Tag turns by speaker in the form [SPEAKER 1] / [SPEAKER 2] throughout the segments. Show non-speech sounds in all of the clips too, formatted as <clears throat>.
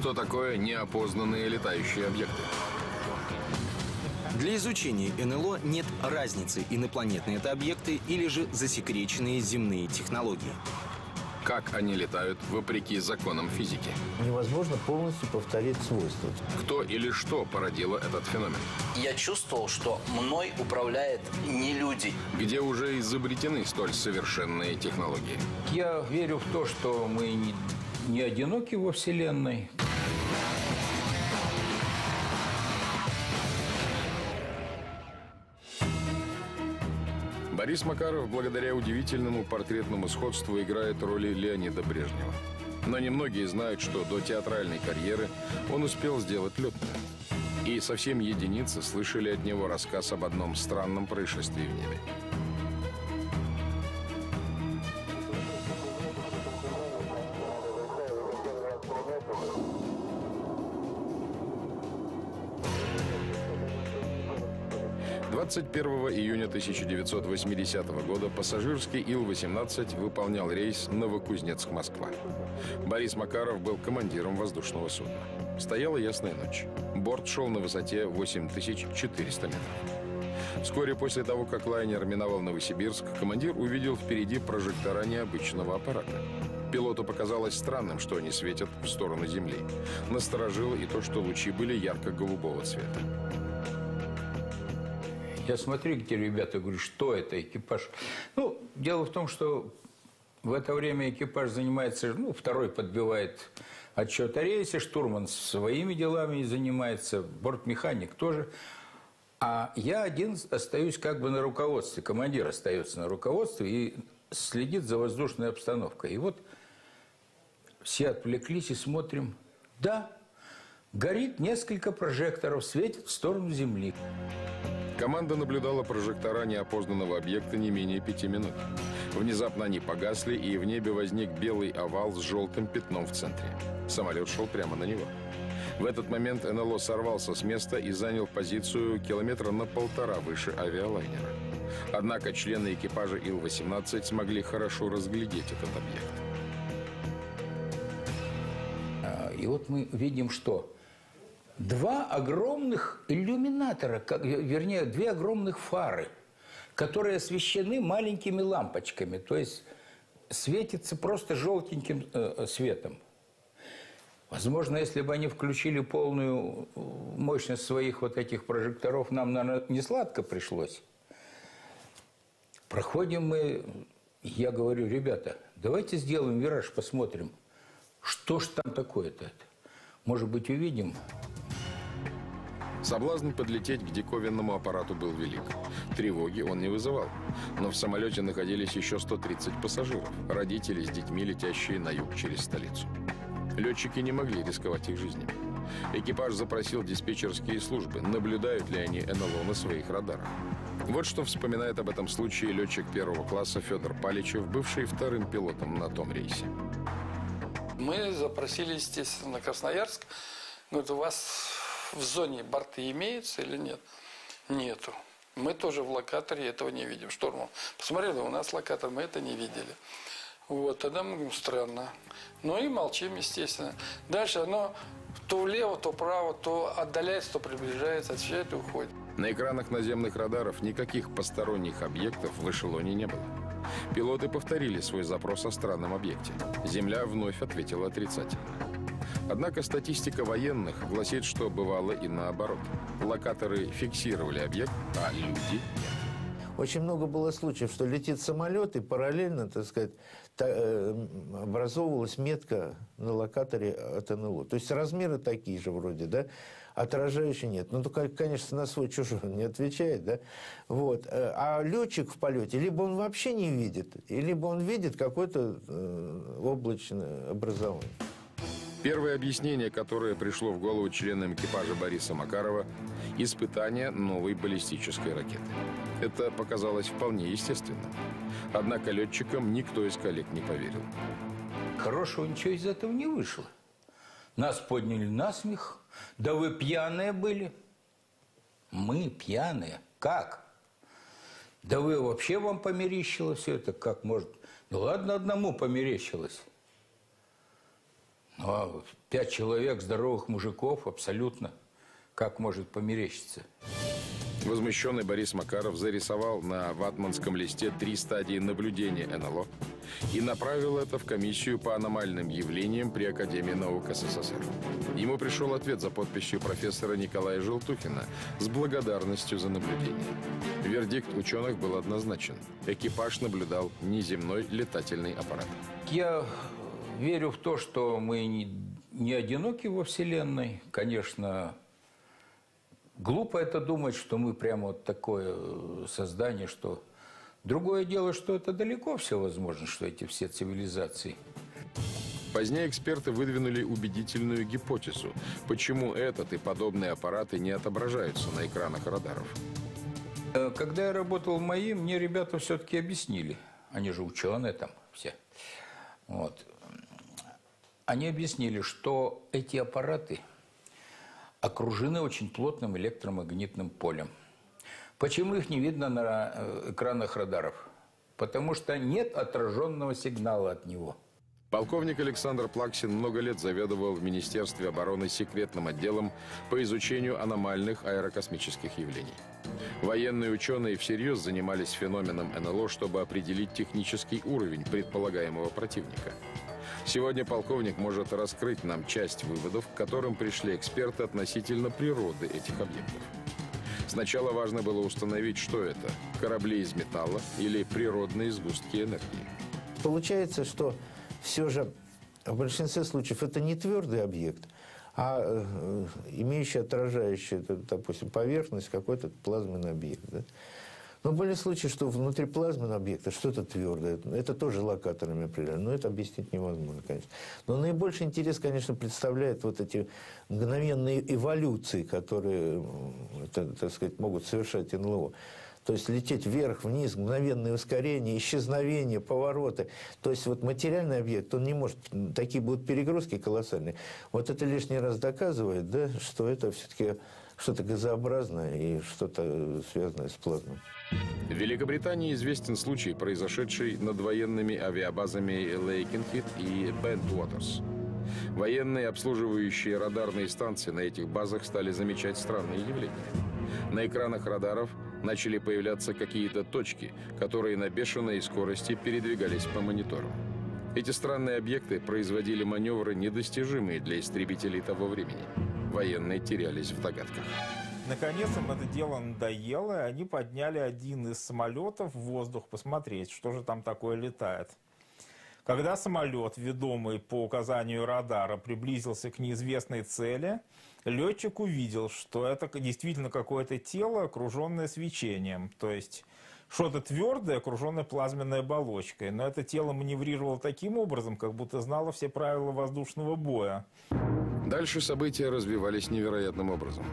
[SPEAKER 1] Что такое неопознанные летающие объекты?
[SPEAKER 2] Для изучения НЛО нет разницы, инопланетные это объекты или же засекреченные земные технологии.
[SPEAKER 1] Как они летают вопреки законам физики?
[SPEAKER 3] Невозможно полностью повторить свойства.
[SPEAKER 1] Кто или что породило этот феномен?
[SPEAKER 4] Я чувствовал, что мной управляет не люди.
[SPEAKER 1] Где уже изобретены столь совершенные технологии?
[SPEAKER 5] Я верю в то, что мы не, не одиноки во Вселенной.
[SPEAKER 1] Борис Макаров, благодаря удивительному портретному сходству, играет роли Леонида Брежнева. Но немногие знают, что до театральной карьеры он успел сделать летную. И совсем единицы слышали от него рассказ об одном странном происшествии в небе. 21 июня 1980 года пассажирский Ил-18 выполнял рейс Новокузнецк-Москва. Борис Макаров был командиром воздушного судна. Стояла ясная ночь. Борт шел на высоте 8400 метров. Вскоре после того, как лайнер миновал Новосибирск, командир увидел впереди прожектора необычного аппарата. Пилоту показалось странным, что они светят в сторону Земли. Насторожило и то, что лучи были ярко-голубого цвета.
[SPEAKER 5] Я смотрю, где ребята, говорю, что это экипаж? Ну, дело в том, что в это время экипаж занимается, ну, второй подбивает отчет о рейсе, штурман своими делами занимается, бортмеханик тоже. А я один остаюсь как бы на руководстве, командир остается на руководстве и следит за воздушной обстановкой. И вот все отвлеклись и смотрим. Да, горит несколько прожекторов, светит в сторону Земли.
[SPEAKER 1] Команда наблюдала прожектора неопознанного объекта не менее пяти минут. Внезапно они погасли, и в небе возник белый овал с желтым пятном в центре. Самолет шел прямо на него. В этот момент НЛО сорвался с места и занял позицию километра на полтора выше авиалайнера. Однако члены экипажа Ил-18 смогли хорошо разглядеть этот объект.
[SPEAKER 5] А, и вот мы видим, что два огромных иллюминатора, как, вернее, две огромных фары, которые освещены маленькими лампочками, то есть светится просто желтеньким э, светом. Возможно, если бы они включили полную мощность своих вот этих прожекторов, нам, наверное, не сладко пришлось. Проходим мы, я говорю, ребята, давайте сделаем вираж, посмотрим, что ж там такое-то. Может быть, увидим.
[SPEAKER 1] Соблазн подлететь к диковинному аппарату был велик. Тревоги он не вызывал. Но в самолете находились еще 130 пассажиров, родители с детьми, летящие на юг через столицу. Летчики не могли рисковать их жизнями. Экипаж запросил диспетчерские службы, наблюдают ли они НЛО на своих радарах. Вот что вспоминает об этом случае летчик первого класса Федор Паличев, бывший вторым пилотом на том рейсе.
[SPEAKER 6] Мы запросили, естественно, Красноярск. Говорят, у вас в зоне борты имеются или нет? Нету. Мы тоже в локаторе этого не видим. Штурмом. Посмотрели, у нас локатор, мы это не видели. Вот, тогда мы говорим, странно. Ну и молчим, естественно. Дальше оно то влево, то вправо, то отдаляется, то приближается, отвечает и уходит.
[SPEAKER 1] На экранах наземных радаров никаких посторонних объектов в эшелоне не было. Пилоты повторили свой запрос о странном объекте. Земля вновь ответила отрицательно. Однако статистика военных гласит, что бывало и наоборот. Локаторы фиксировали объект, а люди нет.
[SPEAKER 3] Очень много было случаев, что летит самолет, и параллельно, так сказать, та, э, образовывалась метка на локаторе от НЛО. То есть размеры такие же вроде, да, отражающие нет. Ну, только, конечно, на свой чужой не отвечает, да. Вот. Э, а летчик в полете, либо он вообще не видит, либо он видит какое-то э, облачное образование.
[SPEAKER 1] Первое объяснение, которое пришло в голову членам экипажа Бориса Макарова – испытание новой баллистической ракеты. Это показалось вполне естественным. Однако летчикам никто из коллег не поверил.
[SPEAKER 5] Хорошего ничего из этого не вышло. Нас подняли на смех. Да вы пьяные были. Мы пьяные. Как? Да вы вообще вам померещилось все это? Как может? Ну ладно, одному померещилось. А пять человек, здоровых мужиков, абсолютно. Как может померещиться?
[SPEAKER 1] Возмущенный Борис Макаров зарисовал на ватманском листе три стадии наблюдения НЛО и направил это в комиссию по аномальным явлениям при Академии наук СССР. Ему пришел ответ за подписью профессора Николая Желтухина с благодарностью за наблюдение. Вердикт ученых был однозначен. Экипаж наблюдал неземной летательный аппарат.
[SPEAKER 5] Я верю в то, что мы не, не одиноки во Вселенной. Конечно, глупо это думать, что мы прямо вот такое э, создание, что... Другое дело, что это далеко все возможно, что эти все цивилизации.
[SPEAKER 1] Позднее эксперты выдвинули убедительную гипотезу, почему этот и подобные аппараты не отображаются на экранах радаров.
[SPEAKER 5] Э, Когда я работал в МАИ, мне ребята все-таки объяснили. Они же ученые там все. Вот. Они объяснили, что эти аппараты окружены очень плотным электромагнитным полем. Почему их не видно на э, экранах радаров? Потому что нет отраженного сигнала от него.
[SPEAKER 1] Полковник Александр Плаксин много лет заведовал в Министерстве обороны секретным отделом по изучению аномальных аэрокосмических явлений. Военные ученые всерьез занимались феноменом НЛО, чтобы определить технический уровень предполагаемого противника. Сегодня полковник может раскрыть нам часть выводов, к которым пришли эксперты относительно природы этих объектов. Сначала важно было установить, что это – корабли из металла или природные сгустки энергии.
[SPEAKER 3] Получается, что все же в большинстве случаев это не твердый объект, а э, имеющий отражающий, это, допустим, поверхность какой-то плазменный объект. Да? Но были случаи, что внутри плазменного объекта что-то твердое. Это тоже локаторами определяли. Но это объяснить невозможно, конечно. Но наибольший интерес, конечно, представляет вот эти мгновенные эволюции, которые, так сказать, могут совершать НЛО. То есть лететь вверх, вниз, мгновенное ускорение, исчезновение, повороты. То есть вот материальный объект, он не может, такие будут перегрузки колоссальные. Вот это лишний раз доказывает, да, что это все-таки что-то газообразное и что-то связанное с плазмой.
[SPEAKER 1] В Великобритании известен случай, произошедший над военными авиабазами Лейкенхит и Бентуотерс. Военные, обслуживающие радарные станции на этих базах, стали замечать странные явления. На экранах радаров начали появляться какие-то точки, которые на бешеной скорости передвигались по монитору. Эти странные объекты производили маневры, недостижимые для истребителей того времени. Военные терялись в догадках.
[SPEAKER 7] Наконец им это дело надоело, и они подняли один из самолетов в воздух посмотреть, что же там такое летает. Когда самолет, ведомый по указанию радара, приблизился к неизвестной цели, летчик увидел, что это действительно какое-то тело, окруженное свечением. То есть что-то твердое, окруженное плазменной оболочкой. Но это тело маневрировало таким образом, как будто знало все правила воздушного боя.
[SPEAKER 1] Дальше события развивались невероятным образом.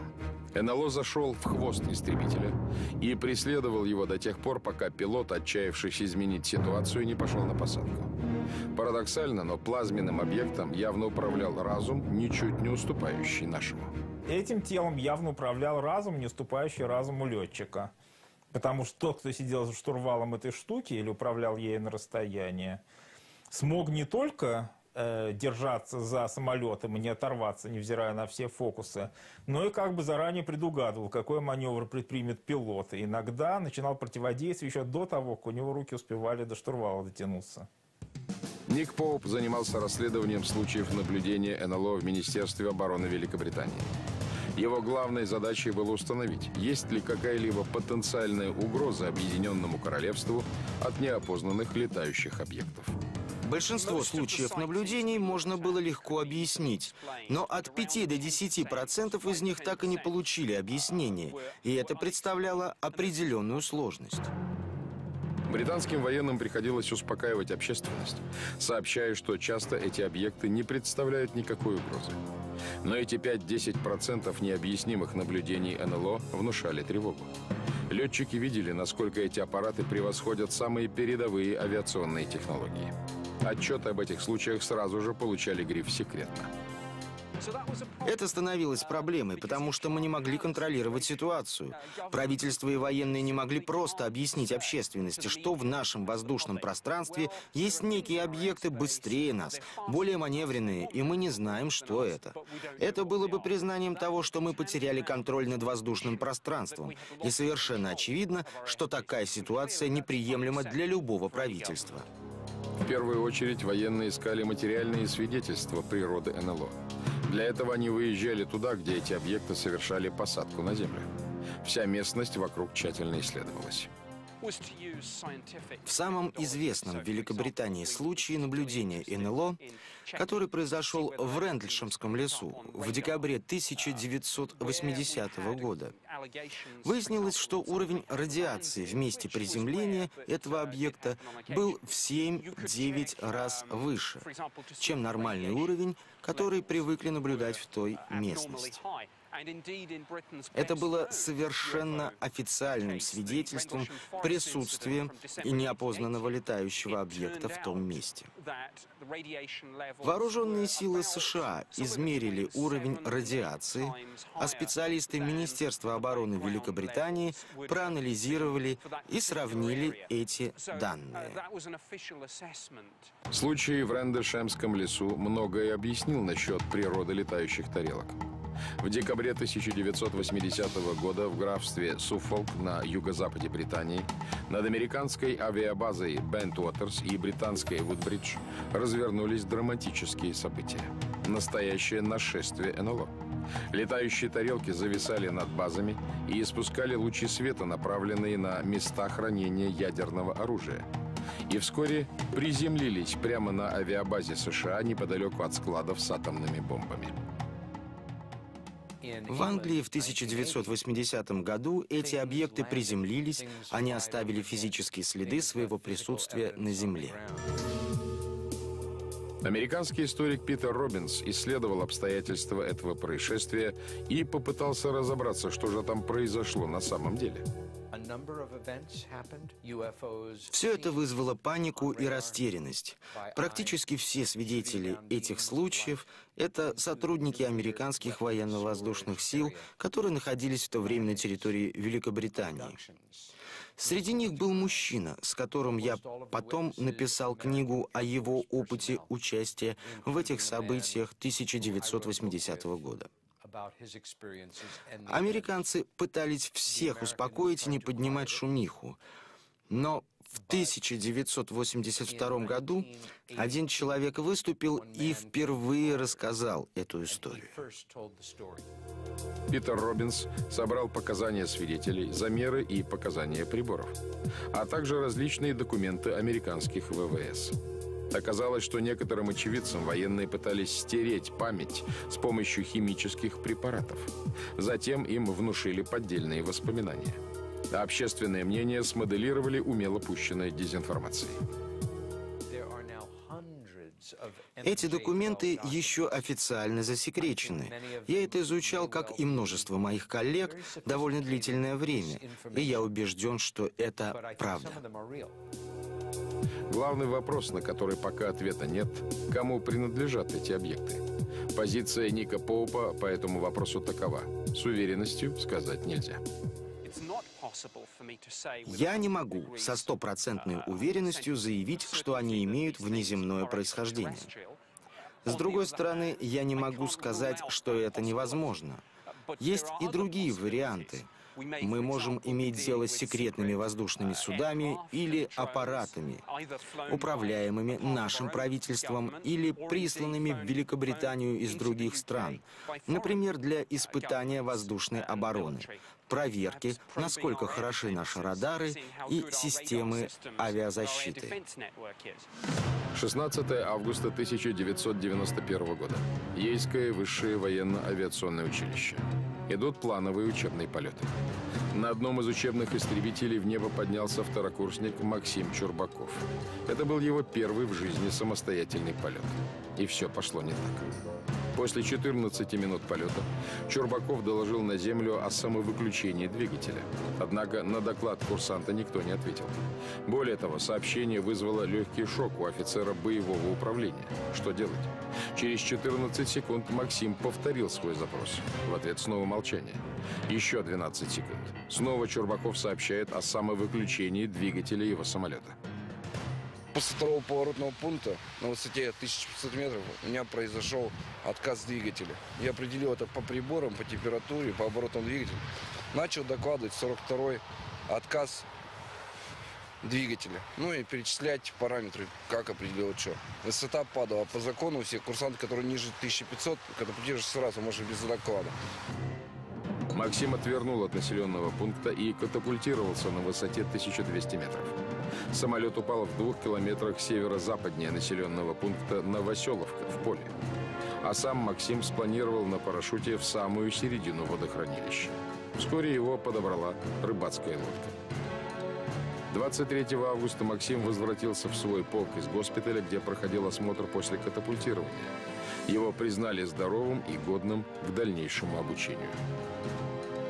[SPEAKER 1] НЛО зашел в хвост истребителя и преследовал его до тех пор, пока пилот, отчаявшись изменить ситуацию, не пошел на посадку. Парадоксально, но плазменным объектом явно управлял разум, ничуть не уступающий нашему.
[SPEAKER 7] Этим телом явно управлял разум, не уступающий разуму летчика. Потому что тот, кто сидел за штурвалом этой штуки или управлял ею на расстоянии, смог не только э, держаться за самолетом и не оторваться, невзирая на все фокусы, но и как бы заранее предугадывал, какой маневр предпримет пилот. И иногда начинал противодействие еще до того, как у него руки успевали до штурвала дотянуться.
[SPEAKER 1] Ник Поуп занимался расследованием случаев наблюдения НЛО в Министерстве обороны Великобритании. Его главной задачей было установить, есть ли какая-либо потенциальная угроза Объединенному Королевству от неопознанных летающих объектов.
[SPEAKER 2] Большинство случаев наблюдений можно было легко объяснить, но от 5 до 10 процентов из них так и не получили объяснения, и это представляло определенную сложность.
[SPEAKER 1] Британским военным приходилось успокаивать общественность, сообщая, что часто эти объекты не представляют никакой угрозы. Но эти 5-10% необъяснимых наблюдений НЛО внушали тревогу. Летчики видели, насколько эти аппараты превосходят самые передовые авиационные технологии. Отчеты об этих случаях сразу же получали гриф «секретно».
[SPEAKER 2] Это становилось проблемой, потому что мы не могли контролировать ситуацию. Правительство и военные не могли просто объяснить общественности, что в нашем воздушном пространстве есть некие объекты быстрее нас, более маневренные, и мы не знаем, что это. Это было бы признанием того, что мы потеряли контроль над воздушным пространством. И совершенно очевидно, что такая ситуация неприемлема для любого правительства.
[SPEAKER 1] В первую очередь военные искали материальные свидетельства природы НЛО. Для этого они выезжали туда, где эти объекты совершали посадку на Землю. Вся местность вокруг тщательно исследовалась.
[SPEAKER 2] В самом известном в Великобритании случае наблюдения НЛО, который произошел в Рендльшемском лесу в декабре 1980 года, выяснилось, что уровень радиации в месте приземления этого объекта был в 7-9 раз выше, чем нормальный уровень, который привыкли наблюдать в той местности. Это было совершенно официальным свидетельством присутствия и неопознанного летающего объекта в том месте. Вооруженные силы США измерили уровень радиации, а специалисты Министерства обороны Великобритании проанализировали и сравнили эти данные.
[SPEAKER 1] Случай в Рендельшемском лесу многое объяснил насчет природы летающих тарелок. В декабре 1980 года в графстве Суффолк на юго-западе Британии над американской авиабазой Бентуотерс и британской Вудбридж развернулись драматические события. Настоящее нашествие НЛО. Летающие тарелки зависали над базами и испускали лучи света, направленные на места хранения ядерного оружия. И вскоре приземлились прямо на авиабазе США неподалеку от складов с атомными бомбами.
[SPEAKER 2] В Англии в 1980 году эти объекты приземлились, они оставили физические следы своего присутствия на Земле.
[SPEAKER 1] Американский историк Питер Робинс исследовал обстоятельства этого происшествия и попытался разобраться, что же там произошло на самом деле.
[SPEAKER 2] Все это вызвало панику и растерянность. Практически все свидетели этих случаев — это сотрудники американских военно-воздушных сил, которые находились в то время на территории Великобритании. Среди них был мужчина, с которым я потом написал книгу о его опыте участия в этих событиях 1980 года. Американцы пытались всех успокоить и не поднимать шумиху. Но в 1982 году один человек выступил и впервые рассказал эту историю.
[SPEAKER 1] Питер Робинс собрал показания свидетелей, замеры и показания приборов, а также различные документы американских ВВС. Оказалось, что некоторым очевидцам военные пытались стереть память с помощью химических препаратов. Затем им внушили поддельные воспоминания. А общественное мнение смоделировали умело пущенной дезинформацией.
[SPEAKER 2] Эти документы еще официально засекречены. Я это изучал, как и множество моих коллег, довольно длительное время, и я убежден, что это правда.
[SPEAKER 1] Главный вопрос, на который пока ответа нет, кому принадлежат эти объекты. Позиция Ника Поупа по этому вопросу такова. С уверенностью сказать нельзя.
[SPEAKER 2] Я не могу со стопроцентной уверенностью заявить, что они имеют внеземное происхождение. С другой стороны, я не могу сказать, что это невозможно. Есть и другие варианты – мы можем иметь дело с секретными воздушными судами или аппаратами, управляемыми нашим правительством или присланными в Великобританию из других стран, например, для испытания воздушной обороны, проверки, насколько хороши наши радары и системы авиазащиты.
[SPEAKER 1] 16 августа 1991 года. Ейское высшее военно-авиационное училище. Идут плановые учебные полеты. На одном из учебных истребителей в небо поднялся второкурсник Максим Чурбаков. Это был его первый в жизни самостоятельный полет. И все пошло не так. После 14 минут полета Чурбаков доложил на землю о самовыключении двигателя. Однако на доклад курсанта никто не ответил. Более того, сообщение вызвало легкий шок у офицера боевого управления. Что делать? Через 14 секунд Максим повторил свой запрос. В ответ снова молчание. Еще 12 секунд. Снова Чурбаков сообщает о самовыключении двигателя его самолета.
[SPEAKER 8] После второго поворотного пункта на высоте 1500 метров у меня произошел отказ двигателя. Я определил это по приборам, по температуре, по оборотам двигателя. Начал докладывать 42-й отказ двигателя. Ну и перечислять параметры, как определил что. Высота падала. По закону все курсанты, которые ниже 1500, когда поддержишь сразу, можно без доклада.
[SPEAKER 1] Максим отвернул от населенного пункта и катапультировался на высоте 1200 метров. Самолет упал в двух километрах северо-западнее населенного пункта Новоселовка в поле. А сам Максим спланировал на парашюте в самую середину водохранилища. Вскоре его подобрала рыбацкая лодка. 23 августа Максим возвратился в свой полк из госпиталя, где проходил осмотр после катапультирования. Его признали здоровым и годным к дальнейшему обучению.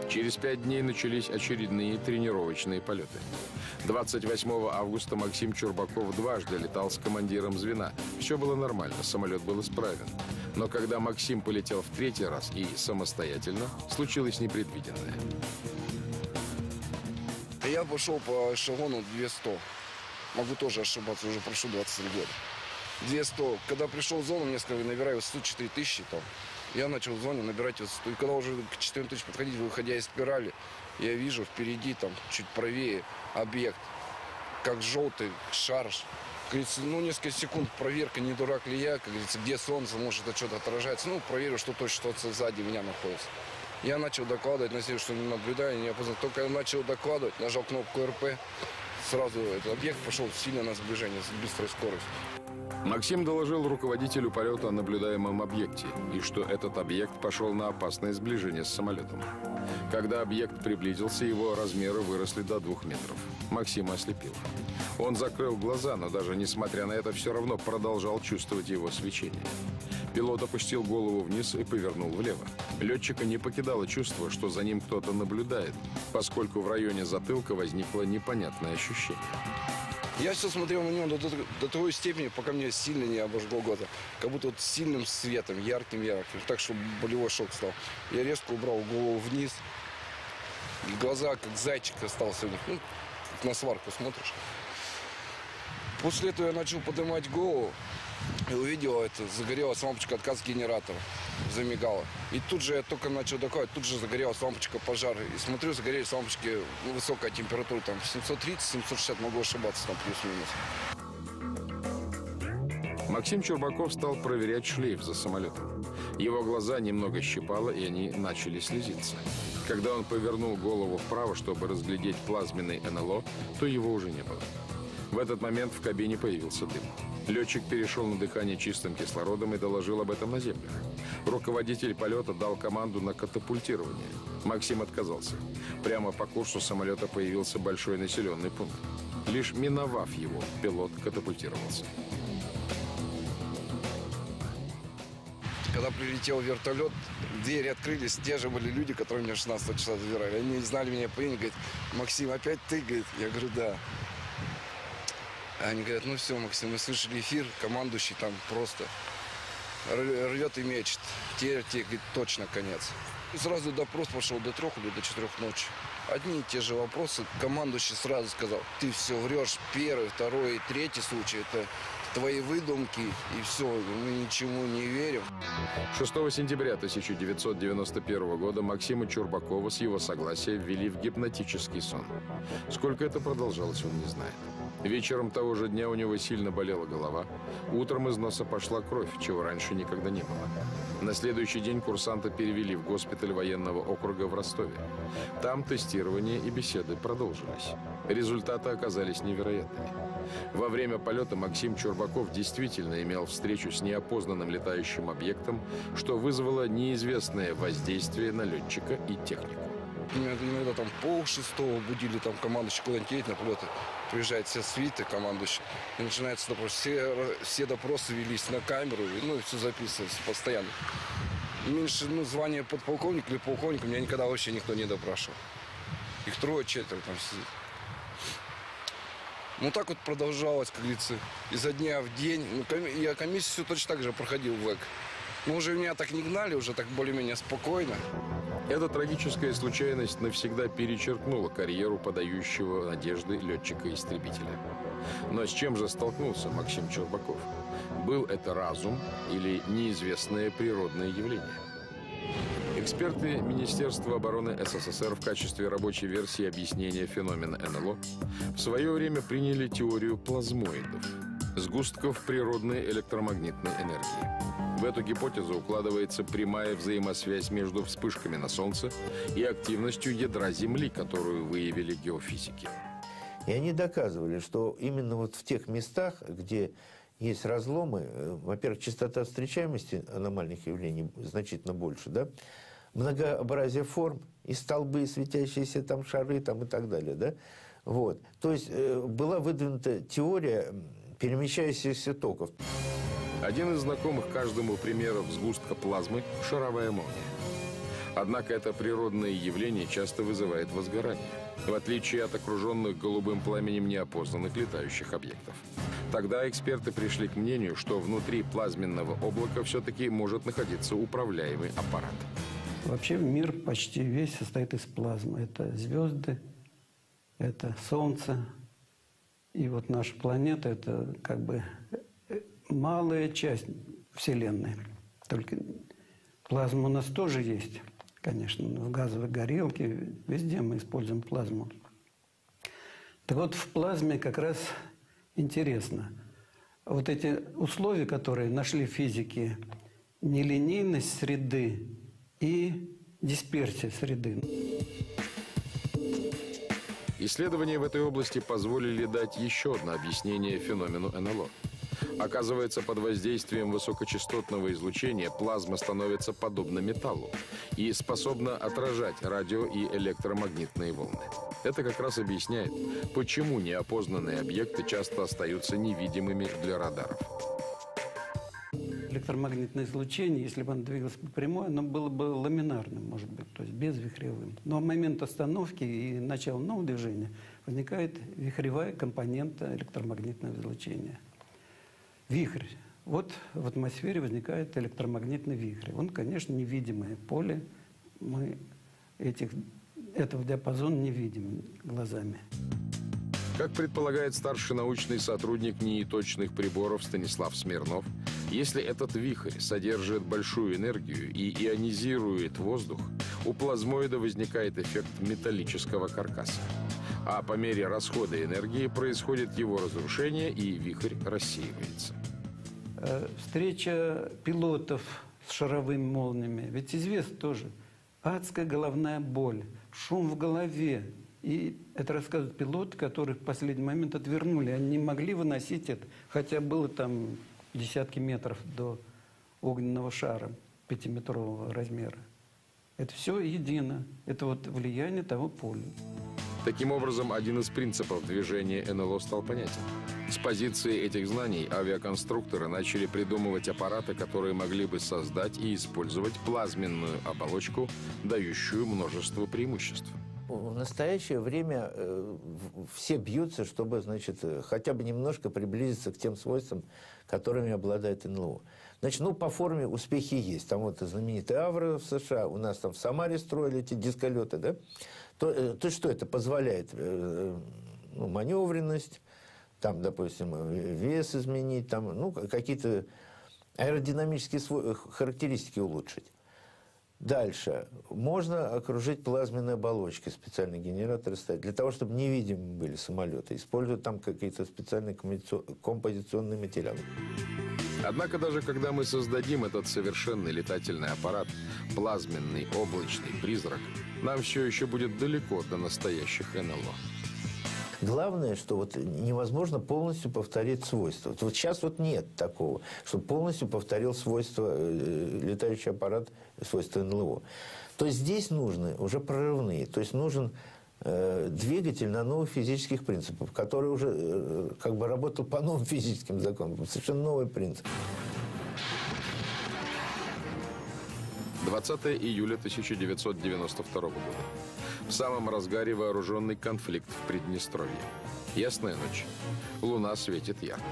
[SPEAKER 1] Через пять дней начались очередные тренировочные полеты. 28 августа Максим Чурбаков дважды летал с командиром звена. Все было нормально, самолет был исправен. Но когда Максим полетел в третий раз и самостоятельно, случилось непредвиденное.
[SPEAKER 8] Я пошел по эшелону 200. Могу тоже ошибаться, уже прошло 23 года. 200. Когда пришел в зону, мне сказали, набирай высоту 4000 там. Я начал в зоне набирать высоту. И когда уже к 4000 подходить, выходя из спирали, я вижу впереди, там, чуть правее, объект. Как желтый шар. Говорится, ну, несколько секунд проверка, не дурак ли я, как говорится, где солнце, может, это что-то отражается. Ну, проверю, что точно что сзади меня находится. Я начал докладывать, на что не наблюдаю, не опознал. Только я начал докладывать, нажал кнопку РП, сразу этот объект пошел сильно на сближение с быстрой скоростью.
[SPEAKER 1] Максим доложил руководителю полета о наблюдаемом объекте и что этот объект пошел на опасное сближение с самолетом. Когда объект приблизился, его размеры выросли до двух метров. Максима ослепил. Он закрыл глаза, но даже несмотря на это, все равно продолжал чувствовать его свечение. Пилот опустил голову вниз и повернул влево. Летчика не покидало чувство, что за ним кто-то наблюдает, поскольку в районе затылка возникло непонятное ощущение.
[SPEAKER 8] Я все смотрел на него до, до, до той степени, пока мне сильно не обожгло глаза. Как будто вот сильным светом, ярким-ярким, так, что болевой шок стал. Я резко убрал голову вниз. Глаза, как зайчик остался у них. Ну, на сварку смотришь. После этого я начал поднимать голову и увидел это, загорелась лампочка отказ генератора, замигала. И тут же я только начал доказывать, тут же загорелась лампочка пожара. И смотрю, загорелись лампочки, ну, высокая температура, там 730-760, могу ошибаться, там плюс-минус.
[SPEAKER 1] Максим Чурбаков стал проверять шлейф за самолетом. Его глаза немного щипало, и они начали слезиться. Когда он повернул голову вправо, чтобы разглядеть плазменный НЛО, то его уже не было. В этот момент в кабине появился дым. Летчик перешел на дыхание чистым кислородом и доложил об этом на землю. Руководитель полета дал команду на катапультирование. Максим отказался. Прямо по курсу самолета появился большой населенный пункт. Лишь миновав его, пилот катапультировался.
[SPEAKER 8] Когда прилетел вертолет, двери открылись, те же были люди, которые меня 16 часа забирали. Они знали меня по имени, говорят, Максим, опять ты? Я говорю, да. Они говорят, ну все, Максим, мы слышали эфир, командующий там просто рвет и мечет. Тебе, говорит, точно конец. И сразу допрос пошел до трех или до четырех ночи. Одни и те же вопросы. Командующий сразу сказал, ты все врешь. Первый, второй и третий случай – это твои выдумки, и все, мы ничему не верим.
[SPEAKER 1] 6 сентября 1991 года Максима Чурбакова с его согласия ввели в гипнотический сон. Сколько это продолжалось, он не знает. Вечером того же дня у него сильно болела голова. Утром из носа пошла кровь, чего раньше никогда не было. На следующий день курсанта перевели в госпиталь военного округа в Ростове. Там тестирование и беседы продолжились. Результаты оказались невероятными. Во время полета Максим Чурбаков действительно имел встречу с неопознанным летающим объектом, что вызвало неизвестное воздействие на летчика и технику.
[SPEAKER 8] Иногда, иногда там пол шестого будили там командующий куда-нибудь на полеты. Приезжает все свиты, командующий. И начинается допрос. Все, все допросы велись на камеру, и, ну и все записывалось постоянно. Меньше ну, звания подполковника или полковника меня никогда вообще никто не допрашивал. Их трое, четверо там сидит. Ну так вот продолжалось, как говорится, изо дня в день. Ну, коми- я комиссию точно так же проходил в ВЭК. Но уже меня так не гнали, уже так более-менее спокойно.
[SPEAKER 1] Эта трагическая случайность навсегда перечеркнула карьеру подающего надежды летчика-истребителя. Но с чем же столкнулся Максим Чербаков? Был это разум или неизвестное природное явление? Эксперты Министерства обороны СССР в качестве рабочей версии объяснения феномена НЛО в свое время приняли теорию плазмоидов – сгустков природной электромагнитной энергии. В эту гипотезу укладывается прямая взаимосвязь между вспышками на Солнце и активностью ядра Земли, которую выявили геофизики.
[SPEAKER 3] И они доказывали, что именно вот в тех местах, где есть разломы, э, во-первых, частота встречаемости аномальных явлений значительно больше, да, многообразие форм, и столбы, светящиеся там шары там, и так далее, да, вот. То есть э, была выдвинута теория перемещающихся токов.
[SPEAKER 1] Один из знакомых каждому примеров сгустка плазмы – шаровая молния. Однако это природное явление часто вызывает возгорание, в отличие от окруженных голубым пламенем неопознанных летающих объектов. Тогда эксперты пришли к мнению, что внутри плазменного облака все-таки может находиться управляемый аппарат.
[SPEAKER 9] Вообще мир почти весь состоит из плазмы. Это звезды, это Солнце. И вот наша планета – это как бы э, малая часть Вселенной. Только плазма у нас тоже есть, конечно, в газовой горелке. Везде мы используем плазму. Так вот, в плазме как раз интересно. Вот эти условия, которые нашли физики, нелинейность среды и дисперсия среды.
[SPEAKER 1] Исследования в этой области позволили дать еще одно объяснение феномену НЛО. Оказывается, под воздействием высокочастотного излучения плазма становится подобна металлу и способна отражать радио и электромагнитные волны. Это как раз объясняет, почему неопознанные объекты часто остаются невидимыми для радаров.
[SPEAKER 9] Электромагнитное излучение, если бы оно двигалось по прямой, оно было бы ламинарным, может быть, то есть безвихревым. Но в момент остановки и начала нового движения возникает вихревая компонента электромагнитного излучения. Вихрь. Вот в атмосфере возникает электромагнитный вихрь. Он, конечно, невидимое поле. Мы этих, этого диапазона не видим глазами.
[SPEAKER 1] Как предполагает старший научный сотрудник НИИ приборов Станислав Смирнов, если этот вихрь содержит большую энергию и ионизирует воздух, у плазмоида возникает эффект металлического каркаса. А по мере расхода энергии происходит его разрушение, и вихрь рассеивается.
[SPEAKER 9] Э, Встреча пилотов с шаровыми молниями. Ведь известно тоже, адская головная боль, шум в голове. И это рассказывают пилоты, которые в последний момент отвернули. Они не могли выносить это, хотя было там десятки метров до огненного шара пятиметрового размера. Это все едино. Это вот влияние того поля.
[SPEAKER 1] Таким образом, один из принципов движения НЛО стал понятен. С позиции этих знаний авиаконструкторы начали придумывать аппараты, которые могли бы создать и использовать плазменную оболочку, дающую множество преимуществ.
[SPEAKER 3] В настоящее время э, все бьются, чтобы, значит, э, хотя бы немножко приблизиться к тем свойствам, которыми обладает НЛО. Значит, ну, по форме успехи есть. Там вот знаменитый Авро в США, у нас там в Самаре строили эти дисколеты, да? То, э, то что это позволяет? Ну, маневренность, там, допустим, вес изменить, там, ну, какие-то аэродинамические характеристики улучшить. Дальше. Можно окружить плазменной оболочкой, специальные генераторы ставить, для того, чтобы невидимы были самолеты. Используют там какие-то специальные композиционные материалы.
[SPEAKER 1] Однако даже когда мы создадим этот совершенный летательный аппарат, плазменный облачный призрак, нам все еще будет далеко до настоящих НЛО.
[SPEAKER 3] Главное, что вот невозможно полностью повторить свойства. Вот сейчас вот нет такого, что полностью повторил свойства э, летающий аппарат, свойства НЛО. То есть здесь нужны уже прорывные. То есть нужен э, двигатель на новых физических принципах, который уже э, как бы работал по новым <laughs> физическим законам. Совершенно новый принцип.
[SPEAKER 1] 20 июля 1992 года. В самом разгаре вооруженный конфликт в Приднестровье. Ясная ночь. Луна светит ярко.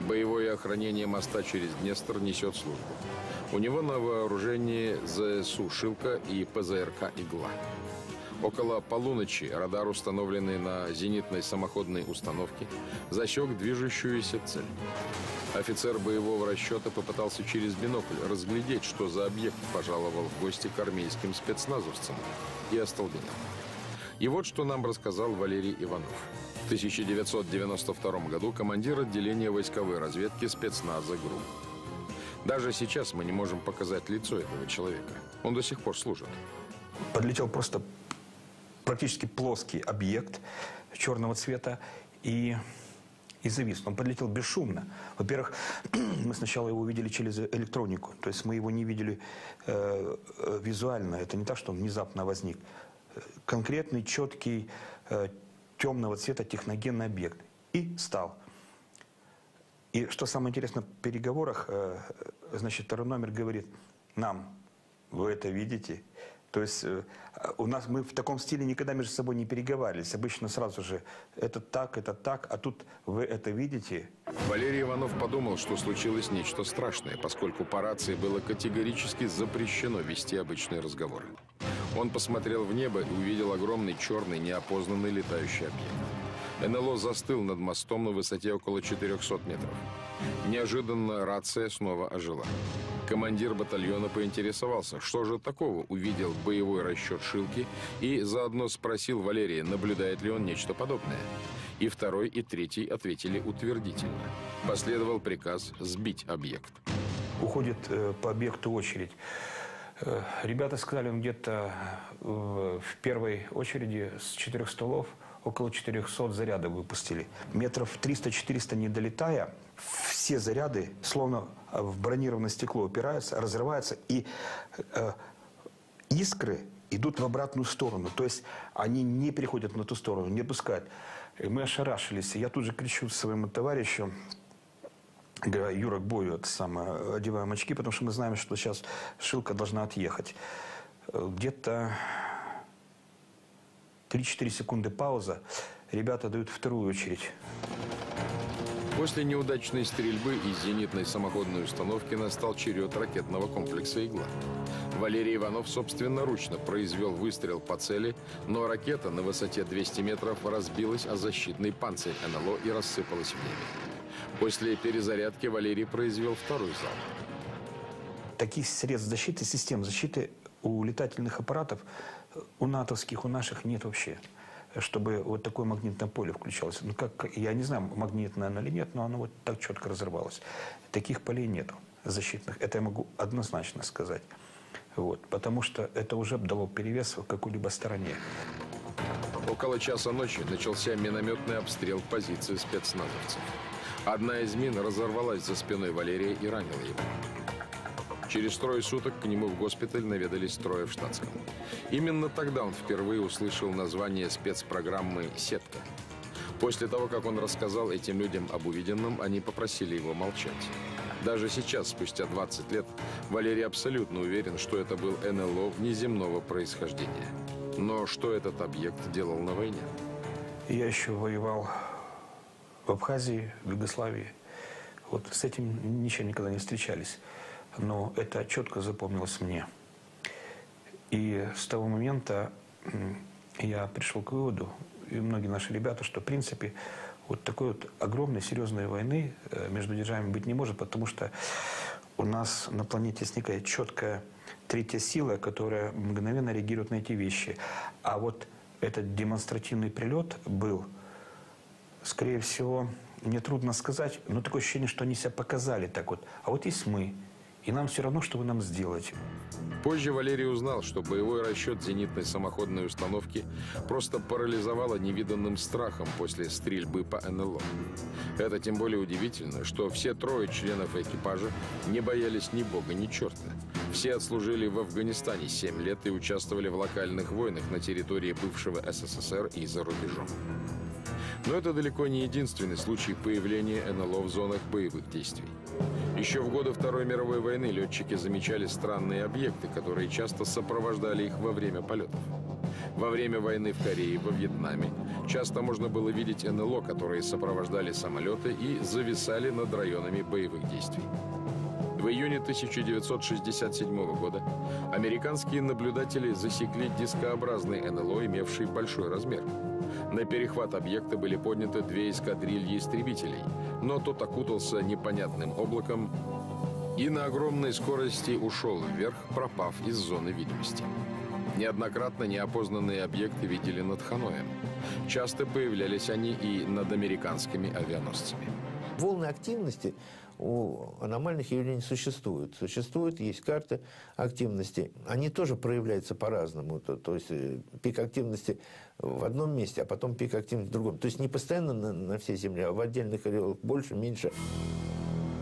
[SPEAKER 1] Боевое охранение моста через Днестр несет службу. У него на вооружении ЗСУ «Шилка» и ПЗРК «Игла». Около полуночи радар, установленный на зенитной самоходной установке, засек движущуюся цель. Офицер боевого расчета попытался через бинокль разглядеть, что за объект пожаловал в гости к армейским спецназовцам и остолбенел. И вот что нам рассказал Валерий Иванов. В 1992 году командир отделения войсковой разведки спецназа ГРУ. Даже сейчас мы не можем показать лицо этого человека. Он до сих пор служит.
[SPEAKER 10] Подлетел просто практически плоский объект черного цвета и, и завис. Он подлетел бесшумно. Во-первых, <clears throat> мы сначала его увидели через электронику. То есть мы его не видели э, э визуально. Это не так, что он внезапно возник. Конкретный, четкий, э, темного цвета техногенный объект. И стал. И что самое интересное, в переговорах, э, значит, второй номер говорит, нам, вы это видите? То есть э, у нас мы в таком стиле никогда между собой не переговаривались. Обычно сразу же это так, это так, а тут вы это видите.
[SPEAKER 1] Валерий Иванов подумал, что случилось нечто страшное, поскольку по рации было категорически запрещено вести обычные разговоры. Он посмотрел в небо и увидел огромный черный неопознанный летающий объект. НЛО застыл над мостом на высоте около 400 метров. Неожиданно рация снова ожила. Командир батальона поинтересовался, что же такого увидел боевой расчет Шилки и заодно спросил Валерия, наблюдает ли он нечто подобное. И второй, и третий ответили утвердительно. Последовал приказ сбить объект.
[SPEAKER 10] Уходит э, по объекту очередь. Э, ребята сказали, он где-то э, в первой очереди с четырех столов около 400 зарядов выпустили. Метров 300-400 не долетая, все заряды словно в бронированное стекло упираются, разрываются, и э, искры идут в обратную сторону. То есть они не переходят на ту сторону, не пускают. И мы ошарашились. Я тут же кричу своему товарищу, говорю, Юра, к бою, это самое, одеваем очки, потому что мы знаем, что сейчас Шилка должна отъехать. Где-то 3-4 секунды пауза. Ребята дают вторую очередь.
[SPEAKER 1] После неудачной стрельбы из зенитной самоходной установки настал черед ракетного комплекса «Игла». Валерий Иванов собственноручно произвел выстрел по цели, но ракета на высоте 200 метров разбилась о защитный панцирь НЛО и рассыпалась в небе. После перезарядки Валерий произвел второй залп.
[SPEAKER 10] Таких средств защиты, систем защиты у летательных аппаратов, у натовских, у наших нет вообще чтобы вот такое магнитное поле включалось. Ну, как, я не знаю, магнитное оно или нет, но оно вот так четко разрывалось. Таких полей нету защитных. Это я могу однозначно сказать. Вот, потому что это уже дало перевес в какой-либо стороне.
[SPEAKER 1] Около часа ночи начался минометный обстрел позиции спецназовцев. Одна из мин разорвалась за спиной Валерия и ранила его. Через трое суток к нему в госпиталь наведались трое в штатском. Именно тогда он впервые услышал название спецпрограммы «Сетка». После того, как он рассказал этим людям об увиденном, они попросили его молчать. Даже сейчас, спустя 20 лет, Валерий абсолютно уверен, что это был НЛО внеземного происхождения. Но что этот объект делал на войне?
[SPEAKER 10] Я еще воевал в Абхазии, в Югославии. Вот с этим ничего никогда не встречались но это четко запомнилось мне. И с того момента я пришел к выводу, и многие наши ребята, что в принципе вот такой вот огромной, серьезной войны э, между державами быть не может, потому что у нас на планете некая четкая третья сила, которая мгновенно реагирует на эти вещи. А вот этот демонстративный прилет был, скорее всего, мне трудно сказать, но такое ощущение, что они себя показали так вот. А вот есть мы, и нам все равно, что вы нам сделаете.
[SPEAKER 1] Позже Валерий узнал, что боевой расчет зенитной самоходной установки просто парализовало невиданным страхом после стрельбы по НЛО. Это тем более удивительно, что все трое членов экипажа не боялись ни бога, ни черта. Все отслужили в Афганистане 7 лет и участвовали в локальных войнах на территории бывшего СССР и за рубежом. Но это далеко не единственный случай появления НЛО в зонах боевых действий. Еще в годы Второй мировой войны летчики замечали странные объекты, которые часто сопровождали их во время полетов. Во время войны в Корее, во Вьетнаме часто можно было видеть НЛО, которые сопровождали самолеты и зависали над районами боевых действий. В июне 1967 года американские наблюдатели засекли дискообразный НЛО, имевший большой размер. На перехват объекта были подняты две эскадрильи истребителей, но тот окутался непонятным облаком и на огромной скорости ушел вверх, пропав из зоны видимости. Неоднократно неопознанные объекты видели над Ханоем. Часто появлялись они и над американскими авианосцами.
[SPEAKER 3] Волны активности у аномальных явлений существуют. Существуют, есть карты активности. Они тоже проявляются по-разному. То, то есть э, пик активности в одном месте, а потом пик активности в другом. То есть не постоянно на, на всей Земле, а в отдельных районах больше, меньше.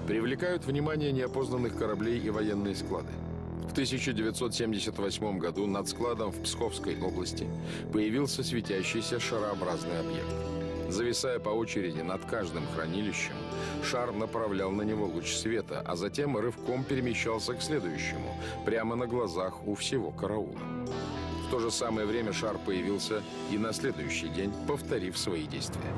[SPEAKER 1] Привлекают внимание неопознанных кораблей и военные склады. В 1978 году над складом в Псковской области появился светящийся шарообразный объект. Зависая по очереди над каждым хранилищем, шар направлял на него луч света, а затем рывком перемещался к следующему, прямо на глазах у всего караула. В то же самое время шар появился и на следующий день, повторив свои действия.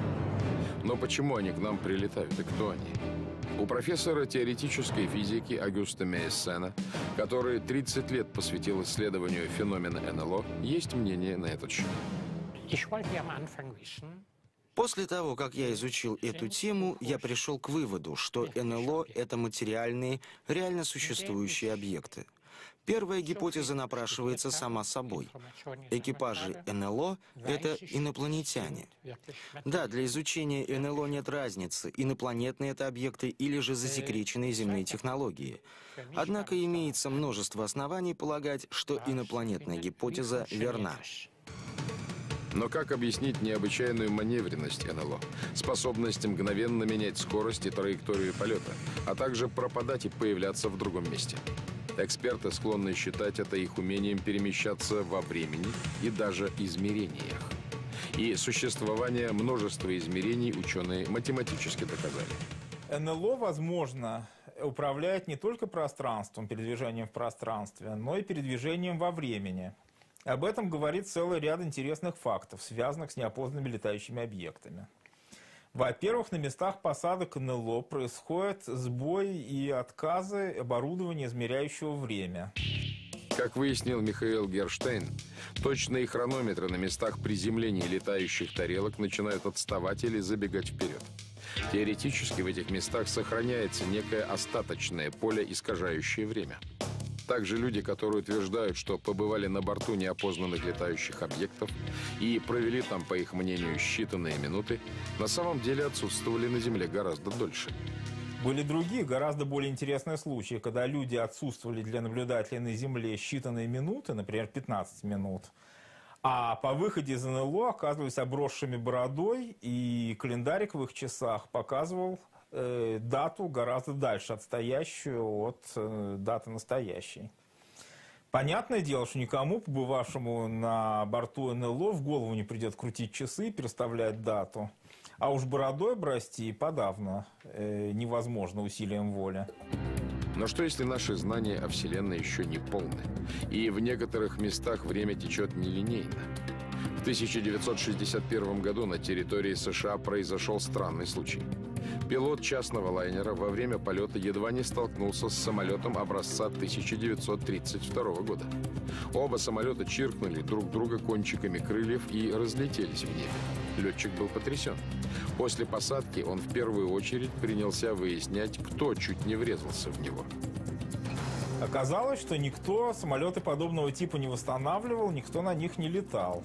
[SPEAKER 1] Но почему они к нам прилетают и кто они? У профессора теоретической физики Агюста Мейссена, который 30 лет посвятил исследованию феномена НЛО, есть мнение на этот счет.
[SPEAKER 2] После того, как я изучил эту тему, я пришел к выводу, что НЛО — это материальные, реально существующие объекты. Первая гипотеза напрашивается сама собой. Экипажи НЛО — это инопланетяне. Да, для изучения НЛО нет разницы, инопланетные это объекты или же засекреченные земные технологии. Однако имеется множество оснований полагать, что инопланетная гипотеза верна.
[SPEAKER 1] Но как объяснить необычайную маневренность НЛО, способность мгновенно менять скорость и траекторию полета, а также пропадать и появляться в другом месте? Эксперты склонны считать это их умением перемещаться во времени и даже измерениях. И существование множества измерений ученые математически доказали.
[SPEAKER 7] НЛО, возможно, управляет не только пространством, передвижением в пространстве, но и передвижением во времени. Об этом говорит целый ряд интересных фактов, связанных с неопознанными летающими объектами. Во-первых, на местах посадок НЛО происходят сбои и отказы оборудования, измеряющего время.
[SPEAKER 1] Как выяснил Михаил Герштейн, точные хронометры на местах приземления летающих тарелок начинают отставать или забегать вперед. Теоретически в этих местах сохраняется некое остаточное поле, искажающее время. Также люди, которые утверждают, что побывали на борту неопознанных летающих объектов и провели там, по их мнению, считанные минуты, на самом деле отсутствовали на Земле гораздо дольше.
[SPEAKER 7] Были другие, гораздо более интересные случаи, когда люди отсутствовали для наблюдателей на Земле считанные минуты, например, 15 минут, а по выходе из НЛО оказывались обросшими бородой, и календарик в их часах показывал дату гораздо дальше отстоящую от э, даты настоящей. Понятное дело, что никому, побывавшему на борту НЛО, в голову не придет крутить часы, переставлять дату. А уж бородой брости подавно э, невозможно усилием воли.
[SPEAKER 1] Но что если наши знания о Вселенной еще не полны? И в некоторых местах время течет нелинейно? В 1961 году на территории США произошел странный случай. Пилот частного лайнера во время полета едва не столкнулся с самолетом образца 1932 года. Оба самолета чиркнули друг друга кончиками крыльев и разлетелись в небе. Летчик был потрясен. После посадки он в первую очередь принялся выяснять, кто чуть не врезался в него.
[SPEAKER 7] Оказалось, что никто самолеты подобного типа не восстанавливал, никто на них не летал.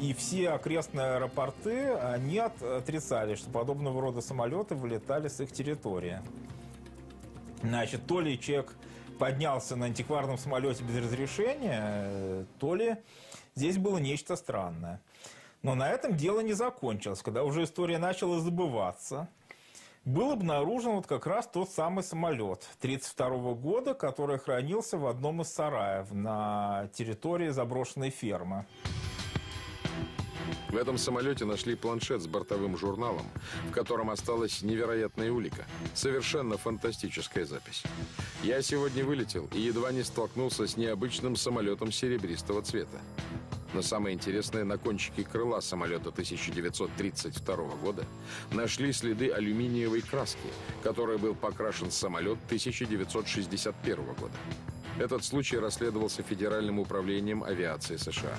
[SPEAKER 7] И все окрестные аэропорты, они отрицали, что подобного рода самолеты вылетали с их территории. Значит, то ли человек поднялся на антикварном самолете без разрешения, э, то ли здесь было нечто странное. Но на этом дело не закончилось. Когда уже история начала забываться, был обнаружен вот как раз тот самый самолет 1932 года, который хранился в одном из сараев на территории заброшенной фермы.
[SPEAKER 1] В этом самолете нашли планшет с бортовым журналом, в котором осталась невероятная улика. Совершенно фантастическая запись. Я сегодня вылетел и едва не столкнулся с необычным самолетом серебристого цвета. Но самое интересное, на кончике крыла самолета 1932 года нашли следы алюминиевой краски, которой был покрашен самолет 1961 года. Этот случай расследовался Федеральным управлением авиации США.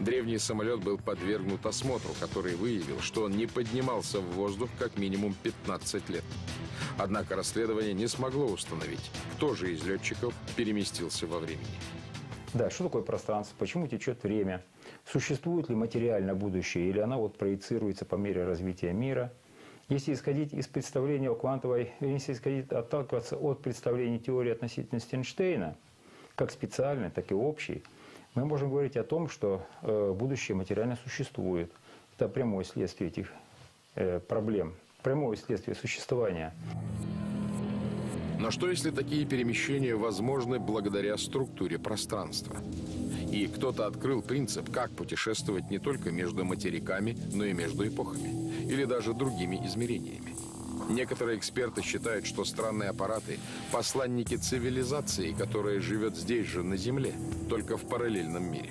[SPEAKER 1] Древний самолет был подвергнут осмотру, который выявил, что он не поднимался в воздух как минимум 15 лет. Однако расследование не смогло установить, кто же из летчиков переместился во времени.
[SPEAKER 10] Да, что такое пространство, почему течет время, существует ли материальное будущее или оно вот проецируется по мере развития мира. Если исходить из представления о квантовой, если исходить, отталкиваться от представлений теории относительности Эйнштейна, как специальной, так и общей, мы можем говорить о том, что э, будущее материально существует. Это прямое следствие этих э, проблем, прямое следствие существования.
[SPEAKER 1] Но что если такие перемещения возможны благодаря структуре пространства? И кто-то открыл принцип, как путешествовать не только между материками, но и между эпохами. Или даже другими измерениями. Некоторые эксперты считают, что странные аппараты – посланники цивилизации, которая живет здесь же, на Земле, только в параллельном мире.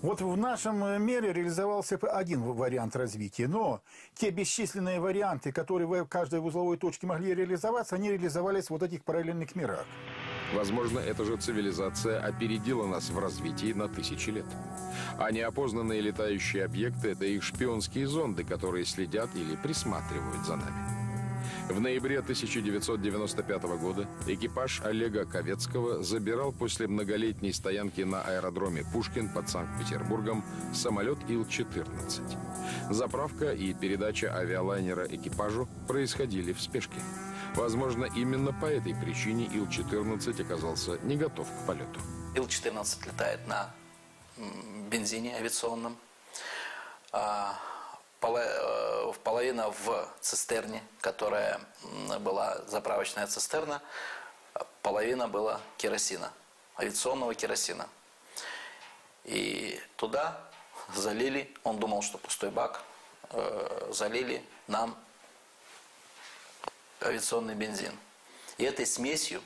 [SPEAKER 11] Вот в нашем э, мире реализовался один вариант развития, но те бесчисленные варианты, которые в каждой узловой точке могли реализоваться, они реализовались в вот этих параллельных мирах.
[SPEAKER 1] Возможно, эта же цивилизация опередила нас в развитии на тысячи лет. А неопознанные летающие объекты – это их шпионские зонды, которые следят или присматривают за нами. В ноябре 1995 года экипаж Олега Ковецкого забирал после многолетней стоянки на аэродроме Пушкин под Санкт-Петербургом самолет Ил-14. Заправка и передача авиалайнера экипажу происходили в спешке. Возможно, именно по этой причине Ил-14 оказался не готов к полету.
[SPEAKER 4] Ил-14 летает на бензине авиационном. А, Э, половина в цистерне, которая была заправочная цистерна, половина была керосина, авиационного керосина. И туда залили, он думал, что пустой бак, э, залили нам авиационный бензин. И этой смесью,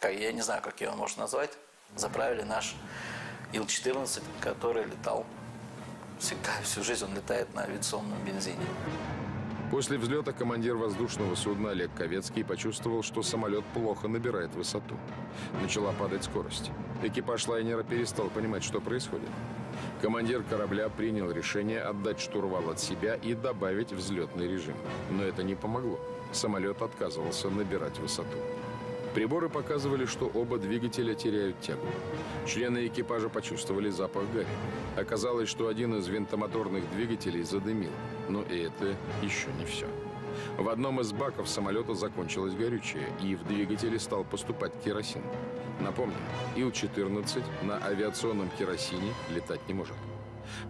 [SPEAKER 4] как, я не знаю, как ее можно назвать, заправили наш Ил-14, который летал всегда, всю жизнь он летает на авиационном бензине.
[SPEAKER 1] После взлета командир воздушного судна Олег Ковецкий почувствовал, что самолет плохо набирает высоту. Начала падать скорость. Экипаж лайнера перестал понимать, что происходит. Командир корабля принял решение отдать штурвал от себя и добавить взлетный режим. Но это не помогло. Самолет отказывался набирать высоту. Приборы показывали, что оба двигателя теряют тягу. Члены экипажа почувствовали запах гари. Оказалось, что один из винтомоторных двигателей задымил. Но и это еще не все. В одном из баков самолета закончилось горючее, и в двигателе стал поступать керосин. Напомню, Ил-14 на авиационном керосине летать не может.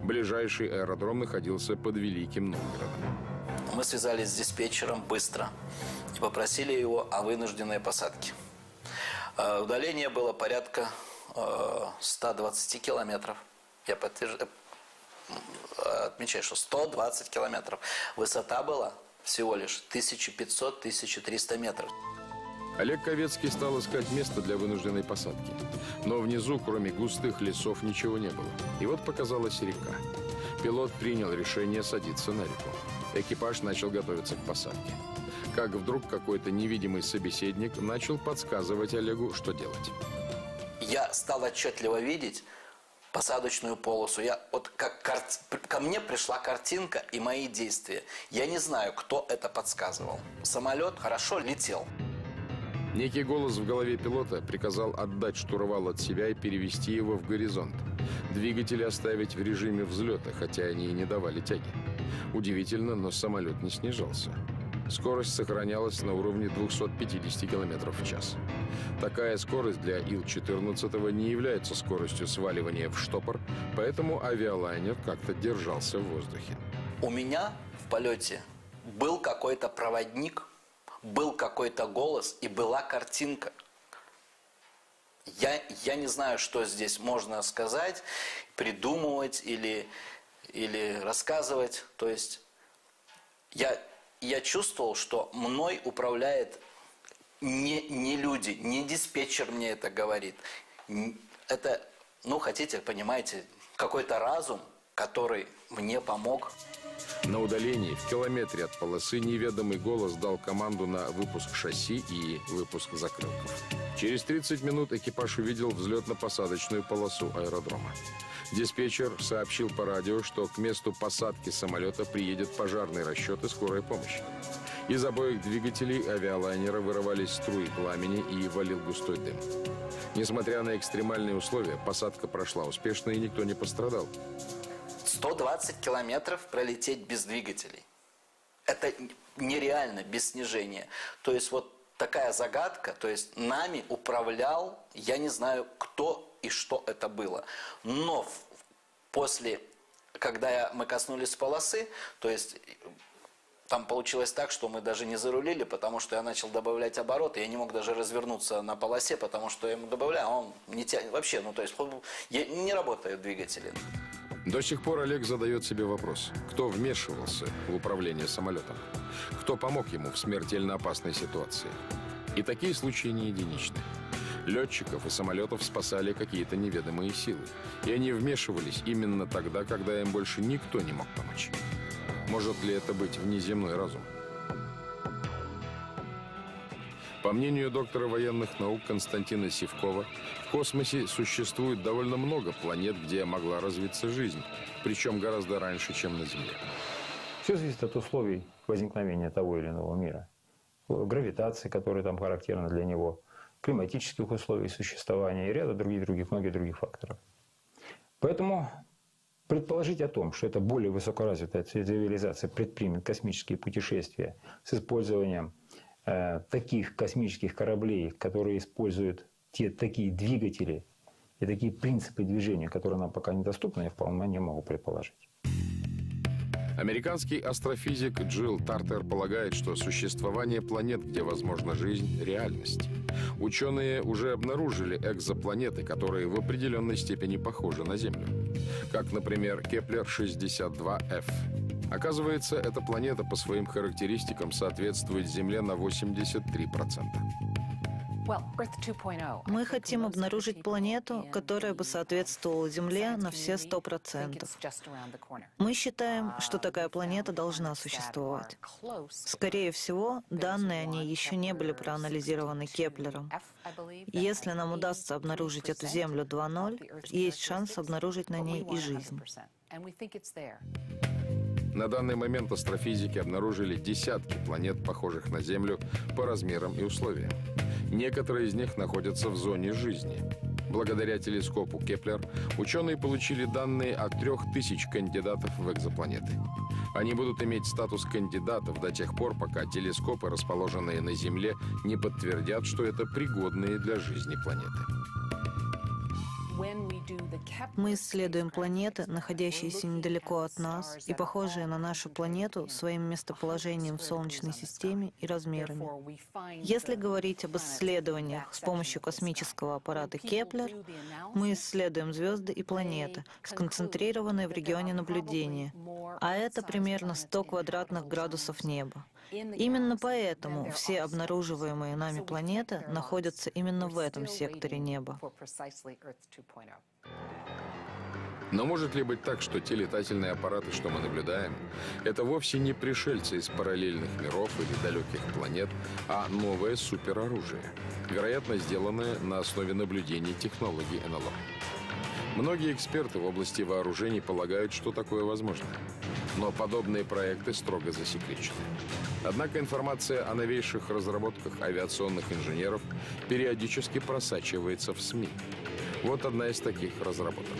[SPEAKER 1] Ближайший аэродром находился под Великим Новгородом.
[SPEAKER 4] Мы связались с диспетчером быстро и попросили его о вынужденной посадке. Э, удаление было порядка 120 э, километров. Я подтвержд... Э, отмечаю, что 120 километров. Высота была всего лишь 1500-1300 метров.
[SPEAKER 1] Олег Ковецкий стал искать место для вынужденной посадки. Но внизу, кроме густых лесов, ничего не было. И вот показалась река. Пилот принял решение садиться на реку. Экипаж начал готовиться к посадке как вдруг какой-то невидимый собеседник начал подсказывать Олегу, что делать.
[SPEAKER 4] Я стал отчетливо видеть посадочную полосу. Я, вот как кар... ко мне пришла картинка и мои действия. Я не знаю, кто это подсказывал. Самолет хорошо летел.
[SPEAKER 1] Некий голос в голове пилота приказал отдать штурвал от себя и перевести его в горизонт. Двигатели оставить в режиме взлета, хотя они и не давали тяги. Удивительно, но самолет не снижался. Скорость сохранялась на уровне 250 км в час. Такая скорость для Ил-14 не является скоростью сваливания в штопор, поэтому авиалайнер как-то держался в воздухе.
[SPEAKER 4] У меня в полете был какой-то проводник, был какой-то голос и была картинка. Я, я не знаю, что здесь можно сказать, придумывать или, или рассказывать. То есть я, я чувствовал, что мной управляет не, не люди, не диспетчер мне это говорит. Это, ну, хотите, понимаете, какой-то разум, который мне помог.
[SPEAKER 1] На удалении, в километре от полосы, неведомый голос дал команду на выпуск шасси и выпуск закрылков. Через 30 минут экипаж увидел взлетно-посадочную полосу аэродрома. Диспетчер сообщил по радио, что к месту посадки самолета приедет пожарный расчет и скорая помощь. Из обоих двигателей авиалайнера вырывались струи пламени и валил густой дым. Несмотря на экстремальные условия, посадка прошла успешно и никто не пострадал.
[SPEAKER 4] 120 километров пролететь без двигателей. Это нереально, без снижения. То есть вот такая загадка, то есть нами управлял, я не знаю, кто и что это было. Но после, когда я, мы коснулись полосы, то есть там получилось так, что мы даже не зарулили, потому что я начал добавлять обороты. Я не мог даже развернуться на полосе, потому что я ему добавляю, а он не тянет. Вообще, ну то есть не работают двигатели.
[SPEAKER 1] До сих пор Олег задает себе вопрос, кто вмешивался в управление самолетом? Кто помог ему в смертельно опасной ситуации? И такие случаи не единичны. Летчиков и самолетов спасали какие-то неведомые силы. И они вмешивались именно тогда, когда им больше никто не мог помочь. Может ли это быть внеземной разум? По мнению доктора военных наук Константина Сивкова, в космосе существует довольно много планет, где могла развиться жизнь, причем гораздо раньше, чем на Земле.
[SPEAKER 12] Все зависит от условий возникновения того или иного мира. Гравитации, которая там характерна для него, климатических условий существования и ряда других, других, многих других факторов. Поэтому предположить о том, что это более высокоразвитая цивилизация предпримет космические путешествия с использованием Э, таких космических кораблей, которые используют те такие двигатели и такие принципы движения, которые нам пока недоступны, я вполне не могу предположить.
[SPEAKER 1] Американский астрофизик Джилл Тартер полагает, что существование планет, где возможна жизнь, – реальность. Ученые уже обнаружили экзопланеты, которые в определенной степени похожи на Землю. Как, например, Кеплер-62f. Оказывается, эта планета по своим характеристикам соответствует Земле на 83%.
[SPEAKER 13] Мы хотим обнаружить планету, которая бы соответствовала Земле на все сто процентов. Мы считаем, что такая планета должна существовать. Скорее всего, данные о ней еще не были проанализированы Кеплером. Если нам удастся обнаружить эту Землю 2.0, есть шанс обнаружить на ней и жизнь.
[SPEAKER 1] На данный момент астрофизики обнаружили десятки планет, похожих на Землю по размерам и условиям. Некоторые из них находятся в зоне жизни. Благодаря телескопу Кеплер ученые получили данные о трех тысяч кандидатов в экзопланеты. Они будут иметь статус кандидатов до тех пор, пока телескопы, расположенные на Земле, не подтвердят, что это пригодные для жизни планеты.
[SPEAKER 13] Мы исследуем планеты, находящиеся недалеко от нас и похожие на нашу планету своим местоположением в Солнечной системе и размерами. Если говорить об исследованиях с помощью космического аппарата Кеплер, мы исследуем звезды и планеты, сконцентрированные в регионе наблюдения, а это примерно 100 квадратных градусов неба. Именно поэтому все обнаруживаемые нами планеты находятся именно в этом секторе неба.
[SPEAKER 1] Но может ли быть так, что те летательные аппараты, что мы наблюдаем, это вовсе не пришельцы из параллельных миров или далеких планет, а новое супероружие, вероятно, сделанное на основе наблюдений технологий НЛО? Многие эксперты в области вооружений полагают, что такое возможно. Но подобные проекты строго засекречены. Однако информация о новейших разработках авиационных инженеров периодически просачивается в СМИ. Вот одна из таких разработок.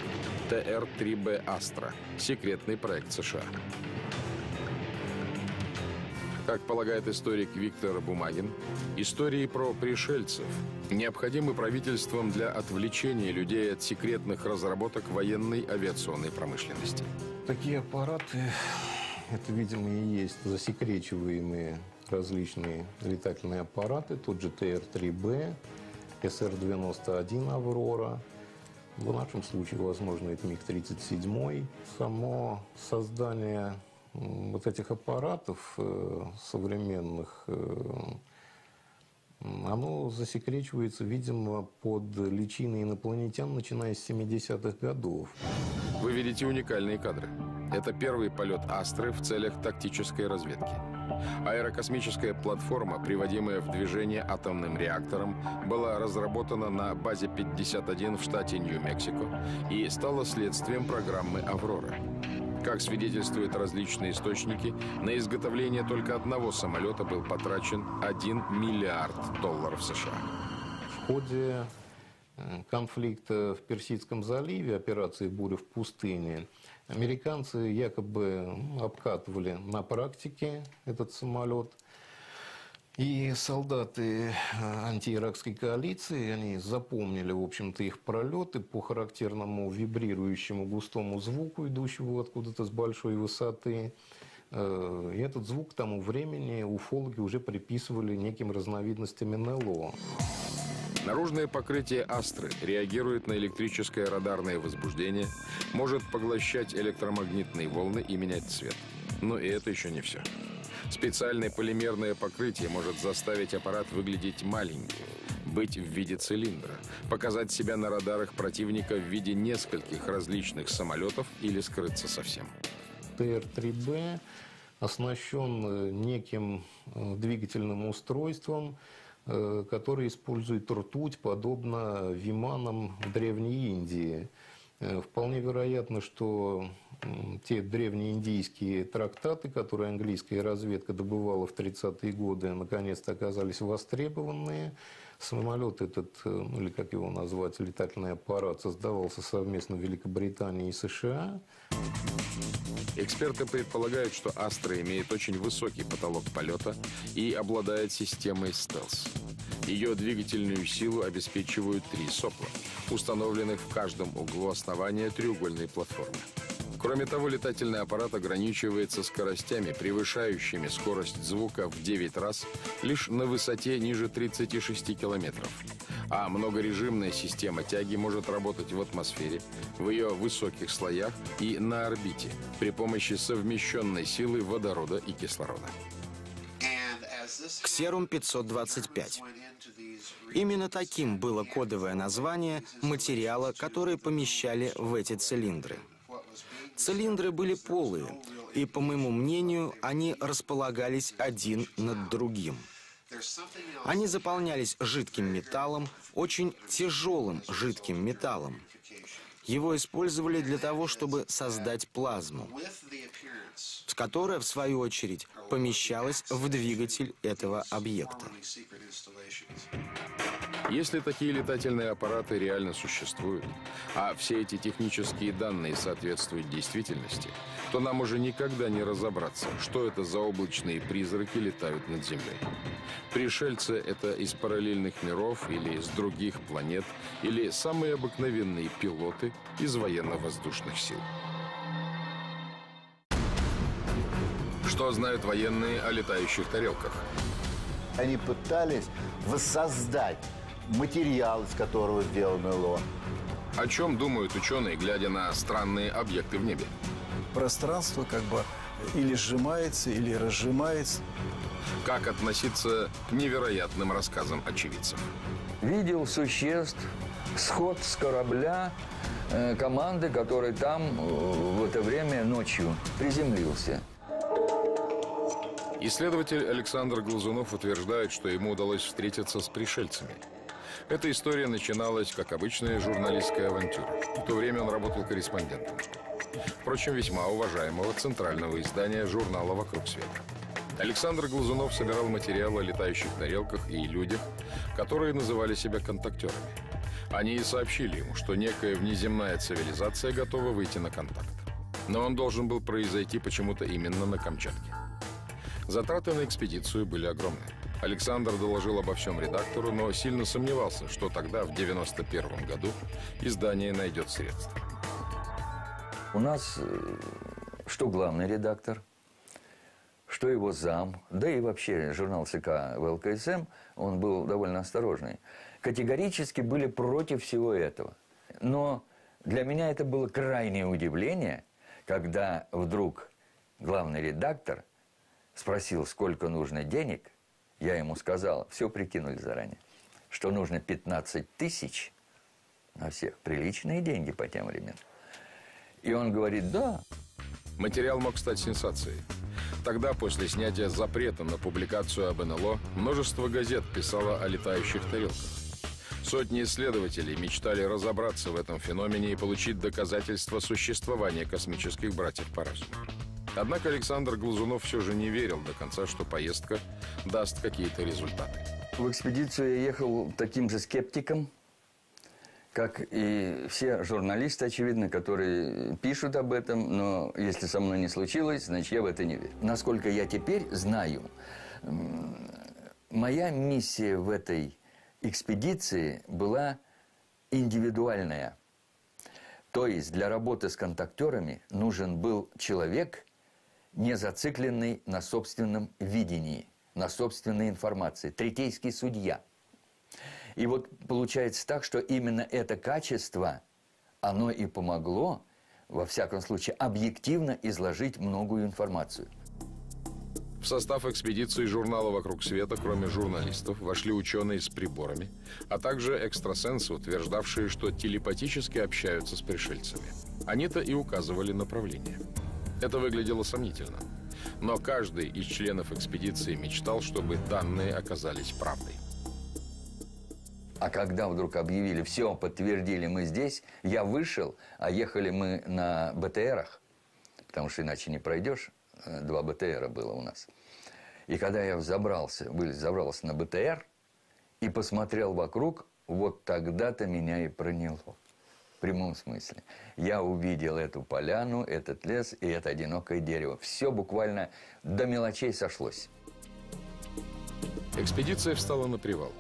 [SPEAKER 1] ТР-3Б «Астра» – секретный проект США. Как полагает историк Виктор Бумагин, истории про пришельцев необходимы правительством для отвлечения людей от секретных разработок военной авиационной промышленности.
[SPEAKER 14] Такие аппараты, это, видимо, и есть засекречиваемые различные летательные аппараты, тот же ТР-3Б, СР-91 «Аврора», в нашем случае, возможно, это МиГ-37. Само создание вот этих аппаратов э, современных, э, оно засекречивается, видимо, под личиной инопланетян, начиная с 70-х годов.
[SPEAKER 1] Вы видите уникальные кадры. Это первый полет «Астры» в целях тактической разведки. Аэрокосмическая платформа, приводимая в движение атомным реактором, была разработана на базе 51 в штате Нью-Мексико и стала следствием программы «Аврора». Как свидетельствуют различные источники, на изготовление только одного самолета был потрачен 1 миллиард долларов США.
[SPEAKER 14] В ходе э, конфликта в Персидском заливе, операции «Буря в пустыне», американцы якобы обкатывали на практике этот самолет – и солдаты э, антииракской коалиции, они запомнили, в общем-то, их пролеты по характерному вибрирующему густому звуку, идущему откуда-то с большой высоты. Э, и этот звук к тому времени уфологи уже приписывали неким разновидностям НЛО.
[SPEAKER 1] Наружное покрытие астры реагирует на электрическое радарное возбуждение, может поглощать электромагнитные волны и менять цвет. Но и это еще не все. Специальное полимерное покрытие может заставить аппарат выглядеть маленьким, быть в виде цилиндра, показать себя на радарах противника в виде нескольких различных самолетов или скрыться совсем.
[SPEAKER 14] ТР-3Б оснащен э, неким э, двигательным устройством, э, который использует ртуть, подобно виманам в Древней Индии. Вполне вероятно, что те древние индийские трактаты, которые английская разведка добывала в 30-е годы, наконец-то оказались востребованные. Самолет этот, э, ну или как его назвать, летательный аппарат, создавался совместно в Великобритании и США.
[SPEAKER 1] Эксперты предполагают, что Астра имеет очень высокий потолок полета и обладает системой стелс. Ее двигательную силу обеспечивают три сопла, установленных в каждом углу основания треугольной платформы. Кроме того, летательный аппарат ограничивается скоростями, превышающими скорость звука в 9 раз лишь на высоте ниже 36 километров. А многорежимная система тяги может работать в атмосфере, в ее высоких слоях и на орбите при помощи совмещенной силы водорода и кислорода.
[SPEAKER 2] Ксерум 525. Именно таким было кодовое название материала, который помещали в эти цилиндры. Цилиндры были полые, и, по моему мнению, они располагались один над другим. Они заполнялись жидким металлом, очень тяжелым жидким металлом. Его использовали для того, чтобы создать плазму, которая, в свою очередь, помещалась в двигатель этого объекта.
[SPEAKER 1] Если такие летательные аппараты реально существуют, а все эти технические данные соответствуют действительности, то нам уже никогда не разобраться, что это за облачные призраки летают над Землей. Пришельцы — это из параллельных миров или из других планет, или самые обыкновенные пилоты из военно-воздушных сил. Что знают военные о летающих тарелках?
[SPEAKER 15] Они пытались воссоздать материал, из которого сделано ЛО.
[SPEAKER 1] О чем думают ученые, глядя на странные объекты в небе?
[SPEAKER 16] Пространство как бы или сжимается, или разжимается.
[SPEAKER 1] Как относиться к невероятным рассказам очевидцев?
[SPEAKER 17] Видел существ, сход с корабля э, команды, который там э, в это время ночью приземлился.
[SPEAKER 1] Исследователь Александр Глазунов утверждает, что ему удалось встретиться с пришельцами – эта история начиналась как обычная журналистская авантюра. В то время он работал корреспондентом. Впрочем, весьма уважаемого центрального издания журнала «Вокруг света». Александр Глазунов собирал материалы о летающих тарелках и людях, которые называли себя контактерами. Они и сообщили ему, что некая внеземная цивилизация готова выйти на контакт. Но он должен был произойти почему-то именно на Камчатке. Затраты на экспедицию были огромны. Александр доложил обо всем редактору, но сильно сомневался, что тогда, в 91 году, издание найдет средства.
[SPEAKER 17] У нас э, что главный редактор, что его зам, да и вообще журнал ЦК ВЛКСМ, он был довольно осторожный, категорически были против всего этого. Но для меня это было крайнее удивление, когда вдруг главный редактор спросил, сколько нужно денег, я ему сказал, все прикинули заранее, что нужно 15 тысяч на всех, приличные деньги по тем временам. И он говорит, да.
[SPEAKER 1] Материал мог стать сенсацией. Тогда, после снятия запрета на публикацию об НЛО, множество газет писало о летающих тарелках. Сотни исследователей мечтали разобраться в этом феномене и получить доказательства существования космических братьев по разуму. Однако Александр Глазунов все же не верил до конца, что поездка даст какие-то результаты.
[SPEAKER 17] В экспедицию я ехал таким же скептиком, как и все журналисты, очевидно, которые пишут об этом, но если со мной не случилось, значит, я в это не верю. Насколько я теперь знаю, моя миссия в этой экспедиции была индивидуальная. То есть для работы с контактерами нужен был человек, не зацикленный на собственном видении, на собственной информации, третейский судья. И вот получается так, что именно это качество, оно и помогло, во всяком случае, объективно изложить многую информацию.
[SPEAKER 1] В состав экспедиции журнала «Вокруг света», кроме журналистов, вошли ученые с приборами, а также экстрасенсы, утверждавшие, что телепатически общаются с пришельцами. Они-то и указывали направление. Это выглядело сомнительно. Но каждый из членов экспедиции мечтал, чтобы данные оказались правдой.
[SPEAKER 17] А когда вдруг объявили, все, подтвердили, мы здесь, я вышел, а ехали мы на БТРах, потому что иначе не пройдешь, э, два БТРа было у нас. И когда я забрался, вылез, забрался на БТР и посмотрел вокруг, вот тогда-то меня и проняло. В прямом смысле. Я увидел эту поляну, этот лес и это одинокое дерево. Все буквально до мелочей сошлось.
[SPEAKER 1] Экспедиция встала на привал.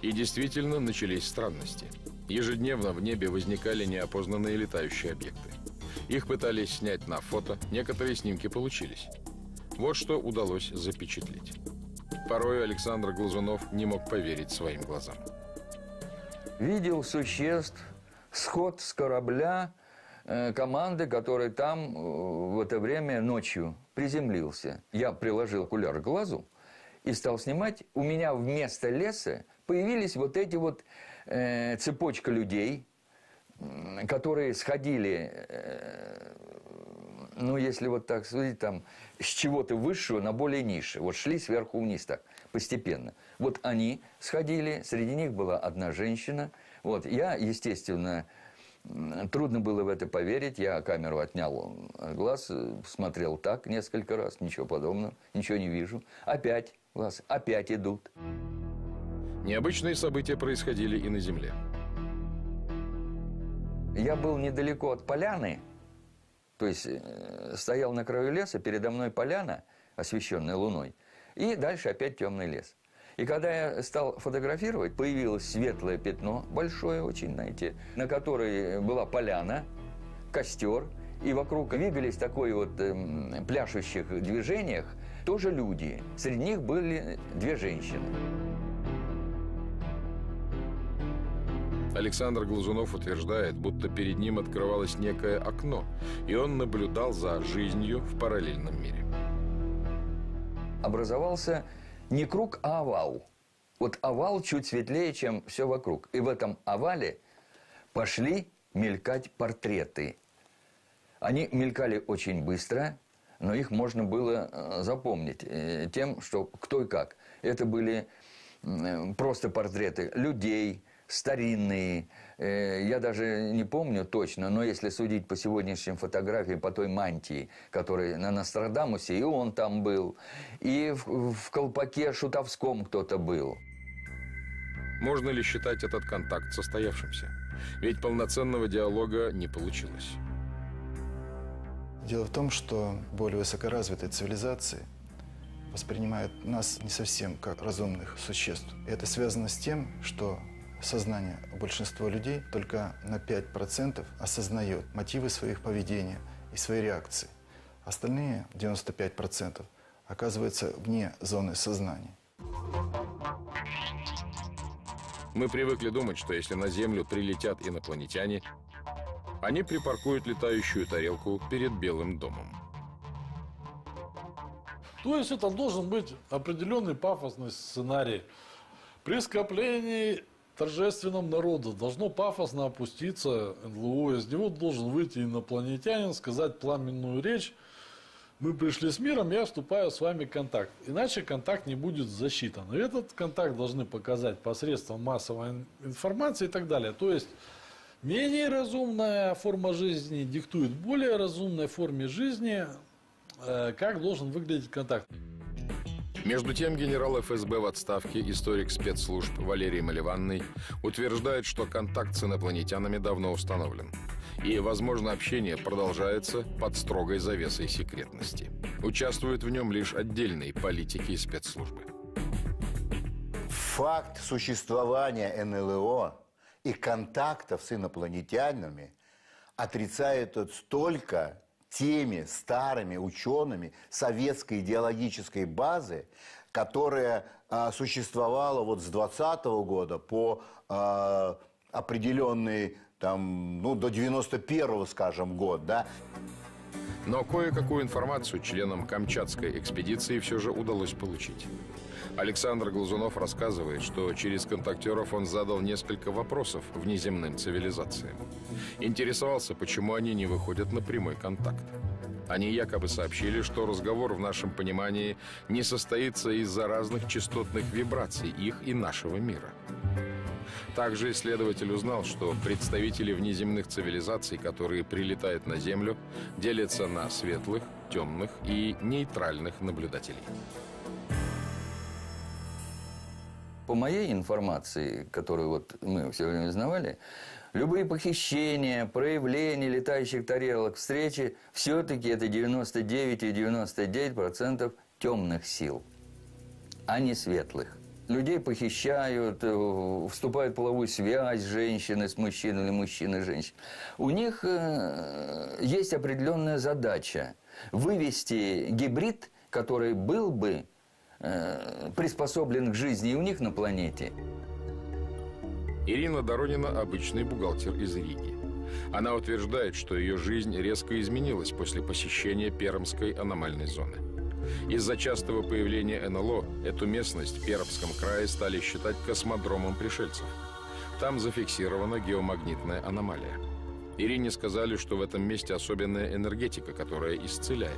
[SPEAKER 1] И действительно начались странности. Ежедневно в небе возникали неопознанные летающие объекты. Их пытались снять на фото, некоторые снимки получились. Вот что удалось запечатлеть. Порой Александр Глазунов не мог поверить своим глазам.
[SPEAKER 17] Видел существ, сход с корабля э, команды, который там э, в это время ночью приземлился. Я приложил окуляр к глазу и стал снимать. У меня вместо леса появились вот эти вот э, цепочка людей, которые сходили, э, ну, если вот так судить, там, с чего-то высшего на более низшее. Вот шли сверху вниз так, постепенно. Вот они сходили, среди них была одна женщина. Вот, я, естественно, трудно было в это поверить. Я камеру отнял от глаз, смотрел так несколько раз, ничего подобного, ничего не вижу. Опять глаз, опять идут.
[SPEAKER 1] Необычные события происходили и на Земле.
[SPEAKER 17] Я был недалеко от поляны, то есть э, стоял на краю леса, передо мной поляна, освещенная луной, и дальше опять темный лес. И когда я стал фотографировать, появилось светлое пятно, большое очень, знаете, на которой была поляна, костер, и вокруг двигались такой вот э, пляшущих движениях тоже люди. Среди них были две женщины.
[SPEAKER 1] Александр Глазунов утверждает, будто перед ним открывалось некое окно, и он наблюдал за жизнью в параллельном мире.
[SPEAKER 17] Образовался не круг, а овал. Вот овал чуть светлее, чем все вокруг. И в этом овале пошли мелькать портреты. Они мелькали очень быстро, но их можно было э, запомнить э, тем, что кто и как. Это были просто портреты людей, старинные. Э, я даже не помню точно, но если судить по сегодняшним фотографиям, по той мантии, которая на Нострадамусе, и он там был, и в, в колпаке Шутовском кто-то был.
[SPEAKER 1] Можно ли считать этот контакт состоявшимся? Ведь полноценного диалога не получилось.
[SPEAKER 16] Дело в том, что более высокоразвитые цивилизации воспринимают нас не совсем как разумных существ. И это связано с тем, что сознание большинства людей только на 5% осознает мотивы своих поведения и свои реакции. Остальные 95% оказываются вне зоны сознания.
[SPEAKER 1] Мы привыкли думать, что если на Землю прилетят инопланетяне, они припаркуют летающую тарелку перед Белым домом.
[SPEAKER 18] То есть это должен быть определенный пафосный сценарий. При скоплении торжественном народа должно пафосно опуститься НЛО. Из него должен выйти инопланетянин, сказать пламенную речь. Мы пришли с миром, я вступаю с вами в контакт. Иначе контакт не будет засчитан. И этот контакт должны показать посредством массовой информации и так далее. То есть менее разумная форма жизни диктует более разумной форме жизни, э, как должен выглядеть контакт.
[SPEAKER 1] Между тем, генерал ФСБ в отставке, историк спецслужб Валерий Маливанный утверждает, что контакт с инопланетянами давно установлен. И, возможно, общение продолжается под строгой завесой секретности. Участвуют в нем лишь отдельные политики и спецслужбы.
[SPEAKER 15] Факт существования НЛО и контактов с инопланетянами отрицает столько теми старыми учеными советской идеологической базы, которая а, существовала вот с 20 года по а, определенный там, ну, до 91-го, скажем, год, да.
[SPEAKER 1] Но кое-какую информацию членам Камчатской экспедиции все же удалось получить. Александр Глазунов рассказывает, что через контактеров он задал несколько вопросов внеземным цивилизациям. Интересовался, почему они не выходят на прямой контакт. Они якобы сообщили, что разговор в нашем понимании не состоится из-за разных частотных вибраций их и нашего мира. Также исследователь узнал, что представители внеземных цивилизаций, которые прилетают на Землю, делятся на светлых, темных и нейтральных наблюдателей.
[SPEAKER 17] По моей информации, которую вот мы все время узнавали, любые похищения, проявления летающих тарелок, встречи, все-таки это 99 и 99 процентов темных сил, а не светлых. Людей похищают, э, вступают в половую связь женщины с мужчиной или мужчины с женщиной. У них э, есть определенная задача вывести гибрид, который был бы э, приспособлен к жизни и у них на планете.
[SPEAKER 1] Ирина Доронина – обычный бухгалтер из Риги. Она утверждает, что ее жизнь резко изменилась после посещения Пермской аномальной зоны. Из-за частого появления НЛО эту местность в Пермском крае стали считать космодромом пришельцев. Там зафиксирована геомагнитная аномалия. Ирине сказали, что в этом месте особенная энергетика, которая исцеляет.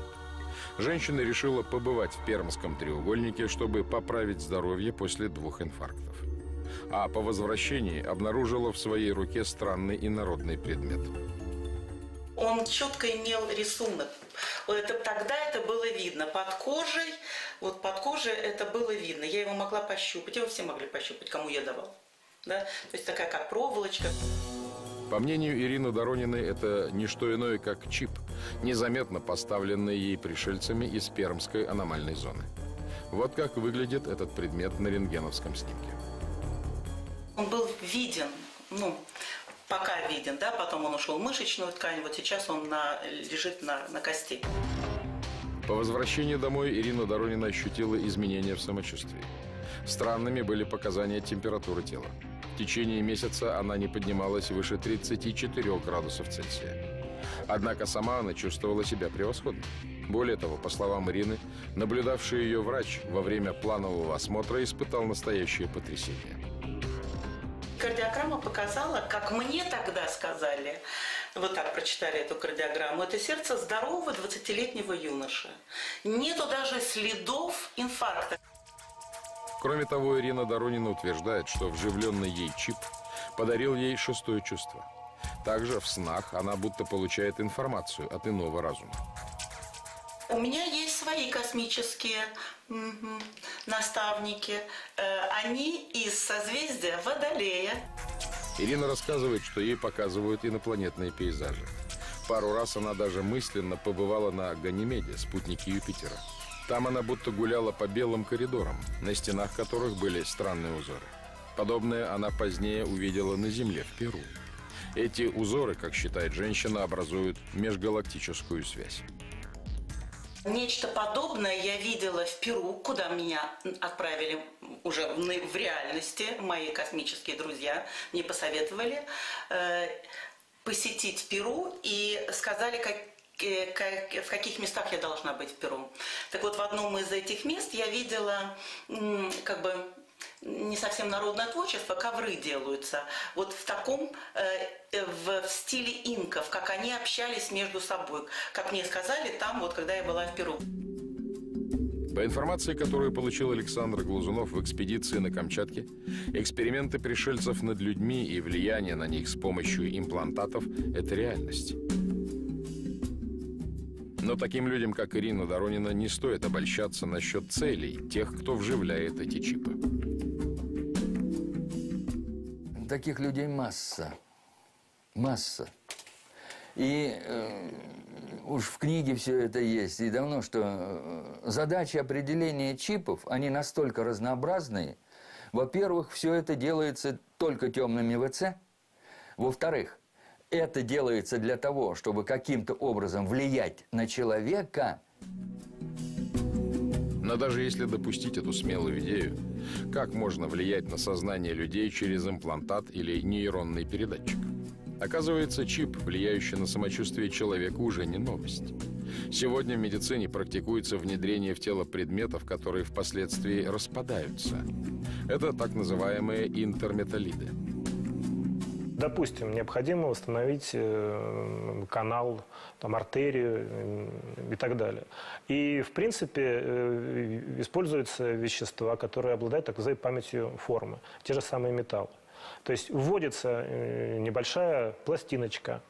[SPEAKER 1] Женщина решила побывать в Пермском треугольнике, чтобы поправить здоровье после двух инфарктов. А по возвращении обнаружила в своей руке странный инородный предмет.
[SPEAKER 19] Он четко имел рисунок. Это, тогда это было видно. Под кожей, вот под кожей это было видно. Я его могла пощупать. Его все могли пощупать, кому я давал. Да? То есть такая как проволочка.
[SPEAKER 1] По мнению Ирины Дорониной, это не что иное, как чип, незаметно поставленный ей пришельцами из Пермской аномальной зоны. Вот как выглядит этот предмет на рентгеновском снимке.
[SPEAKER 19] Он был виден, ну, пока виден, да, потом он ушел в мышечную ткань, вот сейчас он на, лежит на, на кости.
[SPEAKER 1] По возвращении домой Ирина Доронина ощутила изменения в самочувствии. Странными были показания температуры тела. В течение месяца она не поднималась выше 34 градусов Цельсия. Однако сама она чувствовала себя превосходно. Более того, по словам Ирины, наблюдавший ее врач во время планового осмотра испытал настоящее потрясение.
[SPEAKER 19] Кардиограмма показала, как мне тогда сказали, вот так прочитали эту кардиограмму, это сердце здорового 20-летнего юноши. Нету даже следов инфаркта.
[SPEAKER 1] Кроме того, Ирина Доронина утверждает, что вживленный ей чип подарил ей шестое чувство. Также в снах она будто получает информацию от иного разума.
[SPEAKER 19] У меня есть свои космические угу, наставники. Э, они из созвездия Водолея.
[SPEAKER 1] Ирина рассказывает, что ей показывают инопланетные пейзажи. Пару раз она даже мысленно побывала на Ганимеде, спутнике Юпитера. Там она будто гуляла по белым коридорам, на стенах которых были странные узоры. Подобное она позднее увидела на Земле, в Перу. Эти узоры, как считает женщина, образуют межгалактическую связь.
[SPEAKER 19] Нечто подобное я видела в Перу, куда меня отправили уже в, реальности. Мои космические друзья мне посоветовали э, посетить Перу и сказали, э, как, в каких местах я должна быть в Перу. Так вот, в одном из этих мест я видела как бы не совсем народное творчество, ковры делаются. Вот в таком, э, в, в стиле инков, как они общались между собой. Как мне сказали там, вот когда я была в Перу.
[SPEAKER 1] По информации, которую получил Александр Глазунов в экспедиции на Камчатке, эксперименты пришельцев над людьми и влияние на них с помощью имплантатов – это реальность. Но таким людям, как Ирина Доронина, не стоит обольщаться насчет целей тех, кто вживляет эти чипы
[SPEAKER 17] таких людей масса. Масса. И э, уж в книге все это есть, и давно, что э, задачи определения чипов, они настолько разнообразные. Во-первых, все это делается только темными ВЦ. Во-вторых, это делается для того, чтобы каким-то образом влиять на человека.
[SPEAKER 1] Но даже если допустить эту смелую идею, как можно влиять на сознание людей через имплантат или нейронный передатчик? Оказывается, чип, влияющий на самочувствие человека, уже не новость. Сегодня в медицине практикуется внедрение в тело предметов, которые впоследствии распадаются. Это так называемые интерметалиды.
[SPEAKER 20] Допустим, необходимо восстановить э, канал, там, артерию и так далее. И, в принципе, э, используются вещества, которые обладают так называемой памятью формы, те же самые металлы. То есть вводится э, небольшая пластиночка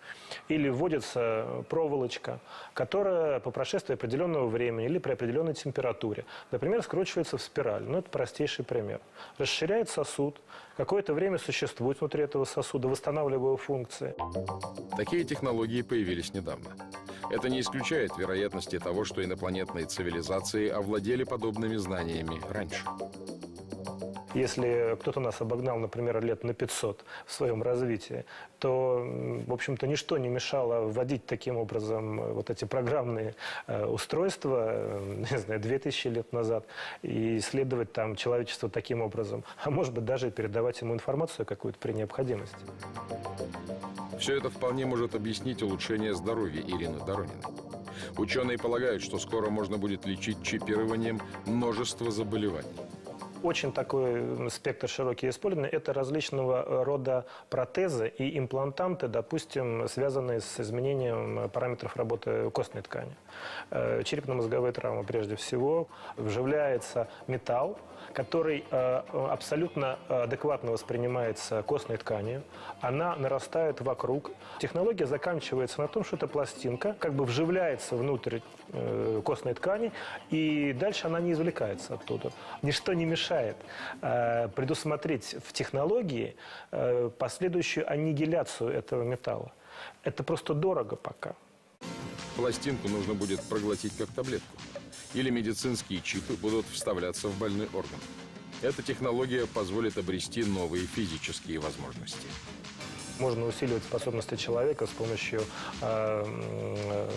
[SPEAKER 20] или вводится проволочка, которая по прошествии определенного времени или при определенной температуре, например, скручивается в спираль. Ну, это простейший пример. Расширяет сосуд, какое-то время существует внутри этого сосуда, восстанавливая функции.
[SPEAKER 1] Такие технологии появились недавно. Это не исключает вероятности того, что инопланетные цивилизации овладели подобными знаниями раньше.
[SPEAKER 20] Если кто-то нас обогнал, например, лет на 500 в своем развитии, то, в общем-то, ничто не мешало вводить таким образом э, вот эти программные э, устройства, э, <laughs> не знаю, 2000 лет назад, и исследовать там человечество таким образом. А может быть, даже передавать ему информацию какую-то при необходимости.
[SPEAKER 1] Все это вполне может объяснить улучшение здоровья Ирины Дорониной. Ученые полагают, что скоро можно будет лечить чипированием множество заболеваний.
[SPEAKER 20] Очень такой спектр широкий использован. Это различного э, рода протезы и имплантанты, допустим, связанные с изменением параметров работы костной ткани. Э, черепно-мозговые травмы прежде всего. Вживляется металл, который э, абсолютно адекватно воспринимается костной тканью. Она нарастает вокруг. Технология заканчивается на том, что эта пластинка как бы вживляется внутрь костной ткани, и дальше она не извлекается оттуда. Ничто не мешает э, предусмотреть в технологии э, последующую аннигиляцию этого металла. Это просто дорого пока.
[SPEAKER 1] Пластинку нужно будет проглотить как таблетку. Или медицинские чипы будут вставляться в больной орган. Эта технология позволит обрести новые физические возможности.
[SPEAKER 20] Можно усиливать способности человека с помощью э,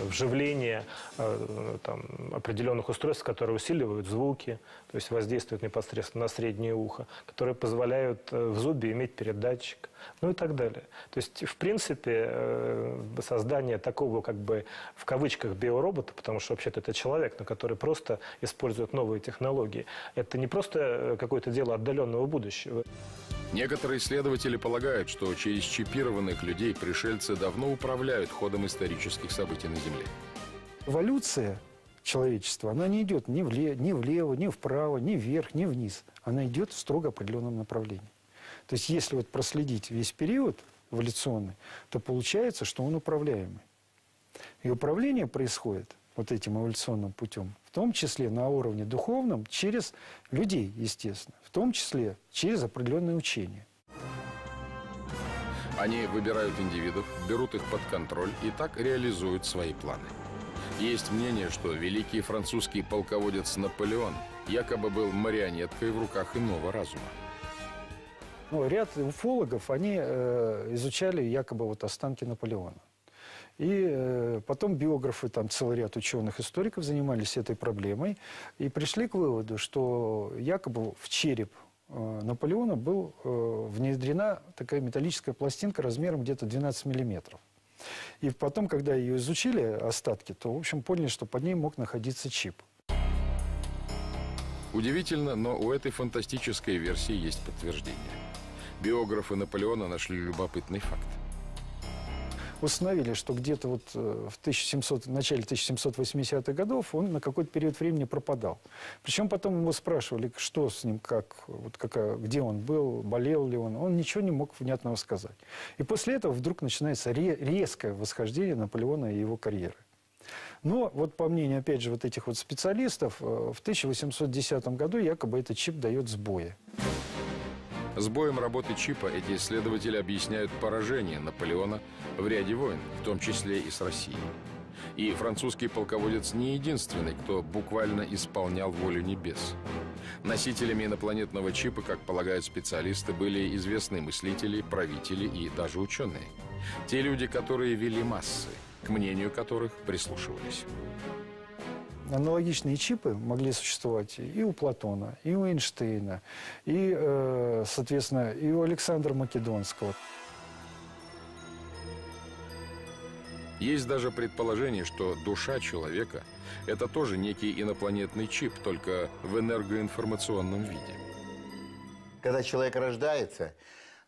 [SPEAKER 20] вживления э, там, определенных устройств, которые усиливают звуки, то есть воздействуют непосредственно на среднее ухо, которые позволяют э, в зубе иметь передатчик, ну и так далее. То есть, в принципе, э, создание такого, как бы, в кавычках, биоробота, потому что вообще-то это человек, но который просто использует новые технологии, это не просто э, какое-то дело отдаленного будущего.
[SPEAKER 1] Некоторые исследователи полагают, что через чипированных людей пришельцы давно управляют ходом исторических событий на Земле.
[SPEAKER 11] Эволюция человечества, она не идет ни влево, ни влево, ни вправо, ни вверх, ни вниз. Она идет в строго определенном направлении. То есть если вот проследить весь период эволюционный, то получается, что он управляемый. И управление происходит вот этим эволюционным путем, в том числе на уровне духовном, через людей, естественно, в том числе через определенные учения.
[SPEAKER 1] Они выбирают индивидов, берут их под контроль и так реализуют свои планы. Есть мнение, что великий французский полководец Наполеон якобы был марионеткой в руках иного разума.
[SPEAKER 11] Ну, ряд уфологов, они э, изучали якобы вот останки Наполеона. И э, потом биографы, там целый ряд ученых, историков занимались этой проблемой и пришли к выводу, что якобы в череп э, Наполеона был э, внедрена такая металлическая пластинка размером где-то 12 миллиметров. И потом, когда ее изучили, остатки, то, в общем, поняли, что под ней мог находиться чип.
[SPEAKER 1] Удивительно, но у этой фантастической версии есть подтверждение. Биографы Наполеона нашли любопытный факт.
[SPEAKER 11] Установили, что где-то вот э, в, 1700, в начале 1780-х годов он на какой-то период времени пропадал. Причем потом его спрашивали, что с ним, как, вот какая, где он был, болел ли он. Он ничего не мог внятного сказать. И после этого вдруг начинается ре, резкое восхождение Наполеона и его карьеры. Но вот по мнению, опять же, вот этих вот специалистов, э, в 1810 году якобы этот чип дает сбои.
[SPEAKER 1] Сбоем работы чипа эти исследователи объясняют поражение Наполеона в ряде войн, в том числе и с Россией. И французский полководец не единственный, кто буквально исполнял волю небес. Носителями инопланетного чипа, как полагают специалисты, были известные мыслители, правители и даже ученые. Те люди, которые вели массы, к мнению которых прислушивались.
[SPEAKER 11] Аналогичные чипы могли существовать и у Платона, и у Эйнштейна, и, э, соответственно, и у Александра Македонского.
[SPEAKER 1] Есть даже предположение, что душа человека – это тоже некий инопланетный чип, только в энергоинформационном виде.
[SPEAKER 15] Когда человек рождается,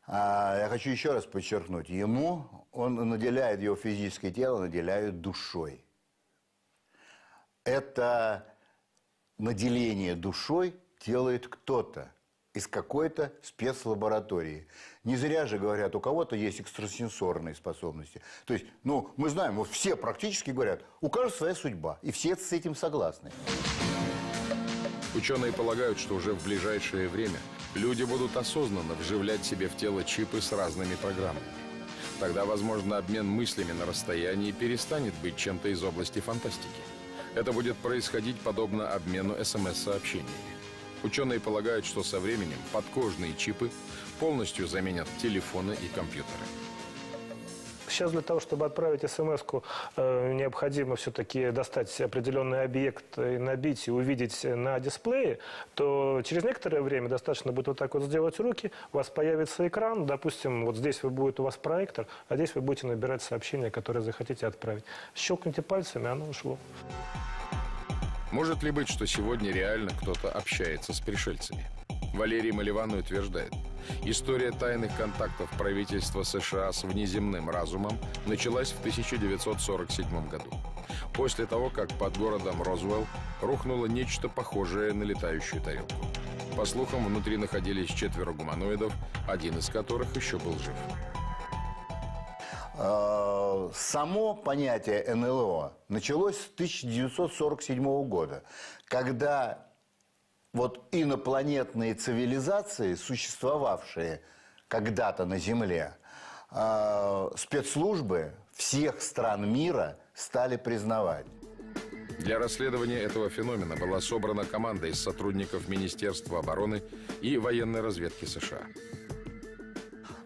[SPEAKER 15] а, я хочу еще раз подчеркнуть, ему, он наделяет его физическое тело, наделяют душой. Это наделение душой делает кто-то из какой-то спецлаборатории. Не зря же говорят, у кого-то есть экстрасенсорные способности. То есть, ну, мы знаем, вот все практически говорят, у каждого своя судьба, и все с этим согласны.
[SPEAKER 1] Ученые полагают, что уже в ближайшее время люди будут осознанно вживлять себе в тело чипы с разными программами. Тогда, возможно, обмен мыслями на расстоянии перестанет быть чем-то из области фантастики. Это будет происходить подобно обмену СМС-сообщениями. Ученые полагают, что со временем подкожные чипы полностью заменят телефоны и компьютеры.
[SPEAKER 20] Сейчас для того, чтобы отправить смс э, необходимо все-таки достать определенный объект и набить и увидеть на дисплее, то через некоторое время достаточно будет вот так вот сделать руки, у вас появится экран, допустим, вот здесь вы будет у вас проектор, а здесь вы будете набирать сообщение, которое захотите отправить. Щелкните пальцами, оно ушло.
[SPEAKER 1] Может ли быть, что сегодня реально кто-то общается с пришельцами? Валерий Маливанный утверждает, история тайных контактов правительства США с внеземным разумом началась в 1947 году. После того, как под городом Розвелл рухнуло нечто похожее на летающую тарелку. По слухам, внутри находились четверо гуманоидов, один из которых еще был жив.
[SPEAKER 15] Само понятие НЛО началось с 1947 года, когда вот инопланетные цивилизации, существовавшие когда-то на Земле, э, спецслужбы всех стран мира стали признавать.
[SPEAKER 1] Для расследования этого феномена была собрана команда из сотрудников Министерства обороны и военной разведки США.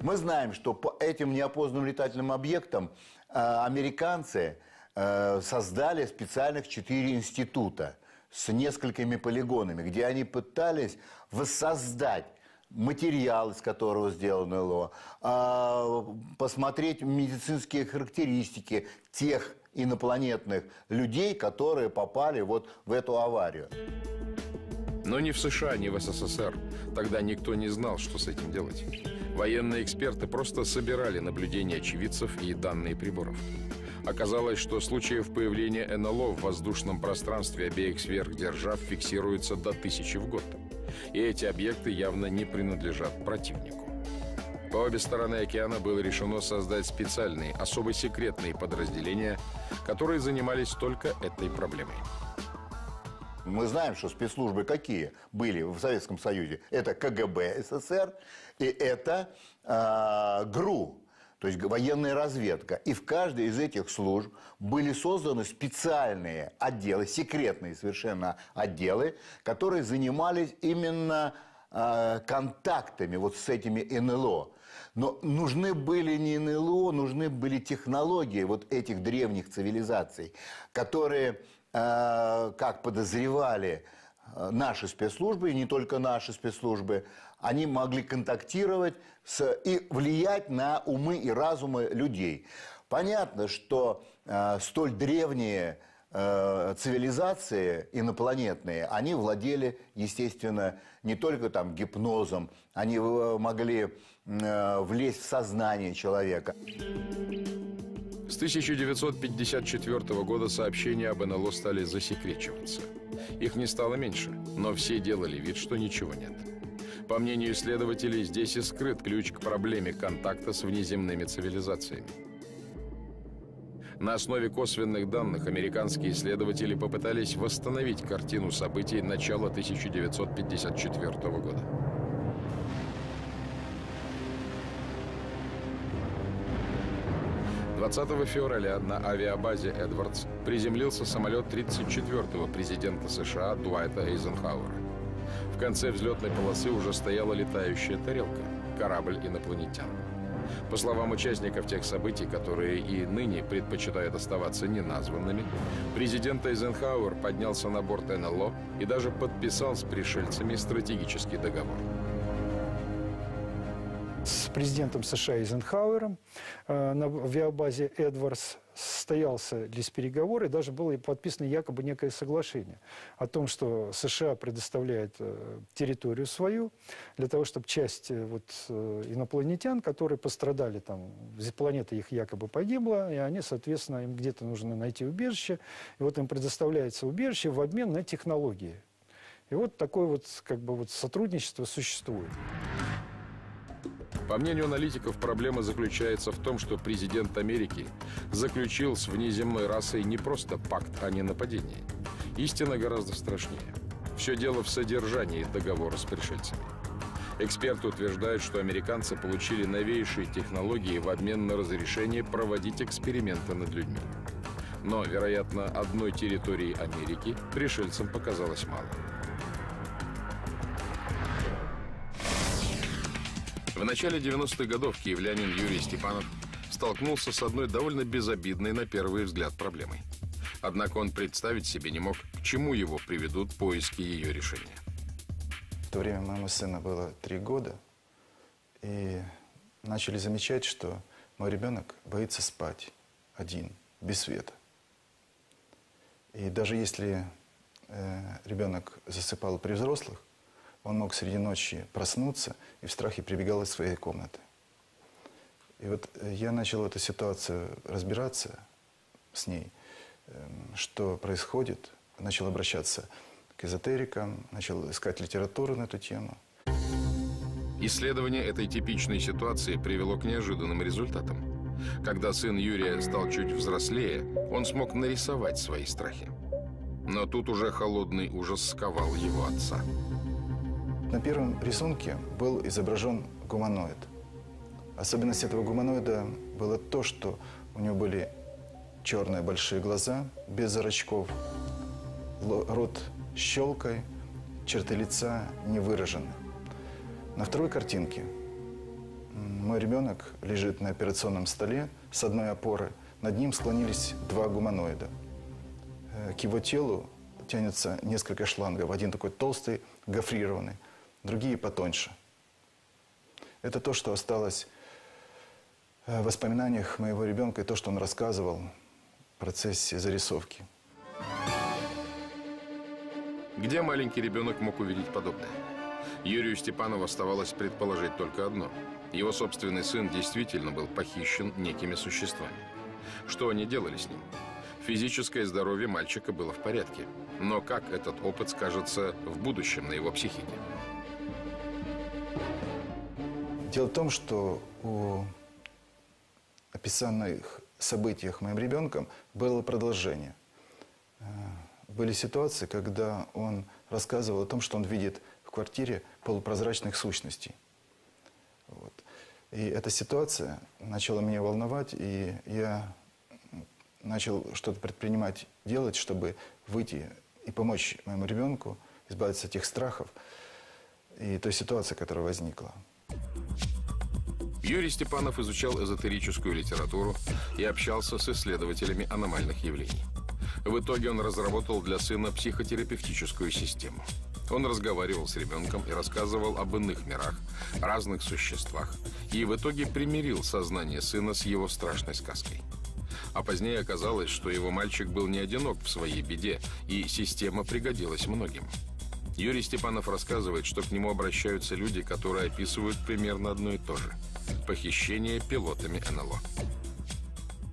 [SPEAKER 15] Мы знаем, что по этим неопознанным летательным объектам американцы э, создали специальных четыре института с несколькими полигонами, где они пытались воссоздать материал, из которого сделано ЛО, э, посмотреть медицинские характеристики тех инопланетных людей, которые попали вот в эту аварию.
[SPEAKER 1] Но ни в США, ни в СССР тогда никто не знал, что с этим делать. Военные эксперты просто собирали наблюдения очевидцев и данные приборов. Оказалось, что случаев появления НЛО в воздушном пространстве обеих сверхдержав фиксируется до тысячи в год. И эти объекты явно не принадлежат противнику. По обе стороны океана было решено создать специальные, особо секретные подразделения, которые занимались только этой проблемой.
[SPEAKER 15] Мы знаем, что спецслужбы какие были в Советском Союзе. Это КГБ СССР и это э, ГРУ. то есть военная разведка. И в каждой из этих служб были созданы специальные отделы, секретные совершенно отделы, которые занимались именно э, контактами вот с этими НЛО. Но нужны были не НЛО, нужны были технологии вот этих древних цивилизаций, которые, как подозревали э, наши спецслужбы, и не только наши спецслужбы, они могли контактировать с, и влиять на умы и разумы людей. Понятно, что э, столь древние э, цивилизации инопланетные, они владели, естественно, не только там гипнозом, они э, могли э, влезть в сознание человека.
[SPEAKER 1] С 1954 года сообщения об НЛО стали засекречиваться. Их не стало меньше, но все делали вид, что ничего нет. По мнению исследователей, здесь и скрыт ключ к проблеме контакта с внеземными цивилизациями. На основе косвенных данных американские исследователи попытались восстановить картину событий начала 1954 года. Двадцатого февраля на авиабазе «Эдвардс» приземлился самолет 34-го президента США Дуайта Эйзенхауэра. В конце взлетной полосы уже стояла летающая тарелка – корабль инопланетян. По словам участников тех событий, которые и ныне предпочитают оставаться неназванными, президент Эйзенхауэр поднялся на борт НЛО и даже подписал с пришельцами стратегический договор
[SPEAKER 11] с президентом США Эйзенхауэром э, на авиабазе «Эдвардс» состоялся лишь переговоры, даже было подписано якобы некое соглашение о том, что США предоставляет э, территорию свою для того, чтобы часть э, вот, инопланетян, которые пострадали там, планета их якобы погибла, и они, соответственно, им где-то нужно найти убежище, и вот им предоставляется убежище в обмен на технологии. И вот такое вот, как бы, вот сотрудничество существует.
[SPEAKER 1] По мнению аналитиков, проблема заключается в том, что президент Америки заключил с внеземной расой не просто пакт о ненападении. Истина гораздо страшнее. Все дело в содержании договора с пришельцами. Эксперты утверждают, что американцы получили новейшие технологии в обмен на разрешение проводить эксперименты над людьми. Но, вероятно, одной территории Америки пришельцам показалось мало. В начале 90-х годов киевлянин Юрий Степанов столкнулся с одной довольно безобидной на первый взгляд проблемой. Однако он представить себе не мог, к чему его приведут поиски ее решения.
[SPEAKER 16] В то время моему сыну было три года, и начали замечать, что мой ребенок боится спать один, без света. И даже если э, ребенок засыпал при взрослых, он мог среди ночи проснуться и в страхе прибегал из своей комнаты. И вот э, я начал эту ситуацию разбираться с ней, эм, что происходит, начал обращаться к эзотерикам, начал искать литературу на эту тему.
[SPEAKER 1] Исследование этой типичной ситуации привело к неожиданным результатам. Когда сын Юрия стал чуть взрослее, он смог нарисовать свои страхи. Но тут уже холодный ужас сковал его отца.
[SPEAKER 16] На первом рисунке был изображен гуманоид. Особенность этого гуманоида было то, что у него были черные большие глаза, без зрачков, рот щелкой, черты лица не выражены. На второй картинке мой ребенок лежит на операционном столе с одной опоры. Над ним склонились два гуманоида. Э, к его телу тянется несколько шлангов. Один такой толстый, гофрированный – другие потоньше. Это то, что осталось в воспоминаниях моего ребенка и то, что он рассказывал в процессе зарисовки.
[SPEAKER 1] Где маленький ребенок мог увидеть подобное? Юрию Степанову оставалось предположить только одно. Его собственный сын действительно был похищен некими существами. Что они делали с ним? Физическое здоровье мальчика было в порядке. Но как этот опыт скажется в будущем на его психике?
[SPEAKER 16] Дело в том, что у описанных событиях моим ребенком было продолжение. Э, были ситуации, когда он рассказывал о том, что он видит в квартире полупрозрачных сущностей. Вот. И эта ситуация начала меня волновать, и я начал что-то предпринимать, делать, чтобы выйти и помочь моему ребенку избавиться от тех страхов и той ситуации, которая возникла.
[SPEAKER 1] Юрий Степанов изучал эзотерическую литературу и общался с исследователями аномальных явлений. В итоге он разработал для сына психотерапевтическую систему. Он разговаривал с ребенком и рассказывал об иных мирах, разных существах, и в итоге примирил сознание сына с его страшной сказкой. А позднее оказалось, что его мальчик был не одинок в своей беде, и система пригодилась многим. Юрий Степанов рассказывает, что к нему обращаются люди, которые описывают примерно одно и то же – похищение пилотами НЛО.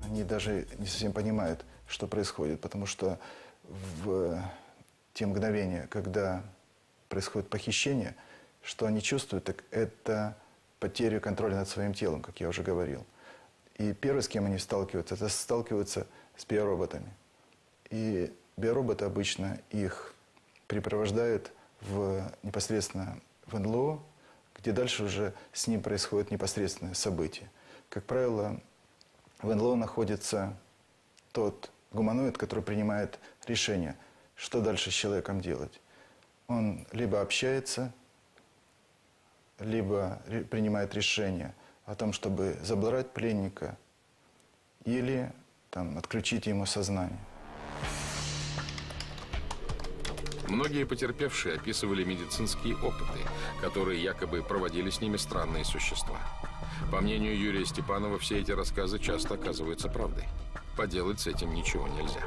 [SPEAKER 16] Они даже не совсем понимают, что происходит, потому что в те мгновения, когда происходит похищение, что они чувствуют, так это потерю контроля над своим телом, как я уже говорил. И первое, с кем они сталкиваются, это сталкиваются с биороботами. И биороботы обычно их припровождают в, непосредственно в НЛО, где дальше уже с ним происходит непосредственное событие. Как правило, в НЛО находится тот гуманоид, который принимает решение, что дальше с человеком делать. Он либо общается, либо принимает решение о том, чтобы забрать пленника или там, отключить ему сознание.
[SPEAKER 1] Многие потерпевшие описывали медицинские опыты, которые якобы проводили с ними странные существа. По мнению Юрия Степанова, все эти рассказы часто оказываются правдой. Поделать с этим ничего нельзя.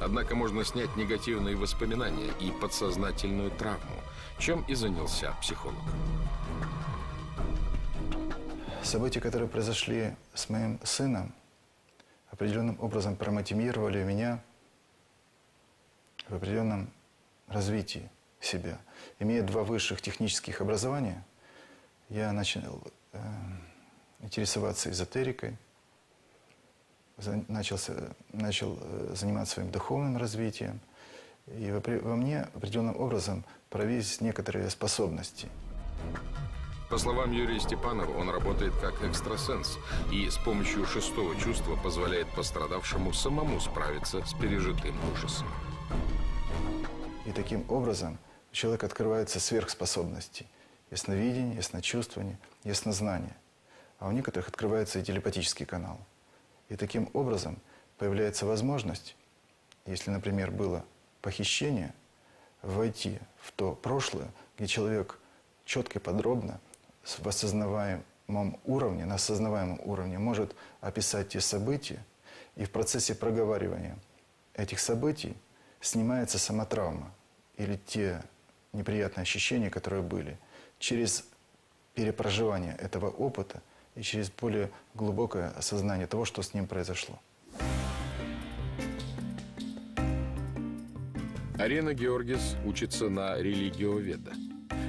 [SPEAKER 1] Однако можно снять негативные воспоминания и подсознательную травму, чем и занялся психолог.
[SPEAKER 16] События, которые произошли с моим сыном, определенным образом промотивировали меня в определенном развитии себя. Имея два высших технических образования, я начал э, интересоваться эзотерикой, за, начался, начал э, заниматься своим духовным развитием. И во, во мне определенным образом проявились некоторые способности.
[SPEAKER 1] По словам Юрия Степанова, он работает как экстрасенс и с помощью шестого чувства позволяет пострадавшему самому справиться с пережитым ужасом.
[SPEAKER 16] И таким образом у человека открываются сверхспособности. Ясновидение, ясночувствование, яснознание. А у некоторых открывается и телепатический канал. И таким образом появляется возможность, если, например, было похищение, войти в то прошлое, где человек четко и подробно, в осознаваемом уровне, на осознаваемом уровне может описать те события, и в процессе проговаривания этих событий снимается сама травма или те неприятные ощущения, которые были, через перепроживание этого опыта и через более глубокое осознание того, что с ним произошло.
[SPEAKER 1] Арина Георгис учится на религиоведа.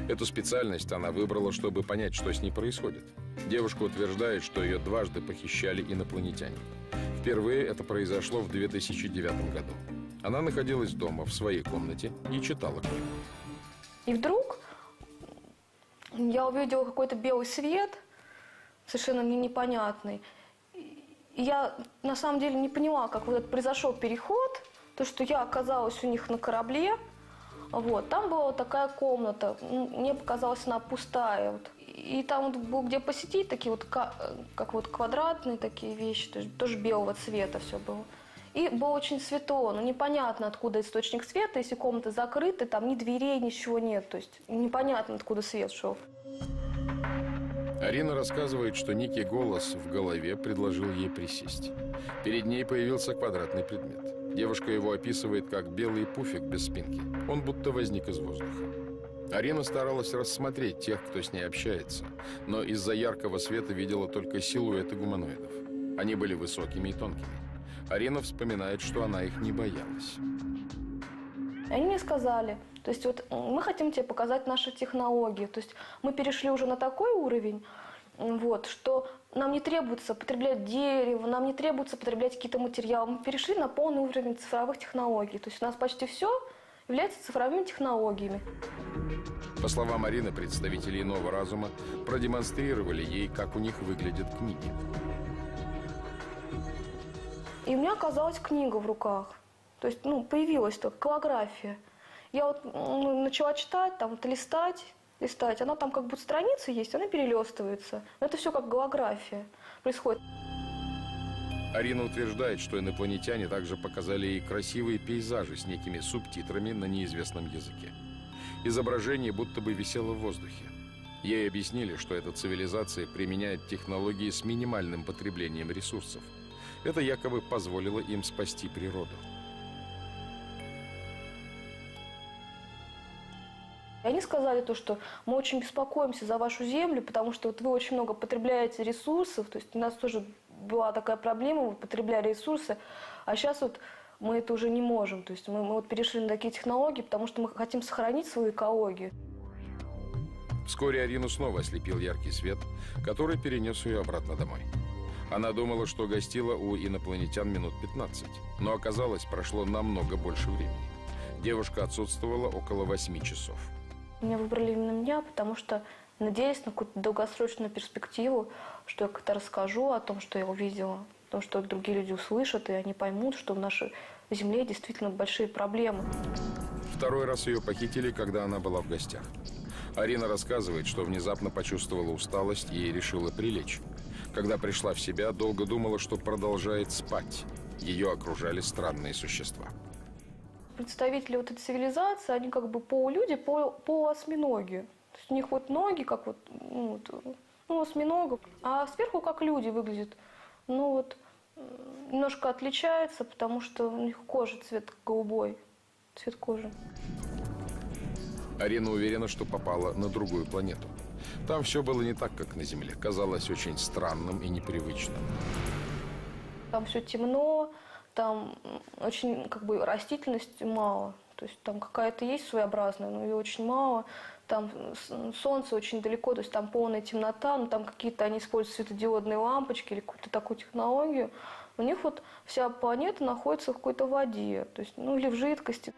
[SPEAKER 1] Эту специальность она выбрала, чтобы понять, что с ней происходит. Девушка утверждает, что ее дважды похищали инопланетяне. Впервые это произошло в 2009 году. Она находилась дома в своей комнате и читала книгу.
[SPEAKER 21] И вдруг я увидела какой-то белый свет, совершенно мне непонятный. И я на самом деле не поняла, как вот этот произошел переход, то, что я оказалась у них на корабле, вот, там была такая комната, мне показалось, она пустая. Вот. И там вот был где посетить, такие вот, как вот квадратные такие вещи, то есть тоже белого цвета все было. И было очень светло, но непонятно, откуда источник света, если комната закрыта, там ни дверей, ничего нет, то есть непонятно, откуда свет шел.
[SPEAKER 1] Арина рассказывает, что некий голос в голове предложил ей присесть. Перед ней появился квадратный предмет. Девушка его описывает как белый пуфик без спинки. Он будто возник из воздуха. Арина старалась рассмотреть тех, кто с ней общается, но из-за яркого света видела только силуэты гуманоидов. Они были высокими и тонкими. Арина вспоминает, что она их не боялась.
[SPEAKER 21] Они мне сказали, то есть вот мы хотим тебе показать наши технологии. То есть мы перешли уже на такой уровень, вот, что нам не требуется потреблять дерево, нам не требуется потреблять какие-то материалы. Мы перешли на полный уровень цифровых технологий. То есть у нас почти все является цифровыми технологиями.
[SPEAKER 1] По словам Арины, представители иного разума продемонстрировали ей, как у них выглядят книги.
[SPEAKER 21] И у меня оказалась книга в руках. То есть, ну, появилась только каллография. Я вот ну, начала читать, там, вот, листать, листать. Она там как будто страницы есть, она перелистывается. Но это все как голография происходит.
[SPEAKER 1] Арина утверждает, что инопланетяне также показали ей красивые пейзажи с некими субтитрами на неизвестном языке. Изображение будто бы висело в воздухе. Ей объяснили, что эта цивилизация применяет технологии с минимальным потреблением ресурсов. Это якобы позволило им спасти природу.
[SPEAKER 21] И они сказали то, что мы очень беспокоимся за вашу землю, потому что вот вы очень много потребляете ресурсов, то есть у нас тоже была такая проблема, мы потребляли ресурсы, а сейчас вот мы это уже не можем. То есть мы, мы вот перешли на такие технологии, потому что мы хотим сохранить свою экологию.
[SPEAKER 1] Вскоре Арину снова ослепил яркий свет, который перенес ее обратно домой. Она думала, что гостила у инопланетян минут 15, но оказалось, прошло намного больше времени. Девушка отсутствовала около 8 часов.
[SPEAKER 21] Меня выбрали именно меня, потому что надеялись на какую-то долгосрочную перспективу, что я как-то расскажу о том, что я увидела, о том, что другие люди услышат, и они поймут, что в нашей Земле действительно большие проблемы.
[SPEAKER 1] Второй раз ее похитили, когда она была в гостях. Арина рассказывает, что внезапно почувствовала усталость и решила прилечь. Когда пришла в себя, долго думала, что продолжает спать. Ее окружали странные существа.
[SPEAKER 21] Представители вот этой цивилизации, они как бы полулюди, пол, полуосьминоги. То есть у них вот ноги, как вот, ну, вот, ну, осьминога, а сверху как люди выглядят. Ну вот, немножко отличается, потому что у них кожа цвет голубой, цвет кожи.
[SPEAKER 1] Арина уверена, что попала на другую планету. Там все было не так, как на Земле. Казалось очень странным и непривычным.
[SPEAKER 21] Там все темно, там очень как бы растительности мало. То есть там какая-то есть своеобразная, но ее очень мало. Там солнце очень далеко, то есть там полная темнота, но там какие-то они используют светодиодные лампочки или какую-то такую технологию. У них вот вся планета находится в какой-то воде, то есть, ну или в жидкости.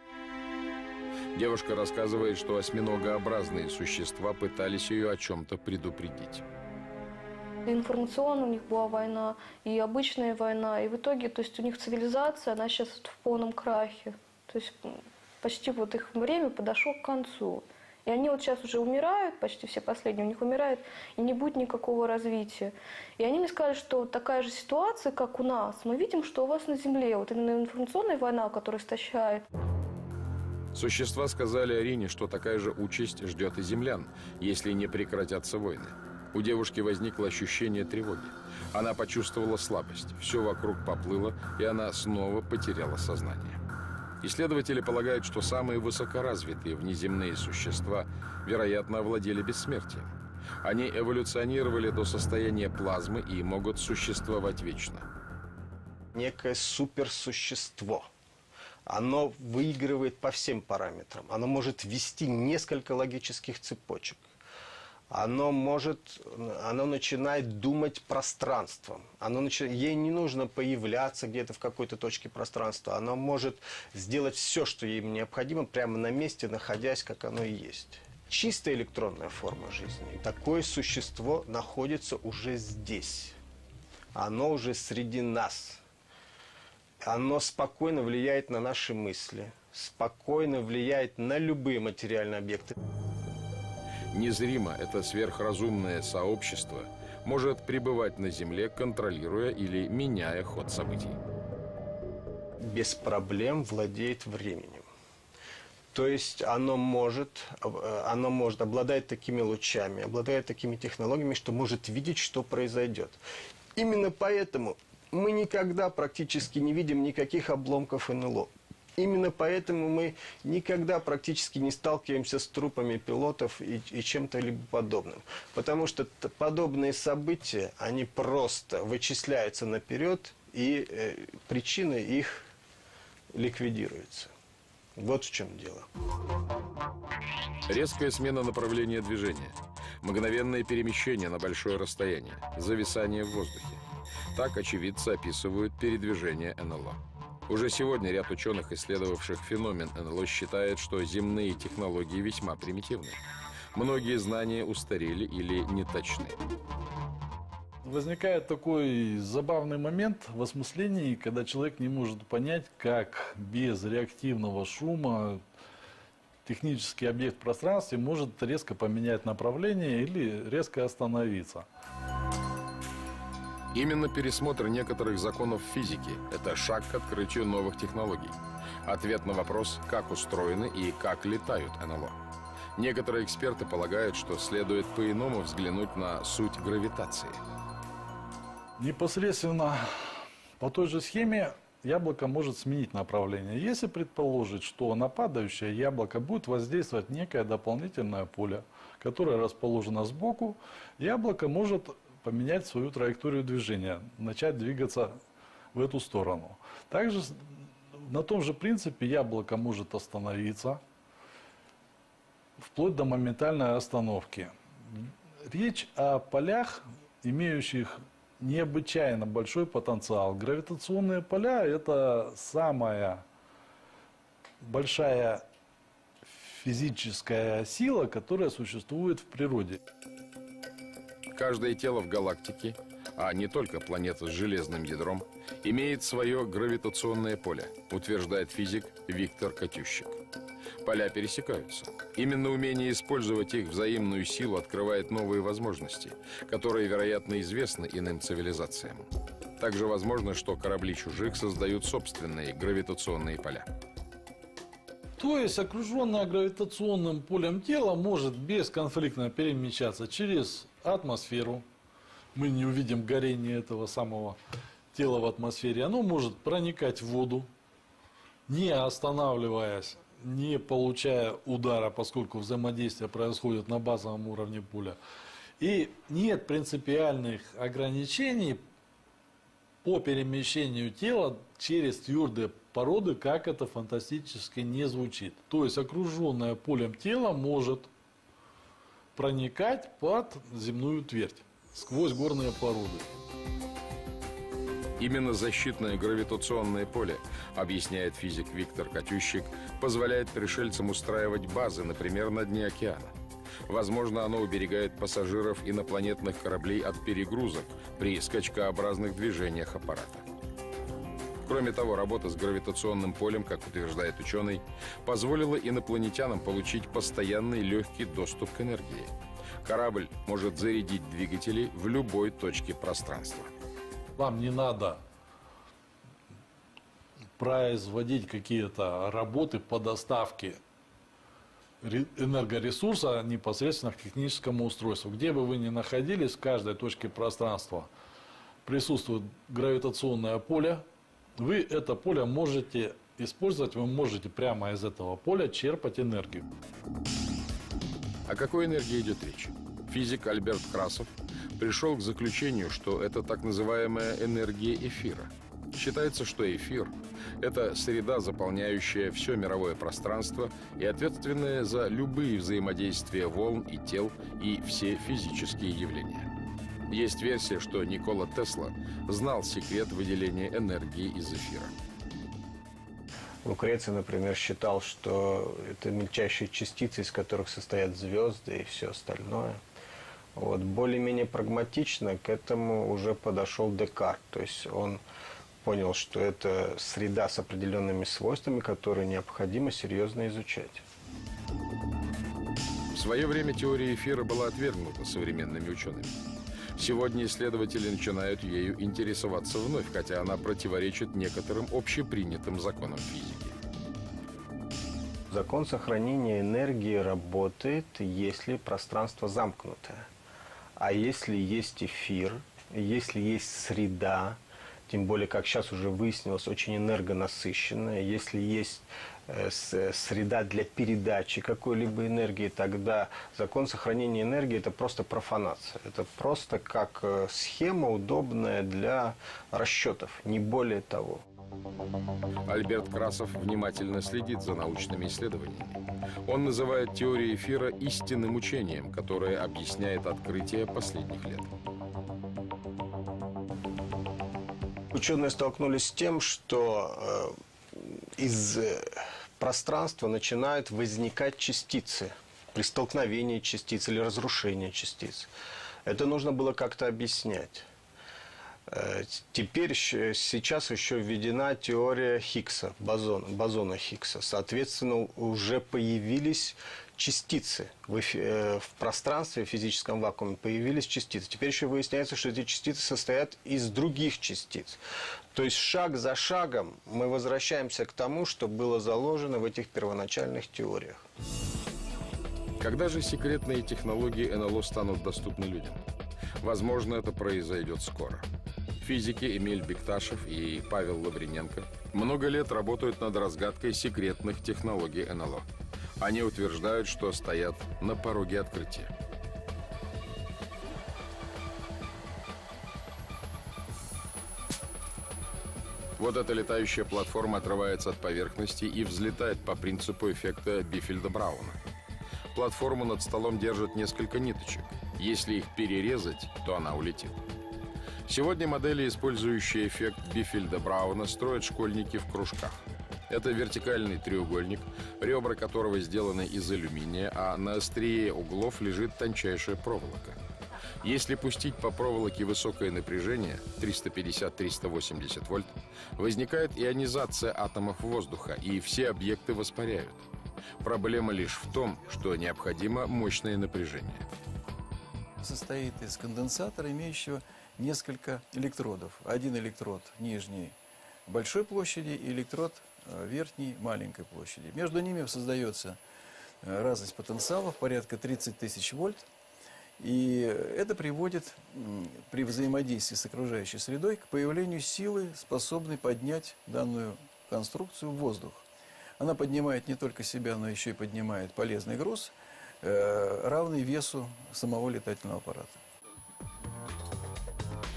[SPEAKER 1] Девушка рассказывает, что осьминогообразные существа пытались ее о чем-то предупредить.
[SPEAKER 21] Информационно у них была война, и обычная война, и в итоге, то есть у них цивилизация, она сейчас в полном крахе. То есть почти вот их время подошло к концу. И они вот сейчас уже умирают, почти все последние у них умирают, и не будет никакого развития. И они мне сказали, что вот такая же ситуация, как у нас. Мы видим, что у вас на Земле, вот именно информационная война, которая истощает.
[SPEAKER 1] Существа сказали Арине, что такая же участь ждет и землян, если не прекратятся войны. У девушки возникло ощущение тревоги. Она почувствовала слабость, все вокруг поплыло, и она снова потеряла сознание. Исследователи полагают, что самые высокоразвитые внеземные существа, вероятно, овладели бессмертием. Они эволюционировали до состояния плазмы и могут существовать вечно.
[SPEAKER 22] Некое суперсущество – оно выигрывает по всем параметрам. Оно может вести несколько логических цепочек. Оно может, оно начинает думать пространством. Оно начинает, ей не нужно появляться где-то в какой-то точке пространства. Оно может сделать все, что ей необходимо, прямо на месте, находясь, как оно и есть. Чистая электронная форма жизни. Такое существо находится уже здесь. Оно уже среди нас оно спокойно влияет на наши мысли, спокойно влияет на любые материальные объекты.
[SPEAKER 1] Незримо это сверхразумное сообщество может пребывать на Земле, контролируя или меняя ход событий.
[SPEAKER 22] Без проблем владеет временем. То есть оно может, э, оно может обладать такими лучами, обладает такими технологиями, что может видеть, что произойдет. Именно поэтому мы никогда практически не видим никаких обломков НЛО. Именно поэтому мы никогда практически не сталкиваемся с трупами пилотов и, и чем-то либо подобным. Потому что подобные события, они просто вычисляются наперед, и э, причины их ликвидируются. Вот в чем дело.
[SPEAKER 1] Резкая смена направления движения. Мгновенное перемещение на большое расстояние. Зависание в воздухе. Так очевидцы описывают передвижение НЛО. Уже сегодня ряд ученых, исследовавших феномен НЛО, считает, что земные технологии весьма примитивны. Многие знания устарели или неточны.
[SPEAKER 18] Возникает такой забавный момент в осмыслении, когда человек не может понять, как без реактивного шума технический объект в пространстве может резко поменять направление или резко остановиться.
[SPEAKER 1] Именно пересмотр некоторых законов физики – это шаг к открытию новых технологий. Ответ на вопрос, как устроены и как летают НЛО. Некоторые эксперты полагают, что следует по-иному взглянуть на суть гравитации.
[SPEAKER 18] Непосредственно по той же схеме яблоко может сменить направление. Если предположить, что на падающее яблоко будет воздействовать некое дополнительное поле, которое расположено сбоку, яблоко может поменять свою траекторию движения, начать двигаться в эту сторону. Также на том же принципе яблоко может остановиться, вплоть до моментальной остановки. Речь о полях, имеющих необычайно большой потенциал. Гравитационные поля – это самая большая физическая сила, которая существует в природе.
[SPEAKER 1] Каждое тело в галактике, а не только планета с железным ядром, имеет свое гравитационное поле, утверждает физик Виктор Катющик. Поля пересекаются. Именно умение использовать их взаимную силу открывает новые возможности, которые, вероятно, известны иным цивилизациям. Также возможно, что корабли чужих создают собственные гравитационные поля.
[SPEAKER 18] То есть окруженное гравитационным полем тело может бесконфликтно перемещаться через атмосферу. Мы не увидим горение этого самого тела в атмосфере. Оно может проникать в воду, не останавливаясь, не получая удара, поскольку взаимодействие происходит на базовом уровне поля. И нет принципиальных ограничений по перемещению тела через твердые породы, как это фантастически не звучит. То есть окруженное полем тело может проникать под земную твердь сквозь горные породы.
[SPEAKER 1] Именно защитное гравитационное поле, объясняет физик Виктор Катющик, позволяет пришельцам устраивать базы, например, на дне океана. Возможно, оно уберегает пассажиров инопланетных кораблей от перегрузок при скачкообразных движениях аппарата. Кроме того, работа с гравитационным полем, как утверждает ученый, позволила инопланетянам получить постоянный легкий доступ к энергии. Корабль может зарядить двигатели в любой точке пространства.
[SPEAKER 18] Вам не надо производить какие-то работы по доставке энергоресурса непосредственно к техническому устройству. Где бы вы ни находились, в каждой точке пространства присутствует гравитационное поле, вы это поле можете использовать, вы можете прямо из этого поля черпать энергию.
[SPEAKER 1] О какой энергии идет речь? Физик Альберт Красов пришел к заключению, что это так называемая энергия эфира. Считается, что эфир – это среда, заполняющая все мировое пространство и ответственная за любые взаимодействия волн и тел и все физические явления. Есть версия, что Никола Тесла знал секрет выделения энергии из эфира.
[SPEAKER 22] Лукреций, например, считал, что это мельчайшие частицы, из которых состоят звезды и все остальное. Вот. Более-менее прагматично к этому уже подошел Декарт. То есть он понял, что это среда с определенными свойствами, которые необходимо серьезно изучать.
[SPEAKER 1] В свое время теория эфира была отвергнута современными учеными. Сегодня исследователи начинают ею интересоваться вновь, хотя она противоречит некоторым общепринятым законам физики.
[SPEAKER 22] Закон сохранения энергии работает, если пространство замкнутое. А если есть эфир, если есть среда, тем более, как сейчас уже выяснилось, очень энергонасыщенная, если есть среда для передачи какой-либо энергии, тогда закон сохранения энергии – это просто профанация. Это просто как э, схема, удобная для расчетов, не более того.
[SPEAKER 1] Альберт Красов внимательно следит за научными исследованиями. Он называет теорию эфира истинным учением, которое объясняет открытие последних лет.
[SPEAKER 22] Ученые столкнулись с тем, что э, из пространства начинают возникать частицы. при столкновении частиц или разрушении частиц. Это нужно было как-то объяснять. Э, теперь сейчас еще введена теория Хиггса, бозона, бозона Хиггса. Соответственно, уже появились частицы в, э, в пространстве, в физическом вакууме появились частицы. Теперь еще выясняется, что эти частицы состоят из других частиц. То есть шаг за шагом мы возвращаемся к тому, что было заложено в этих первоначальных теориях.
[SPEAKER 1] Когда же секретные технологии НЛО станут доступны людям? Возможно, это произойдет скоро. Физики Эмиль Бекташев и Павел Лавриненко много лет работают над разгадкой секретных технологий НЛО. Они утверждают, что стоят на пороге открытия. Вот эта летающая платформа отрывается от поверхности и взлетает по принципу эффекта Бифельда-Брауна. Платформу над столом держат несколько ниточек. Если их перерезать, то она улетит. Сегодня модели, использующие эффект Бифельда-Брауна, строят школьники в кружках. Это вертикальный треугольник, ребра которого сделаны из алюминия, а на острие углов лежит тончайшая проволока. Если пустить по проволоке высокое напряжение, 350-380 вольт, возникает ионизация атомов воздуха, и все объекты воспаряют. Проблема лишь в том, что необходимо мощное напряжение.
[SPEAKER 23] Состоит из конденсатора, имеющего несколько электродов. Один электрод нижний большой площади и электрод э, верхней маленькой площади. Между ними создается э, разность потенциалов порядка 30 тысяч вольт. И это приводит при взаимодействии с окружающей средой к появлению силы, способной поднять данную конструкцию в воздух. Она поднимает не только себя, но еще и поднимает полезный груз, э, равный весу самого летательного аппарата.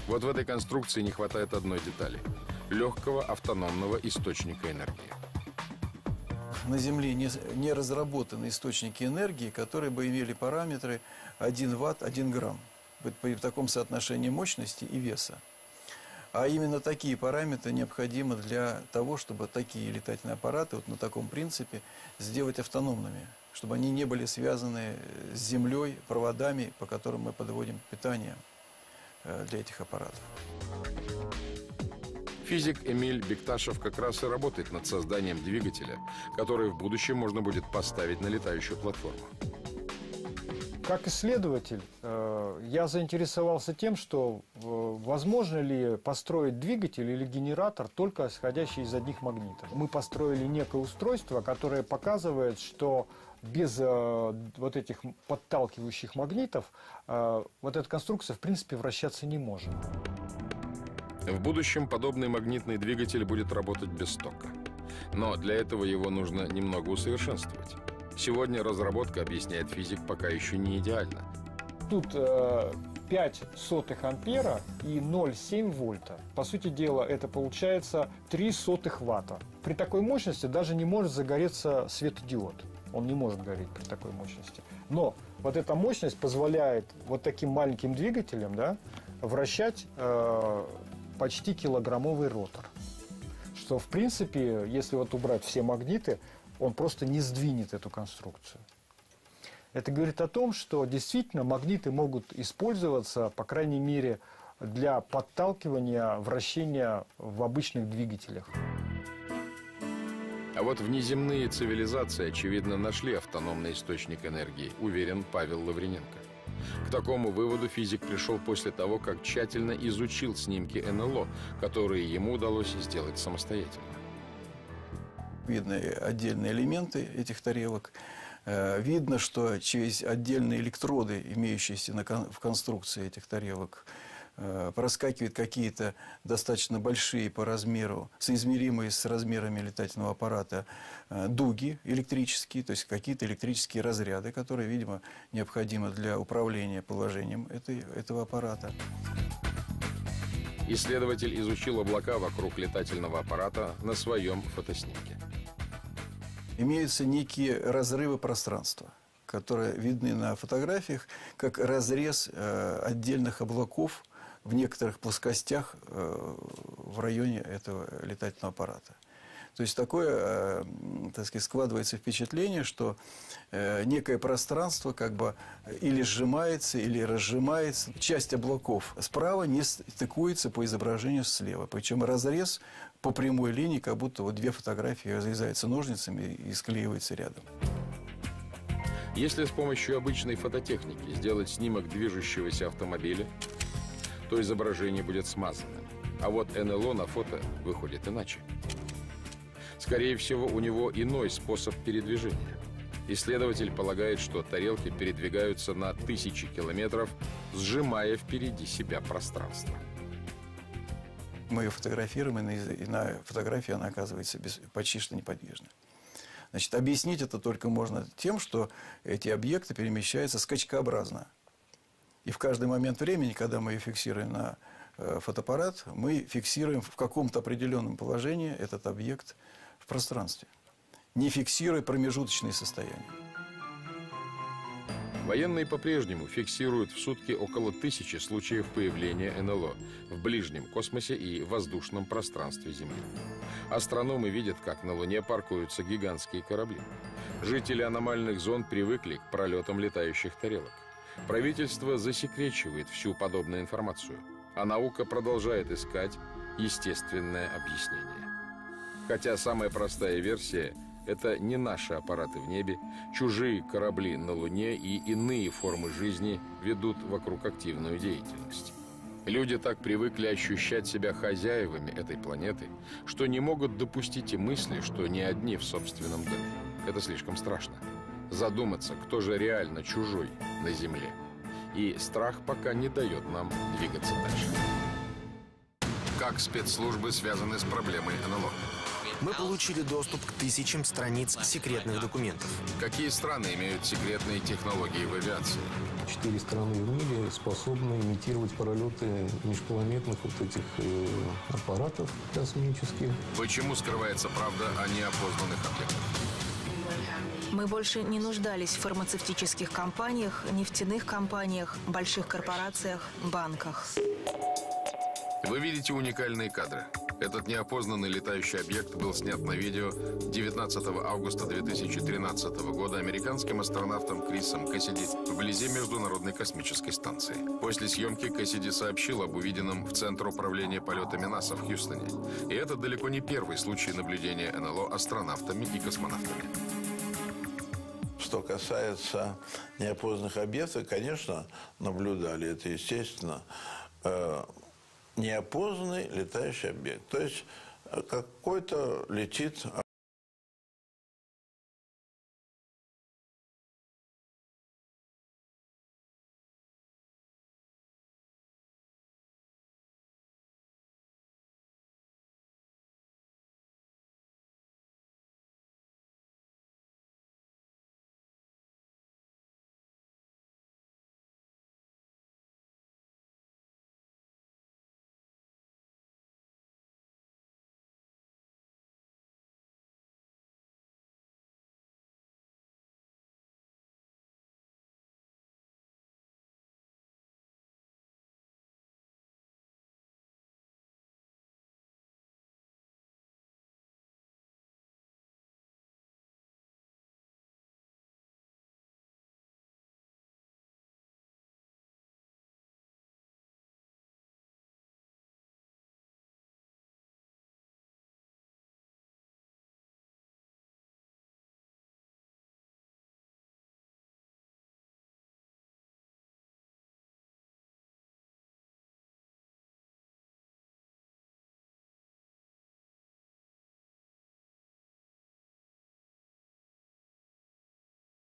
[SPEAKER 1] Вот в этой конструкции не хватает одной детали – легкого автономного источника энергии.
[SPEAKER 23] На Земле не, не разработаны источники энергии, которые бы имели параметры 1 ватт, 1 грамм при таком соотношении мощности и веса. А именно такие параметры необходимы для того, чтобы такие летательные аппараты вот на таком принципе сделать автономными, чтобы они не были связаны с землей, проводами, по которым мы подводим питание э, для этих аппаратов.
[SPEAKER 1] Физик Эмиль Бекташев как раз и работает над созданием двигателя, который в будущем можно будет поставить на летающую платформу.
[SPEAKER 11] Как исследователь, э, я заинтересовался тем, что э, возможно ли построить двигатель или генератор, только исходящий из одних магнитов. Мы построили некое устройство, которое показывает, что без э, вот этих подталкивающих магнитов вот эта конструкция в принципе вращаться не может.
[SPEAKER 1] В будущем подобный магнитный двигатель будет работать без тока. Но для этого его нужно немного усовершенствовать. Сегодня разработка, объясняет физик, пока еще не идеальна.
[SPEAKER 11] Тут э, 5 сотых ампера и 0,7 вольта. По сути дела, это получается 3 сотых ватта. При такой мощности даже не может загореться светодиод. Он не может гореть при такой мощности. Но вот эта мощность позволяет вот таким маленьким двигателем да, вращать э, почти килограммовый ротор. Что, в принципе, если вот убрать все магниты, он просто не сдвинет эту конструкцию. Это говорит о том, что действительно магниты могут использоваться, по крайней мере, для подталкивания вращения в обычных двигателях.
[SPEAKER 1] А вот внеземные цивилизации, очевидно, нашли автономный источник энергии, уверен Павел Лаврененко. К такому выводу физик пришел после того, как тщательно изучил снимки НЛО, которые ему удалось сделать самостоятельно
[SPEAKER 23] видны отдельные элементы этих тарелок. Э, видно, что через отдельные электроды, имеющиеся в конструкции этих тарелок, проскакивают какие-то достаточно большие по размеру, соизмеримые с размерами летательного аппарата, э, дуги электрические, то есть какие-то электрические разряды, которые, видимо, необходимы для управления положением этой, этого аппарата.
[SPEAKER 1] Исследователь изучил облака вокруг летательного аппарата на своем фотоснимке
[SPEAKER 23] имеются некие разрывы пространства, которые видны на фотографиях, как разрез э, отдельных облаков в некоторых плоскостях э, в районе этого летательного аппарата. То есть такое, э, так сказать, складывается впечатление, что э, некое пространство как бы или сжимается, или разжимается. Часть облаков справа не стыкуется по изображению слева. Причем разрез по прямой линии, как будто вот две фотографии разрезаются ножницами и склеиваются рядом.
[SPEAKER 1] Если с помощью обычной фототехники сделать снимок движущегося автомобиля, то изображение будет смазанным. А вот НЛО на фото выходит иначе. Скорее всего, у него иной способ передвижения. Исследователь полагает, что тарелки передвигаются на тысячи километров, сжимая впереди себя пространство.
[SPEAKER 23] Мы ее фотографируем, и на фотографии она оказывается без, почти что неподвижной. Значит, объяснить это только можно тем, что эти объекты перемещаются скачкообразно. И в каждый момент времени, когда мы ее фиксируем на э, фотоаппарат, мы фиксируем в каком-то определенном положении этот объект в пространстве, не фиксируя промежуточные состояния.
[SPEAKER 1] Военные по-прежнему фиксируют в сутки около тысячи случаев появления НЛО в ближнем космосе и воздушном пространстве Земли. Астрономы видят, как на Луне паркуются гигантские корабли. Жители аномальных зон привыкли к пролетам летающих тарелок. Правительство засекречивает всю подобную информацию, а наука продолжает искать естественное объяснение. Хотя самая простая версия – это не наши аппараты в небе, чужие корабли на Луне и иные формы жизни ведут вокруг активную деятельность. Люди так привыкли ощущать себя хозяевами этой планеты, что не могут допустить и мысли, что не одни в собственном доме. Это слишком страшно задуматься, кто же реально чужой на Земле. И страх пока не дает нам двигаться дальше. Как спецслужбы связаны с проблемой НЛО?
[SPEAKER 2] Мы получили доступ к тысячам страниц секретных документов.
[SPEAKER 1] Какие страны имеют секретные технологии в авиации?
[SPEAKER 14] Четыре страны в мире способны имитировать пролеты межпланетных вот этих э, аппаратов космических.
[SPEAKER 1] Почему скрывается правда о неопознанных объектах?
[SPEAKER 24] Мы больше не нуждались в фармацевтических компаниях, нефтяных компаниях, больших корпорациях, банках.
[SPEAKER 1] Вы видите уникальные кадры. Этот неопознанный летающий объект был снят на видео 19 августа 2013 года американским астронавтом Крисом Кэссиди вблизи Международной космической станции. После съемки Кэссиди сообщил об увиденном в Центр управления полетами НАСА в Хьюстоне. И это далеко не первый случай наблюдения НЛО астронавтами и космонавтами.
[SPEAKER 25] Что касается неопознанных объектов, конечно, наблюдали это, естественно, э, неопознанный летающий объект. То есть э, какой-то летит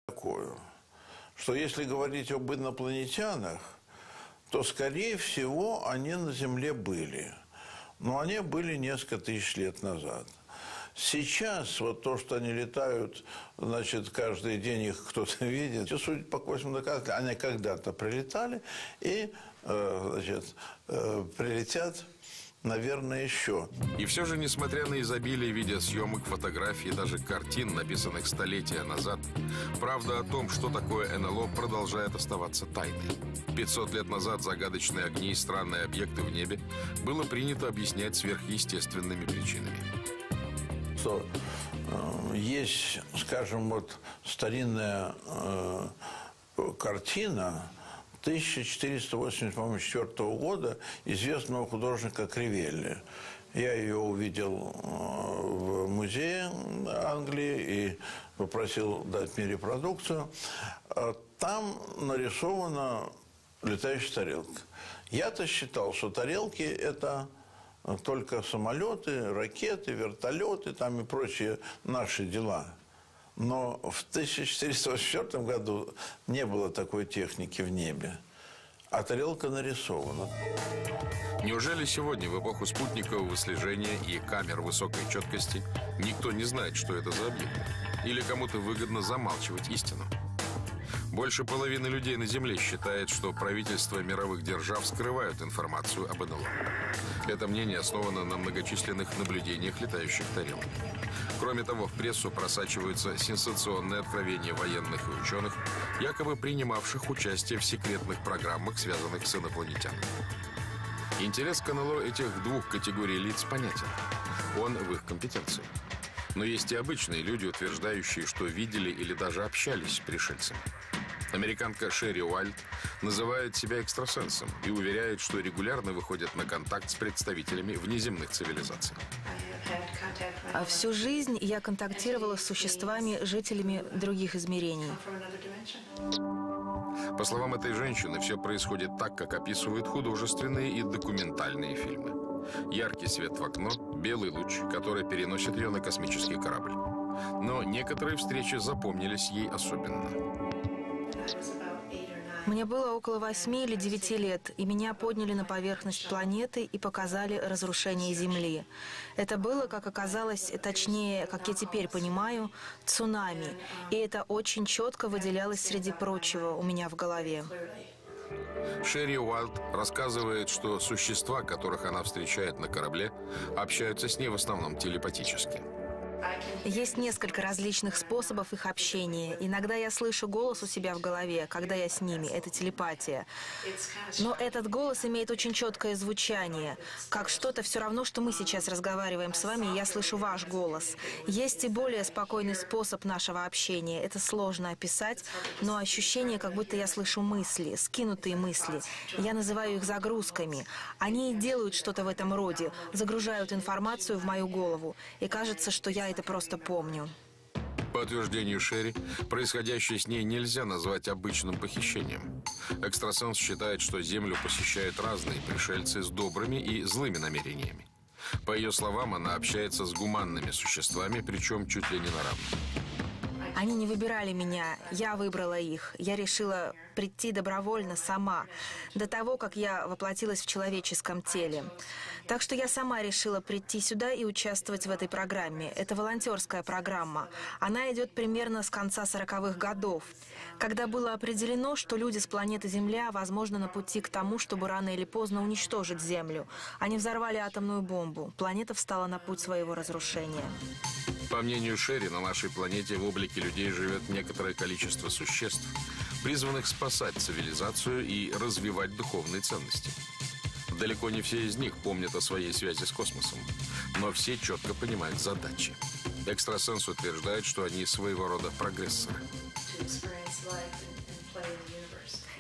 [SPEAKER 25] такую, что если говорить об инопланетянах, то, скорее всего, они на Земле были. Но они были несколько тысяч лет назад. Сейчас вот то, что они летают, значит, каждый день их кто-то <laughs> видит, судя по доказательствам, они когда-то прилетали и, э, значит, э, прилетят наверное, еще.
[SPEAKER 1] И все же, несмотря на изобилие видеосъемок, фотографий и даже картин, написанных столетия назад, правда о том, что такое НЛО, продолжает оставаться тайной. 500 лет назад загадочные огни и странные объекты в небе было принято объяснять сверхъестественными причинами.
[SPEAKER 25] что э, есть, скажем, вот старинная э, картина 1484 года известного художника Кривелли. Я ее увидел э, в музее Англии и попросил дать мне репродукцию. Э, там нарисована летающая тарелка. Я-то считал, что тарелки – это только самолеты, ракеты, вертолеты там и прочие наши дела. Но в 1484 году не было такой техники в небе а тарелка нарисована.
[SPEAKER 1] Неужели сегодня, в эпоху спутникового слежения и камер высокой четкости, никто не знает, что это за объект? Или кому-то выгодно замалчивать истину? Больше половины людей на Земле считает, что правительства мировых держав скрывают информацию об НЛО. Это мнение основано на многочисленных наблюдениях летающих тарелок. Кроме того, в прессу просачиваются сенсационные откровения военных и ученых, якобы принимавших участие в секретных программах, связанных с инопланетянами. Интерес к НЛО этих двух категорий лиц понятен. Он в их компетенции. Но есть и обычные люди, утверждающие, что видели или даже общались с пришельцами. Американка Шерри Уальд называет себя экстрасенсом и уверяет, что регулярно выходит на контакт с представителями внеземных цивилизаций.
[SPEAKER 24] А всю жизнь я контактировала с существами, жителями других измерений.
[SPEAKER 1] По словам этой женщины, все происходит так, как описывают художественные и документальные фильмы. Яркий свет в окно, белый луч, который переносит ее на космический корабль. Но некоторые встречи запомнились ей особенно.
[SPEAKER 24] Мне было около восьми или девяти лет, и меня подняли на поверхность планеты и показали разрушение Земли. Это было, как оказалось, точнее, как я теперь понимаю, цунами. И это очень четко выделялось среди прочего у меня в голове.
[SPEAKER 1] Шерри Уайлд рассказывает, что существа, которых она встречает на корабле, общаются с ней в основном телепатически.
[SPEAKER 24] Есть несколько различных способов их общения. Иногда я слышу голос у себя в голове, когда я с ними. Это телепатия. Но этот голос имеет очень четкое звучание. Как что-то все равно, что мы сейчас разговариваем с вами, и я слышу ваш голос. Есть и более спокойный способ нашего общения. Это сложно описать, но ощущение, как будто я слышу мысли, скинутые мысли. Я называю их загрузками. Они делают что-то в этом роде, загружают информацию в мою голову. И кажется, что я это просто помню.
[SPEAKER 1] По утверждению Шерри, происходящее с ней нельзя назвать обычным похищением. Экстрасенс считает, что Землю посещают разные пришельцы с добрыми и злыми намерениями. По ее словам, она общается с гуманными существами, причем чуть ли не на равных.
[SPEAKER 24] Они не выбирали меня, я выбрала их. Я решила прийти добровольно сама, до того, как я воплотилась в человеческом теле. Так что я сама решила прийти сюда и участвовать в этой программе. Это волонтерская программа. Она идет примерно с конца 40-х годов, когда было определено, что люди с планеты Земля, возможно, на пути к тому, чтобы рано или поздно уничтожить Землю. Они взорвали атомную бомбу. Планета встала на путь своего разрушения.
[SPEAKER 1] По мнению Шерри, на нашей планете в облике людей живет некоторое количество существ, призванных спасать цивилизацию и развивать духовные ценности. Далеко не все из них помнят о своей связи с космосом, но все четко понимают задачи. Экстрасенс утверждает, что они своего рода прогрессоры.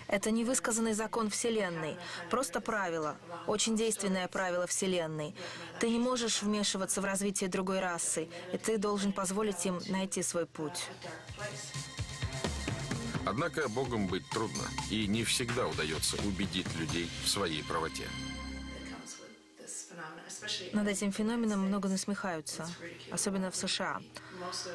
[SPEAKER 24] Это невысказанный закон Вселенной, просто правило, очень действенное правило Вселенной. Ты не можешь вмешиваться в развитие другой расы, и ты должен позволить им найти свой путь.
[SPEAKER 1] Однако Богом быть трудно, и не всегда удается убедить людей в своей правоте.
[SPEAKER 24] Над этим феноменом много насмехаются, особенно в США.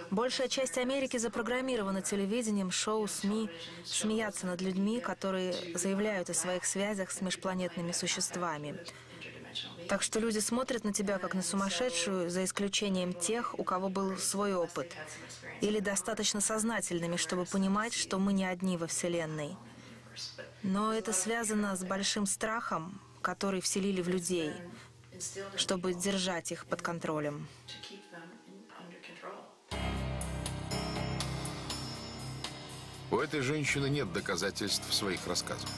[SPEAKER 24] Большая часть Америки запрограммирована телевидением, шоу, СМИ смеяться над людьми, которые заявляют о своих связях с межпланетными существами. Так что люди смотрят на тебя как на сумасшедшую, за исключением тех, у кого был свой опыт. Или достаточно сознательными, чтобы понимать, что мы не одни во Вселенной. Но это связано с большим страхом, который вселили в людей, чтобы держать их под контролем.
[SPEAKER 1] У этой женщины нет доказательств своих рассказов.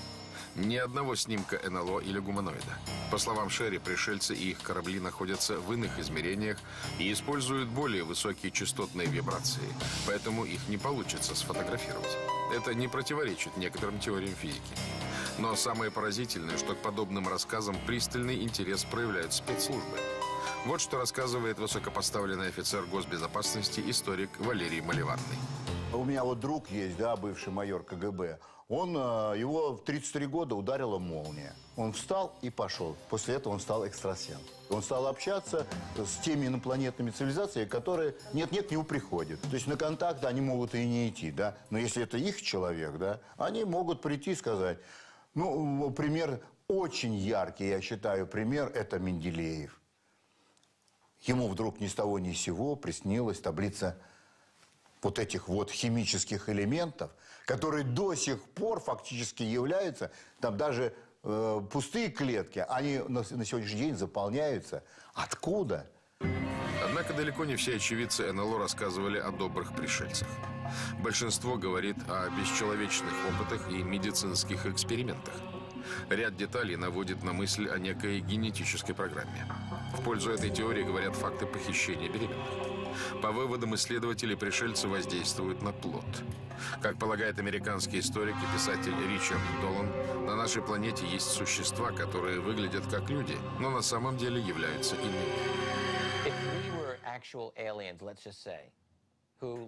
[SPEAKER 1] Ни одного снимка НЛО или гуманоида. По словам Шерри, пришельцы и их корабли находятся в иных измерениях и используют более высокие частотные вибрации, поэтому их не получится сфотографировать. Это не противоречит некоторым теориям физики. Но самое поразительное, что к подобным рассказам пристальный интерес проявляют спецслужбы. Вот что рассказывает высокопоставленный офицер госбезопасности, историк Валерий Маливанный.
[SPEAKER 15] У меня вот друг есть, да, бывший майор КГБ. Он, э, его в 33 года ударила молния. Он встал и пошел. После этого он стал экстрасенсом. Он стал общаться с теми инопланетными цивилизациями, которые нет-нет, к нему приходят. То есть на контакт они могут и не идти, да. Но если это их человек, да, они могут прийти и сказать, ну, пример очень яркий, я считаю, пример – это Менделеев. Ему вдруг ни с того ни с сего приснилась таблица вот этих вот химических элементов, которые до сих пор фактически являются, там даже э, пустые клетки, они на, на сегодняшний день заполняются. Откуда?
[SPEAKER 1] Однако далеко не все очевидцы НЛО рассказывали о добрых пришельцах. Большинство говорит о бесчеловечных опытах и медицинских экспериментах. Ряд деталей наводит на мысль о некой генетической программе. В пользу этой теории говорят факты похищения беременных. По выводам исследователей, пришельцы воздействуют на плод. Как полагает американский историк и писатель Ричард Долан, на нашей планете есть существа, которые выглядят как люди, но на самом деле являются иными.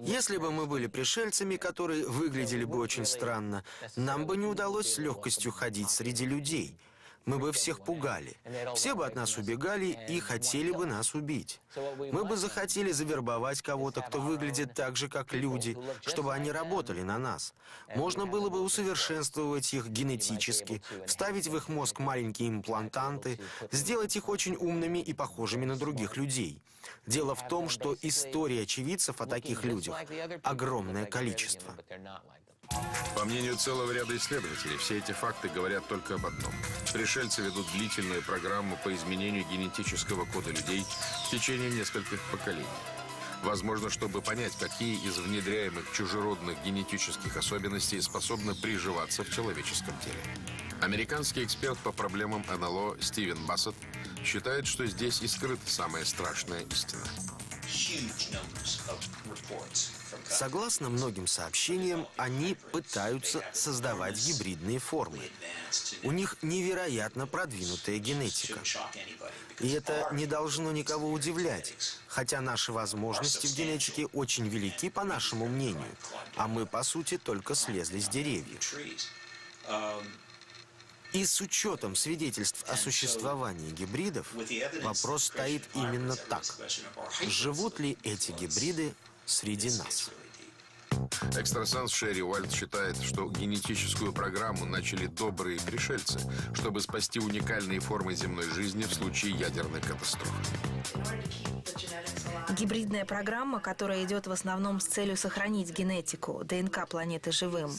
[SPEAKER 2] Если бы мы были пришельцами, которые выглядели бы очень странно, нам бы не удалось с легкостью ходить среди людей – мы бы всех пугали. Все бы от нас убегали и хотели бы нас убить. Мы бы захотели завербовать кого-то, кто выглядит так же, как люди, чтобы они работали на нас. Можно было бы усовершенствовать их генетически, вставить в их мозг маленькие имплантанты, сделать их очень умными и похожими на других людей. Дело в том, что история очевидцев о таких людях огромное количество.
[SPEAKER 1] По мнению целого ряда исследователей, все эти факты говорят только об одном. Пришельцы ведут длительную программу по изменению генетического кода людей в течение нескольких поколений. Возможно, чтобы понять, какие из внедряемых чужеродных генетических особенностей способны приживаться в человеческом теле. Американский эксперт по проблемам НЛО Стивен Бассет считает, что здесь и скрыта самая страшная истина.
[SPEAKER 2] Согласно многим сообщениям, они пытаются создавать гибридные формы. У них невероятно продвинутая генетика. И это не должно никого удивлять, хотя наши возможности в генетике очень велики, по нашему мнению, а мы, по сути, только слезли с деревьев. И с учетом свидетельств о существовании гибридов, вопрос стоит именно так. Живут ли эти гибриды среди нас?
[SPEAKER 1] Экстрасенс Шерри Уальд считает, что генетическую программу начали добрые пришельцы, чтобы спасти уникальные формы земной жизни в случае ядерной катастрофы.
[SPEAKER 24] Гибридная программа, которая идет в основном с целью сохранить генетику, ДНК планеты живым,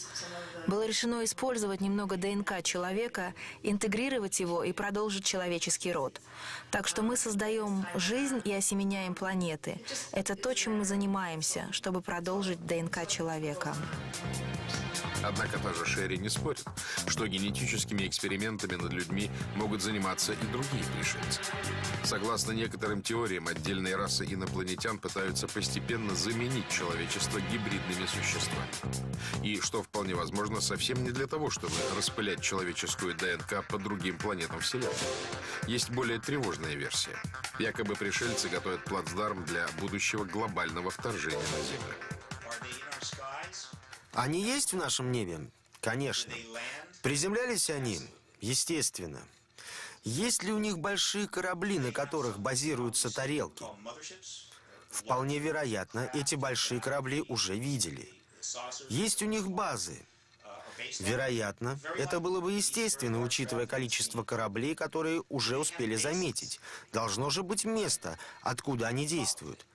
[SPEAKER 24] было решено использовать немного ДНК человека, интегрировать его и продолжить человеческий род. Так что мы создаем жизнь и осеменяем планеты. Это то, чем мы занимаемся, чтобы продолжить ДНК человека.
[SPEAKER 1] Однако та же Шерри не спорит, что генетическими экспериментами над людьми могут заниматься и другие пришельцы. Согласно некоторым теориям, отдельные расы инопланетян пытаются постепенно заменить человечество гибридными существами. И, что вполне возможно, совсем не для того, чтобы распылять человеческую ДНК по другим планетам Вселенной. Есть более тревожная версия. Якобы пришельцы готовят плацдарм для будущего глобального вторжения на Землю.
[SPEAKER 2] Они есть в нашем небе? Конечно. Приземлялись они? Естественно. Есть ли у них большие корабли, на которых базируются тарелки? Вполне вероятно, эти большие корабли уже видели. Есть у них базы. Вероятно, это было бы естественно, учитывая количество кораблей, которые уже успели заметить. Должно же быть место, откуда они действуют.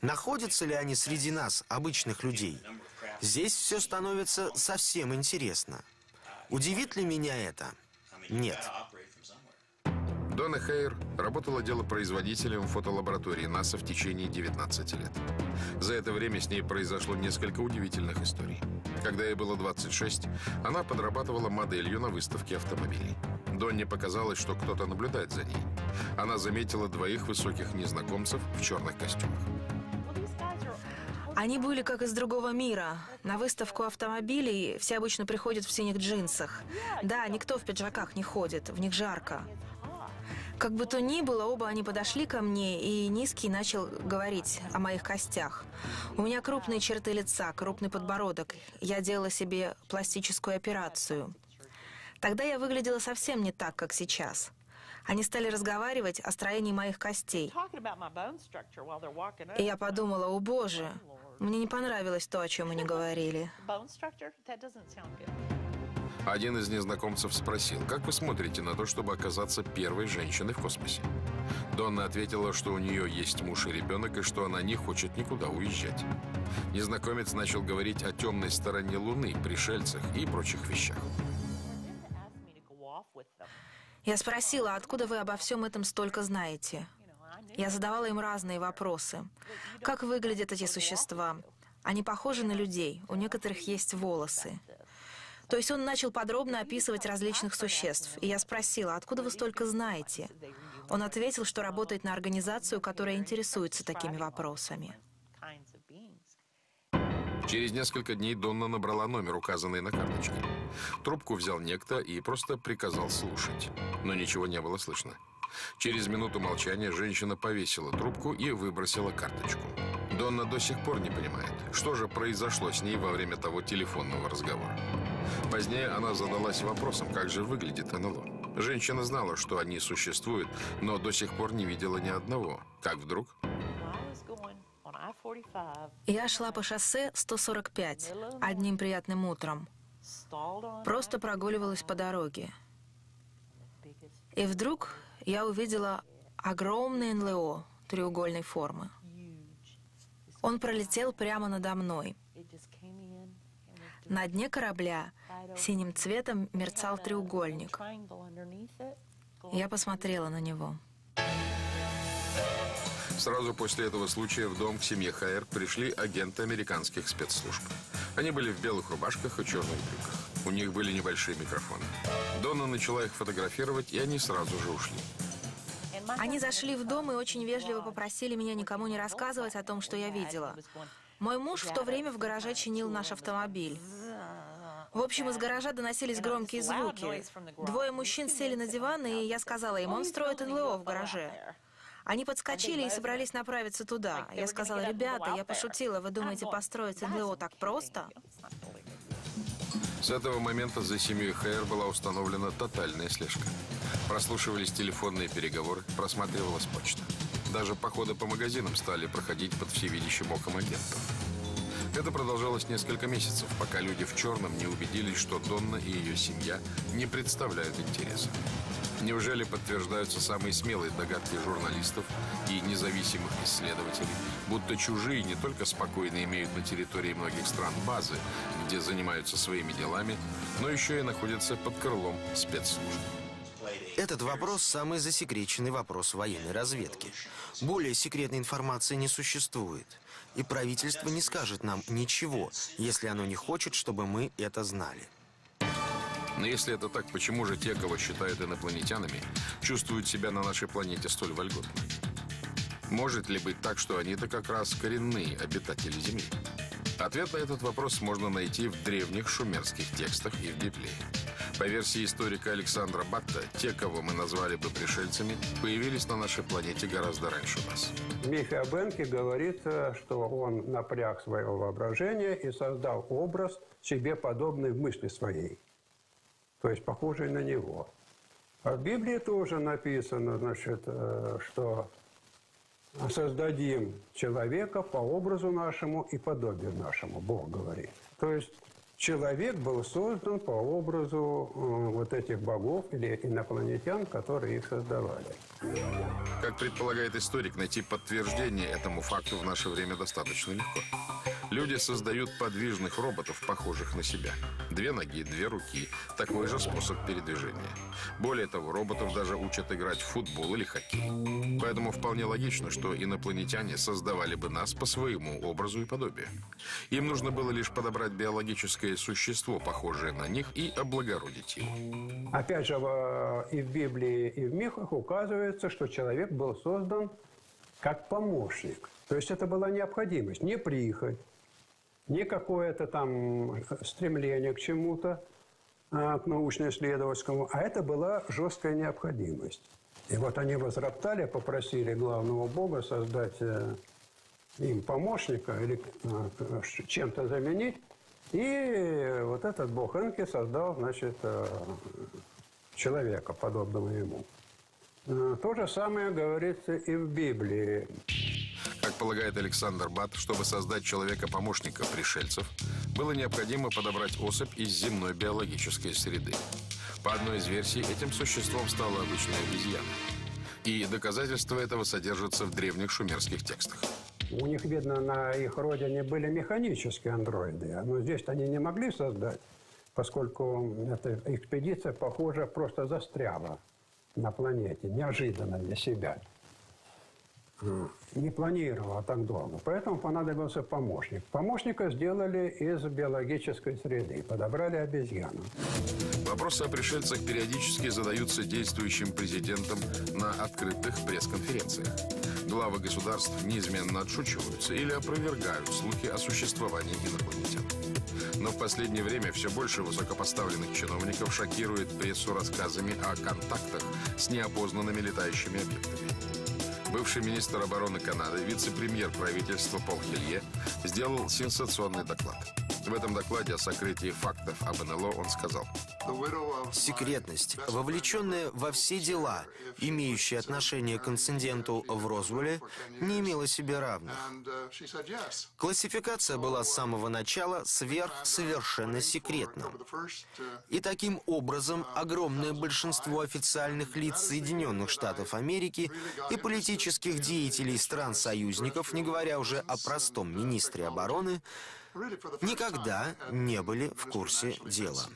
[SPEAKER 2] Находятся ли они среди нас, обычных людей? Здесь все становится совсем интересно. Удивит ли меня это? Нет.
[SPEAKER 1] Дона Хейер работала делопроизводителем фотолаборатории НАСА в течение 19 лет. За это время с ней произошло несколько удивительных историй. Когда ей было 26, она подрабатывала моделью на выставке автомобилей. Донне показалось, что кто-то наблюдает за ней. Она заметила двоих высоких незнакомцев в черных костюмах.
[SPEAKER 26] Они были как из другого мира. На выставку автомобилей все обычно приходят в синих джинсах. Да, никто в пиджаках не ходит, в них жарко. Как бы то ни было, оба они подошли ко мне, и Низкий начал говорить о моих костях. У меня крупные черты лица, крупный подбородок. Я делала себе пластическую операцию. Тогда я выглядела совсем не так, как сейчас. Они стали разговаривать о строении моих костей. И я подумала, о боже, мне не понравилось то, о чем они говорили.
[SPEAKER 1] Один из незнакомцев спросил, как вы смотрите на то, чтобы оказаться первой женщиной в космосе? Донна ответила, что у нее есть муж и ребенок, и что она не хочет никуда уезжать. Незнакомец начал говорить о темной стороне Луны, пришельцах и прочих вещах.
[SPEAKER 26] Я спросила, откуда вы обо всем этом столько знаете? Я задавала им разные вопросы. Как выглядят эти существа? Они похожи на людей, у некоторых есть волосы. То есть он начал подробно описывать различных существ. И я спросила, откуда вы столько знаете? Он ответил, что работает на организацию, которая интересуется такими вопросами.
[SPEAKER 1] Через несколько дней Донна набрала номер, указанный на карточке. Трубку взял некто и просто приказал слушать. Но ничего не было слышно. Через минуту молчания женщина повесила трубку и выбросила карточку. Донна до сих пор не понимает, что же произошло с ней во время того телефонного разговора. Позднее она задалась вопросом, как же выглядит НЛО. Женщина знала, что они существуют, но до сих пор не видела ни одного. Как вдруг...
[SPEAKER 26] Я шла по шоссе 145 одним приятным утром. Просто прогуливалась по дороге. И вдруг я увидела огромный НЛО треугольной формы. Он пролетел прямо надо мной. На дне корабля синим цветом мерцал треугольник. Я посмотрела на него.
[SPEAKER 1] Сразу после этого случая в дом к семье Хайер пришли агенты американских спецслужб. Они были в белых рубашках и черных брюках. У них были небольшие микрофоны. Дона начала их фотографировать, и они сразу же ушли.
[SPEAKER 26] Они зашли в дом и очень вежливо попросили меня никому не рассказывать о том, что я видела. Мой муж в то время в гараже чинил наш автомобиль. В общем, из гаража доносились громкие звуки. Двое мужчин сели на диван, и я сказала им, он строит НЛО в гараже. Они подскочили и собрались направиться туда. Я сказала, ребята, я пошутила, вы думаете, построить НЛО так просто?
[SPEAKER 1] С этого момента за семьей Хайер была установлена тотальная слежка. Прослушивались телефонные переговоры, просматривалась почта. Даже походы по магазинам стали проходить под всевидящим оком агентов. Это продолжалось несколько месяцев, пока люди в черном не убедились, что Донна и ее семья не представляют интереса. Неужели подтверждаются самые смелые догадки журналистов и независимых исследователей, будто чужие не только спокойно имеют на территории многих стран базы, где занимаются своими делами, но еще и находятся под крылом спецслужб?
[SPEAKER 2] Этот вопрос – самый засекреченный вопрос военной разведки. Более секретной информации не существует. И правительство не скажет нам ничего, если оно не хочет, чтобы мы это знали.
[SPEAKER 1] Но если это так, почему же те, кого считают инопланетянами, чувствуют себя на нашей планете столь вольготно? Может ли быть так, что они-то как раз коренные обитатели Земли? Ответ на этот вопрос можно найти в древних шумерских текстах и в Библии. По версии историка Александра Батта, те, кого мы назвали бы пришельцами, появились на нашей планете гораздо раньше нас.
[SPEAKER 27] О Бенке говорится, что он напряг своего воображения и создал образ себе подобный в мысли своей, то есть похожий на него. А в Библии тоже написано, значит, э, что создадим человека по образу нашему и подобию нашему, Бог говорит. То есть человек был создан по образу э, вот этих богов или инопланетян, которые их создавали.
[SPEAKER 1] Как предполагает историк, найти подтверждение этому факту в наше время достаточно легко. Люди создают подвижных роботов, похожих на себя. Две ноги, две руки. Такой же способ передвижения. Более того, роботов даже учат играть в футбол или хоккей. Поэтому вполне логично, что инопланетяне создавали бы нас по своему образу и подобию. Им нужно было лишь подобрать биологическое существо, похожее на них, и облагородить его.
[SPEAKER 27] Опять же, и в Библии, и в мифах указывается, что человек был создан как помощник. То есть это была необходимость, не прихоть, не какое-то там стремление к чему-то, а, к научно-исследовательскому, а это была жесткая необходимость. И вот они возроптали, попросили главного бога создать э, им помощника или э, чем-то заменить. И вот этот бог Энки создал, значит, э, человека, подобного ему. То же самое говорится и в Библии.
[SPEAKER 1] Как полагает Александр Бат, чтобы создать человека-помощника пришельцев, было необходимо подобрать особь из земной биологической среды. По одной из версий, этим существом стала обычная обезьяна. И доказательства этого содержатся в древних шумерских текстах.
[SPEAKER 27] У них, видно, на их родине были механические андроиды, но здесь они не могли создать, поскольку эта экспедиция, похоже, просто застряла на планете, неожиданно для себя не планировала так долго. Поэтому понадобился помощник. Помощника сделали из биологической среды. Подобрали обезьяну.
[SPEAKER 1] Вопросы о пришельцах периодически задаются действующим президентом на открытых пресс-конференциях. Главы государств неизменно отшучиваются или опровергают слухи о существовании инопланетян. Но в последнее время все больше высокопоставленных чиновников шокирует прессу рассказами о контактах с неопознанными летающими объектами. Бывший министр обороны Канады, вице-премьер правительства Пол Хелье сделал сенсационный доклад. В этом докладе о сокрытии фактов об НЛО он сказал.
[SPEAKER 2] Секретность, вовлеченная во все дела, имеющие отношение к инциденту в Розвеле, не имела себе равных. Классификация была с самого начала сверхсовершенно секретна. И таким образом огромное большинство официальных лиц Соединенных Штатов Америки и политических деятелей стран-союзников, не говоря уже о простом министре обороны, никогда не были в курсе дела.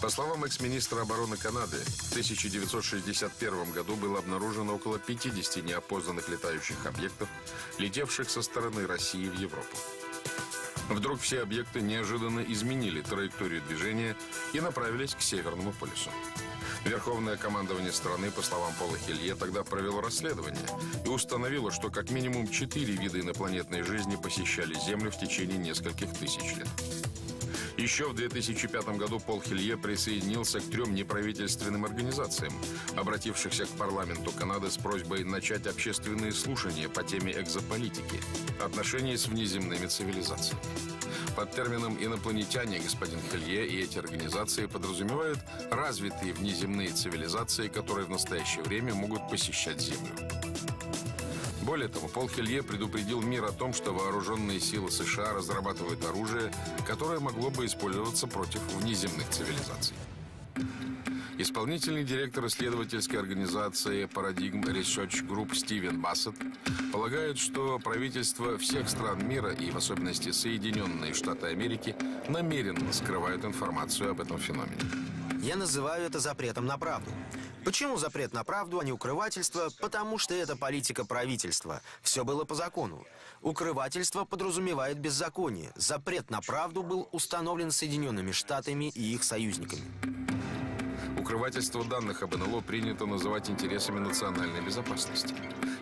[SPEAKER 1] По словам экс-министра обороны Канады, в 1961 году было обнаружено около 50 неопознанных летающих объектов, летевших со стороны России в Европу. Вдруг все объекты неожиданно изменили траекторию движения и направились к Северному полюсу. Верховное командование страны, по словам Пола Хелье, тогда провело расследование и установило, что как минимум четыре вида инопланетной жизни посещали Землю в течение нескольких тысяч лет. Еще в 2005 году Пол Хилье присоединился к трем неправительственным организациям, обратившихся к парламенту Канады с просьбой начать общественные слушания по теме экзополитики, отношений с внеземными цивилизациями. Под термином «инопланетяне» господин Хелье и эти организации подразумевают развитые внеземные цивилизации, которые в настоящее время могут посещать Землю. Более того, Пол Хелье предупредил мир о том, что вооруженные силы США разрабатывают оружие, которое могло бы использоваться против внеземных цивилизаций. Исполнительный директор исследовательской организации Paradigm Research Group Стивен Бассет полагает, что правительства всех стран мира и в особенности Соединенные Штаты Америки намеренно скрывают информацию об этом феномене.
[SPEAKER 2] Я называю это запретом на правду. Почему запрет на правду, а не укрывательство? Потому что это политика правительства. Все было по закону. Укрывательство подразумевает беззаконие. Запрет на правду был установлен Соединенными Штатами и их союзниками.
[SPEAKER 1] Укрывательство данных об НЛО принято называть интересами национальной безопасности.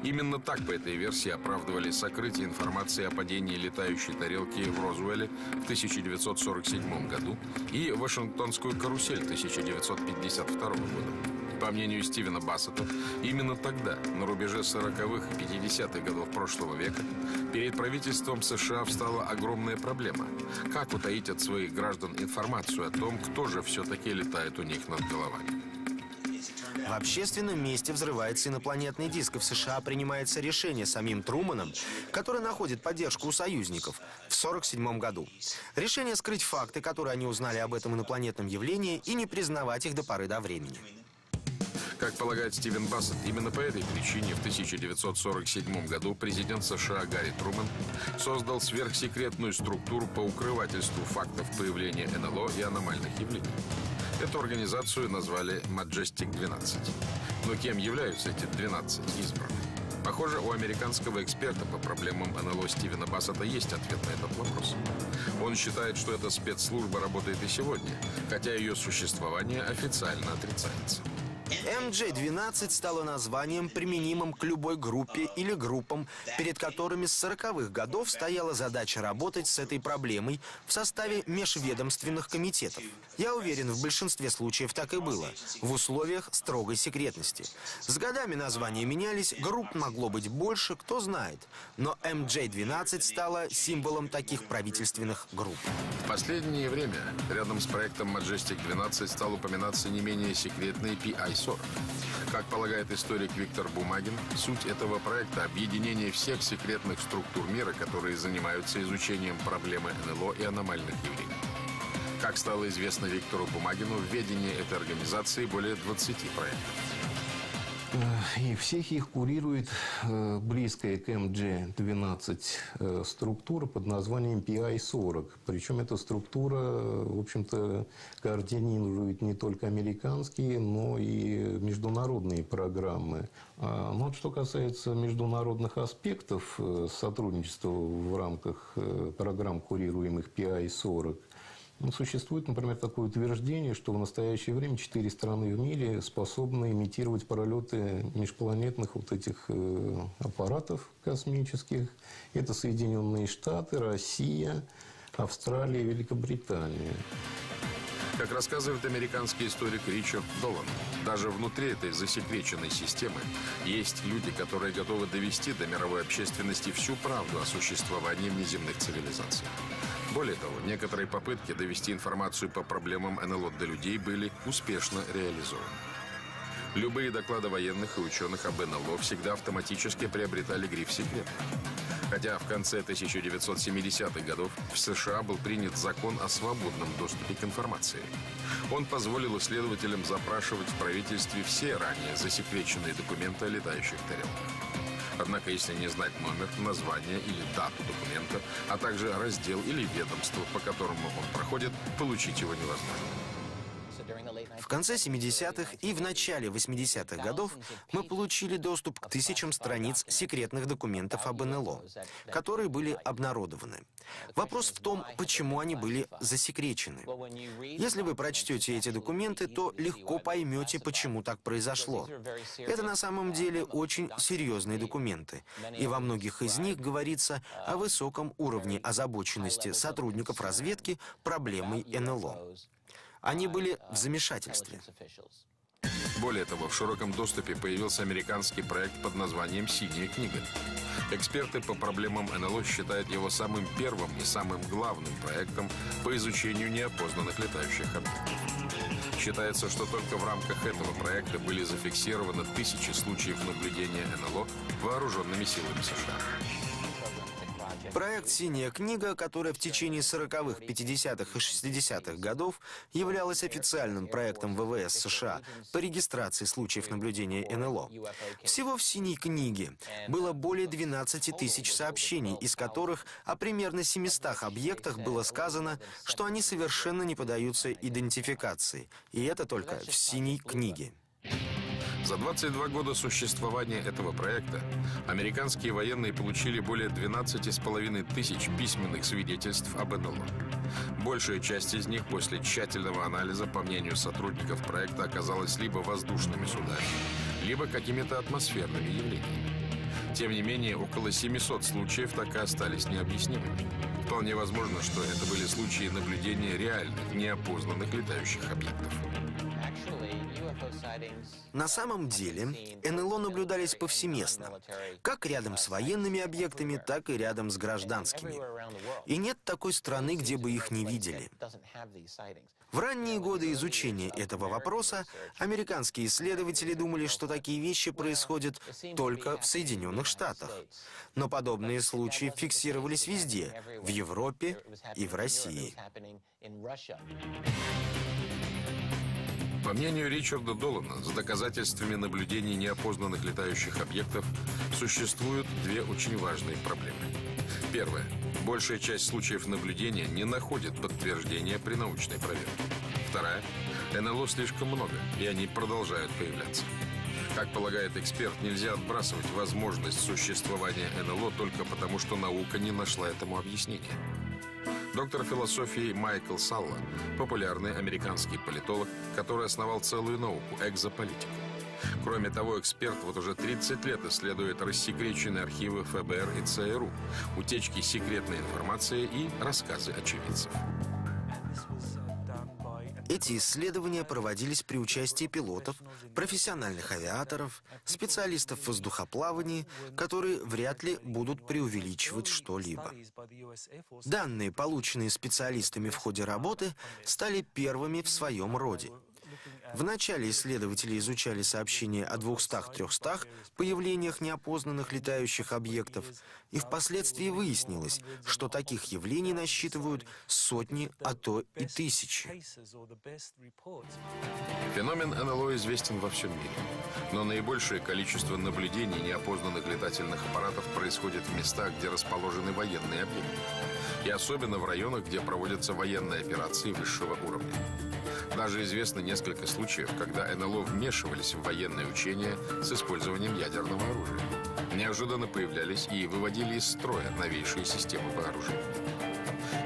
[SPEAKER 1] Именно так по этой версии оправдывали сокрытие информации о падении летающей тарелки в Розуэле в 1947 году и Вашингтонскую карусель 1952 года. По мнению Стивена Бассета, именно тогда, на рубеже 40-х и 50-х годов прошлого века, перед правительством США встала огромная проблема. Как утаить от своих граждан информацию о том, кто же все-таки летает у них над головами?
[SPEAKER 2] В общественном месте взрывается инопланетный диск, и в США принимается решение самим Труманом, который находит поддержку у союзников, в 1947 году. Решение скрыть факты, которые они узнали об этом инопланетном явлении, и не признавать их до поры до времени.
[SPEAKER 1] Как полагает Стивен Бассет, именно по этой причине в 1947 году президент США Гарри Труман создал сверхсекретную структуру по укрывательству фактов появления НЛО и аномальных явлений. Эту организацию назвали Majestic 12. Но кем являются эти 12 избранных? Похоже, у американского эксперта по проблемам НЛО Стивена Бассета есть ответ на этот вопрос. Он считает, что эта спецслужба работает и сегодня, хотя ее существование официально отрицается.
[SPEAKER 2] МД-12 стало названием, применимым к любой группе или группам, перед которыми с 40-х годов стояла задача работать с этой проблемой в составе межведомственных комитетов. Я уверен, в большинстве случаев так и было, в условиях строгой секретности. С годами названия менялись, групп могло быть больше, кто знает. Но МД-12 стала символом таких правительственных групп.
[SPEAKER 1] В последнее время рядом с проектом Majestic 12 стал упоминаться не менее секретный PI-40. Как полагает историк Виктор Бумагин, суть этого проекта – объединение всех секретных структур мира, которые занимаются изучением проблемы НЛО и аномальных явлений. Как стало известно Виктору Бумагину, в ведении этой организации более 20 проектов.
[SPEAKER 14] И всех их курирует э, близкая к МГ-12 э, структура под названием PI-40. Причем эта структура, в общем-то, координирует не только американские, но и международные программы. А, ну, вот что касается международных аспектов э, сотрудничества в рамках программ, курируемых PI-40, ну, существует, например, такое утверждение, что в настоящее время четыре страны в мире способны имитировать пролеты межпланетных вот этих э, аппаратов космических. Это Соединенные Штаты, Россия, Австралия, Великобритания.
[SPEAKER 1] Как рассказывает американский историк Ричард Долан, даже внутри этой засекреченной системы есть люди, которые готовы довести до мировой общественности всю правду о существовании внеземных цивилизаций. Более того, некоторые попытки довести информацию по проблемам НЛО до людей были успешно реализованы. Любые доклады военных и ученых об НЛО всегда автоматически приобретали гриф «секрет». Хотя в конце 1970-х годов в США был принят закон о свободном доступе к информации. Он позволил исследователям запрашивать в правительстве все ранее засекреченные документы о летающих тарелках. Однако, если не знать номер, название или дату документа, а также раздел или ведомство, по которому он проходит, получить его невозможно.
[SPEAKER 2] В конце 70-х и в начале 80-х годов мы получили доступ к тысячам страниц секретных документов об НЛО, которые были обнародованы. Вопрос в том, почему они были засекречены. Если вы прочтете эти документы, то легко поймете, почему так произошло. Это на самом деле очень серьезные документы, и во многих из них говорится о высоком уровне озабоченности сотрудников разведки проблемой НЛО. Они были в замешательстве.
[SPEAKER 1] Более того, в широком доступе появился американский проект под названием «Синяя книга». Эксперты по проблемам НЛО считают его самым первым и самым главным проектом по изучению неопознанных летающих объектов. Считается, что только в рамках этого проекта были зафиксированы тысячи случаев наблюдения НЛО вооруженными силами США.
[SPEAKER 2] Проект «Синяя книга», которая в течение 40-х, 50-х и 60-х годов являлась официальным проектом ВВС США по регистрации случаев наблюдения НЛО. Всего в «Синей книге» было более 12 тысяч сообщений, из которых о примерно 700 объектах было сказано, что они совершенно не поддаются идентификации. И это только в «Синей книге».
[SPEAKER 1] За 22 года существования этого проекта американские военные получили более 12,5 тысяч письменных свидетельств об НЛО. Большая часть из них после тщательного анализа, по мнению сотрудников проекта, оказалась либо воздушными судами, либо какими-то атмосферными явлениями. Тем не менее, около 700 случаев так и остались необъяснимыми. Вполне возможно, что это были случаи наблюдения реальных, неопознанных летающих объектов.
[SPEAKER 2] На самом деле, НЛО наблюдались повсеместно, как рядом с военными объектами, так и рядом с гражданскими. И нет такой страны, где бы их не видели. В ранние годы изучения этого вопроса американские исследователи думали, что такие вещи происходят только в Соединенных Штатах. Но подобные случаи фиксировались везде, в Европе и в России.
[SPEAKER 1] По мнению Ричарда Долана, с доказательствами наблюдений неопознанных летающих объектов существуют две очень важные проблемы. Первое. Большая часть случаев наблюдения не находит подтверждения при научной проверке. Вторая. НЛО слишком много, и они продолжают появляться. Как полагает эксперт, нельзя отбрасывать возможность существования НЛО только потому, что наука не нашла этому объяснения. Доктор философии Майкл Салла – популярный американский политолог, который основал целую науку – экзополитику. Кроме того, эксперт вот уже 30 лет исследует рассекреченные архивы ФБР и ЦРУ, утечки секретной информации и рассказы очевидцев.
[SPEAKER 2] Эти исследования проводились при участии пилотов, профессиональных авиаторов, специалистов в воздухоплавании, которые вряд ли будут преувеличивать что-либо. Данные, полученные специалистами в ходе работы, стали первыми в своем роде. Вначале исследователи изучали сообщения о 200-300 появлениях неопознанных летающих объектов, и впоследствии выяснилось, что таких явлений насчитывают сотни, а то и тысячи.
[SPEAKER 1] Феномен НЛО известен во всем мире. Но наибольшее количество наблюдений неопознанных летательных аппаратов происходит в местах, где расположены военные объекты. И особенно в районах, где проводятся военные операции высшего уровня. Даже известно несколько случаев, когда НЛО вмешивались в военные учения с использованием ядерного оружия. Неожиданно появлялись и выводили из строя новейшие системы вооружения.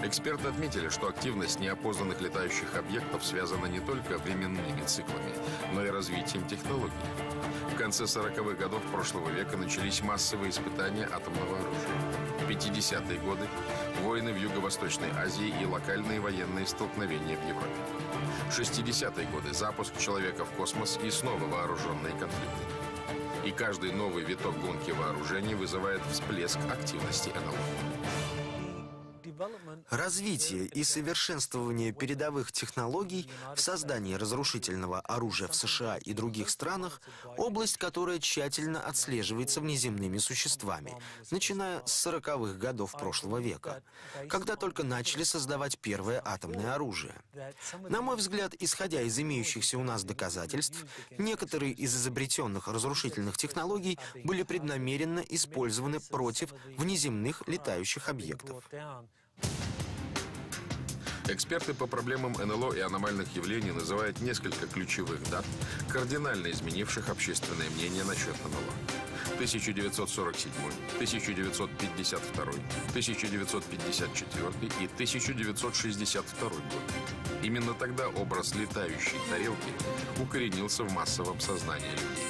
[SPEAKER 1] Эксперты отметили, что активность неопознанных летающих объектов связана не только временными циклами, но и развитием технологий. В конце 40-х годов прошлого века начались массовые испытания атомного оружия. В 50-е годы – войны в Юго-Восточной Азии и локальные военные столкновения в Европе. 60-е годы – запуск человека в космос и снова вооруженные конфликты. И каждый новый виток гонки вооружений вызывает всплеск активности НЛО.
[SPEAKER 2] Развитие и совершенствование передовых технологий в создании разрушительного оружия в США и других странах – область, которая тщательно отслеживается внеземными существами, начиная с 40-х годов прошлого века, когда только начали создавать первое атомное оружие. На мой взгляд, исходя из имеющихся у нас доказательств, некоторые из изобретенных разрушительных технологий были преднамеренно использованы против внеземных летающих объектов.
[SPEAKER 1] Эксперты по проблемам НЛО и аномальных явлений называют несколько ключевых дат, кардинально изменивших общественное мнение насчет НЛО. 1947, 1952, 1954 и 1962 год. Именно тогда образ летающей тарелки укоренился в массовом сознании людей.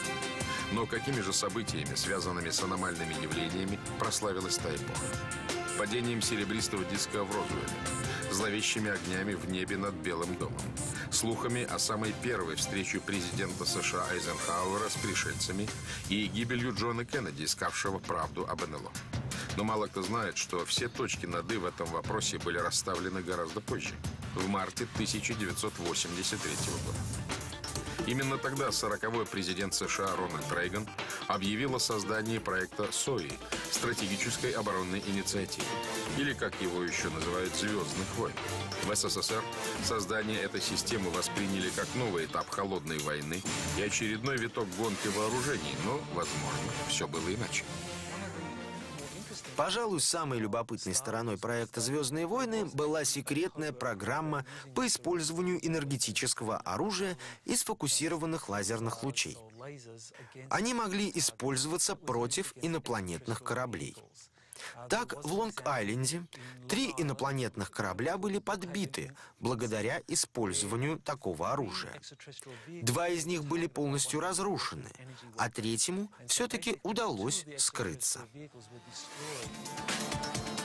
[SPEAKER 1] Но какими же событиями, связанными с аномальными явлениями, прославилась та эпоха? Падением серебристого диска в Розуэле, зловещими огнями в небе над Белым домом, слухами о самой первой встрече президента США Айзенхауэра с пришельцами и гибелью Джона Кеннеди, искавшего правду об НЛО. Но мало кто знает, что все точки над «и» в этом вопросе были расставлены гораздо позже, в марте 1983 года. Именно тогда 40-й президент США Рональд Рейган объявил о создании проекта СОИ – стратегической оборонной инициативы, или, как его еще называют, «звездных войн». В СССР создание этой системы восприняли как новый этап холодной войны и очередной виток гонки вооружений, но, возможно, все было иначе.
[SPEAKER 2] Пожалуй, самой любопытной стороной проекта «Звездные войны» была секретная программа по использованию энергетического оружия и сфокусированных лазерных лучей. Они могли использоваться против инопланетных кораблей. Так, в Лонг-Айленде три инопланетных корабля были подбиты благодаря использованию такого оружия. Два из них были полностью разрушены, а третьему все-таки удалось скрыться.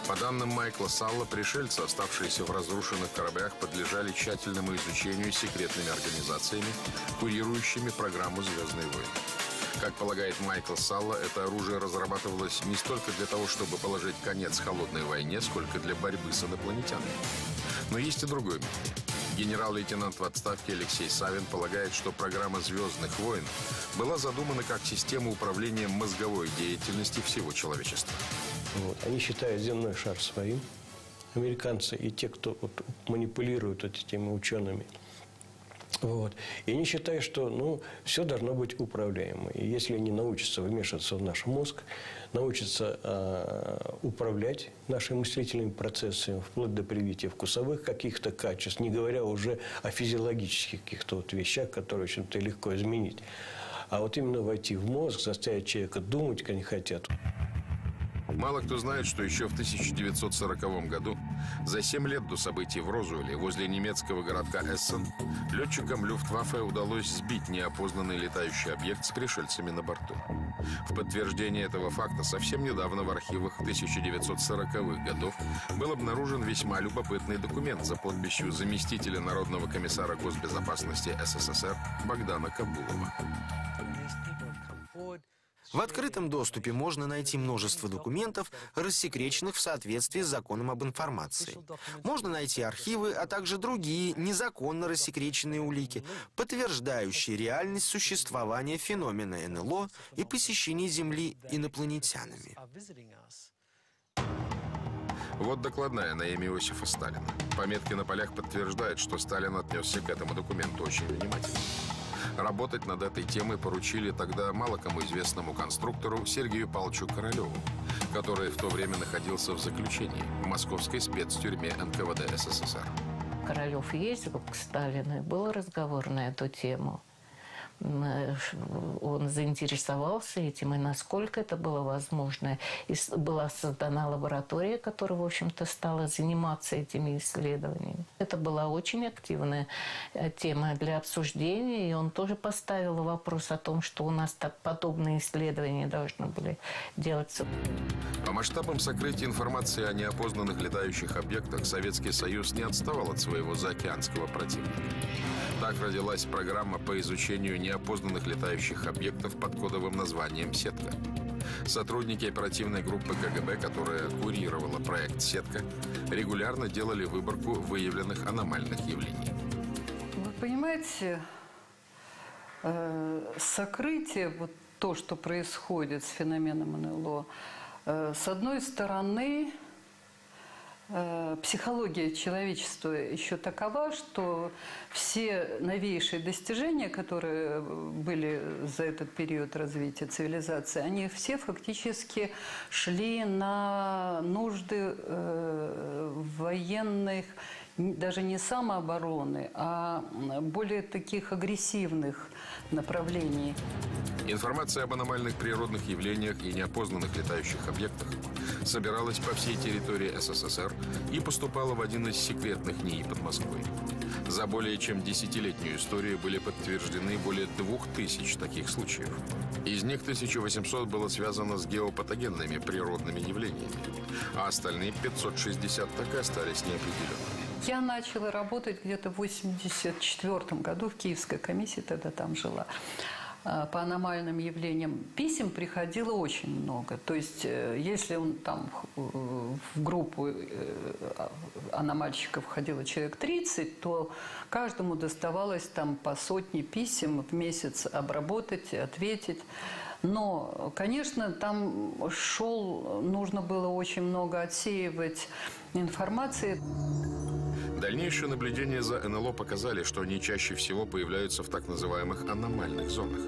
[SPEAKER 1] По данным Майкла Салла, пришельцы, оставшиеся в разрушенных кораблях, подлежали тщательному изучению секретными организациями, курирующими программу «Звездные войны». Как полагает Майкл Салла, это оружие разрабатывалось не столько для того, чтобы положить конец холодной войне, сколько для борьбы с инопланетянами. Но есть и другой мнение. Генерал-лейтенант в отставке Алексей Савин полагает, что программа «Звездных войн» была задумана как система управления мозговой деятельности всего человечества.
[SPEAKER 28] Вот. Они считают земной шар своим, американцы и те, кто вот манипулирует этими учеными – вот. И они считают, что ну, все должно быть управляемо. И если они научатся вмешиваться в наш мозг, научатся э, управлять нашими мыслительными процессами, вплоть до привития вкусовых каких-то качеств, не говоря уже о физиологических каких-то вот вещах, которые очень-то легко изменить. А вот именно войти в мозг, заставить человека думать, как они хотят.
[SPEAKER 1] Мало кто знает, что еще в 1940 году, за 7 лет до событий в Розуэле, возле немецкого городка Эссен, летчикам Люфтваффе удалось сбить неопознанный летающий объект с пришельцами на борту. В подтверждение этого факта совсем недавно в архивах 1940-х годов был обнаружен весьма любопытный документ за подписью заместителя Народного комиссара госбезопасности СССР Богдана Кабулова.
[SPEAKER 2] В открытом доступе можно найти множество документов, рассекреченных в соответствии с законом об информации. Можно найти архивы, а также другие незаконно рассекреченные улики, подтверждающие реальность существования феномена НЛО и посещения Земли инопланетянами.
[SPEAKER 1] Вот докладная на имя Иосифа Сталина. Пометки на полях подтверждают, что Сталин отнесся к этому документу очень внимательно. Работать над этой темой поручили тогда мало кому известному конструктору Сергею Павловичу Королеву, который в то время находился в заключении в московской спецтюрьме НКВД СССР.
[SPEAKER 29] Королев ездил к Сталину, и был разговор на эту тему – он заинтересовался этим, и насколько это было возможно. И была создана лаборатория, которая, в общем-то, стала заниматься этими исследованиями. Это была очень активная э, тема для обсуждения, и он тоже поставил вопрос о том, что у нас так подобные исследования должны были делаться.
[SPEAKER 1] По масштабам сокрытия информации о неопознанных летающих объектах Советский Союз не отставал от своего заокеанского противника. Так родилась программа по изучению неопознанных летающих объектов под кодовым названием «Сетка». Сотрудники оперативной группы КГБ, которая курировала проект «Сетка», регулярно делали выборку выявленных аномальных явлений.
[SPEAKER 30] Вы понимаете, э, сокрытие, вот то, что происходит с феноменом НЛО, э, с одной стороны, психология человечества еще такова, что все новейшие достижения, которые были за этот период развития цивилизации, они все фактически шли на нужды э, военных, даже не самообороны, а более таких агрессивных направлений.
[SPEAKER 1] Информация об аномальных природных явлениях и неопознанных летающих объектах собиралась по всей территории СССР и поступала в один из секретных НИИ под Москвой. За более чем десятилетнюю историю были подтверждены более двух тысяч таких случаев. Из них 1800 было связано с геопатогенными природными явлениями, а остальные 560 так и остались неопределенными.
[SPEAKER 30] Я начала работать где-то в 1984 году в Киевской комиссии, тогда там жила а, по аномальным явлениям писем приходило очень много. То есть, э, если он там в группу э, аномальщиков входило человек 30, то каждому доставалось там по сотне писем в месяц обработать, ответить. Но, конечно, там шел, нужно было очень много отсеивать информации.
[SPEAKER 1] Дальнейшие наблюдения за НЛО показали, что они чаще всего появляются в так называемых аномальных зонах.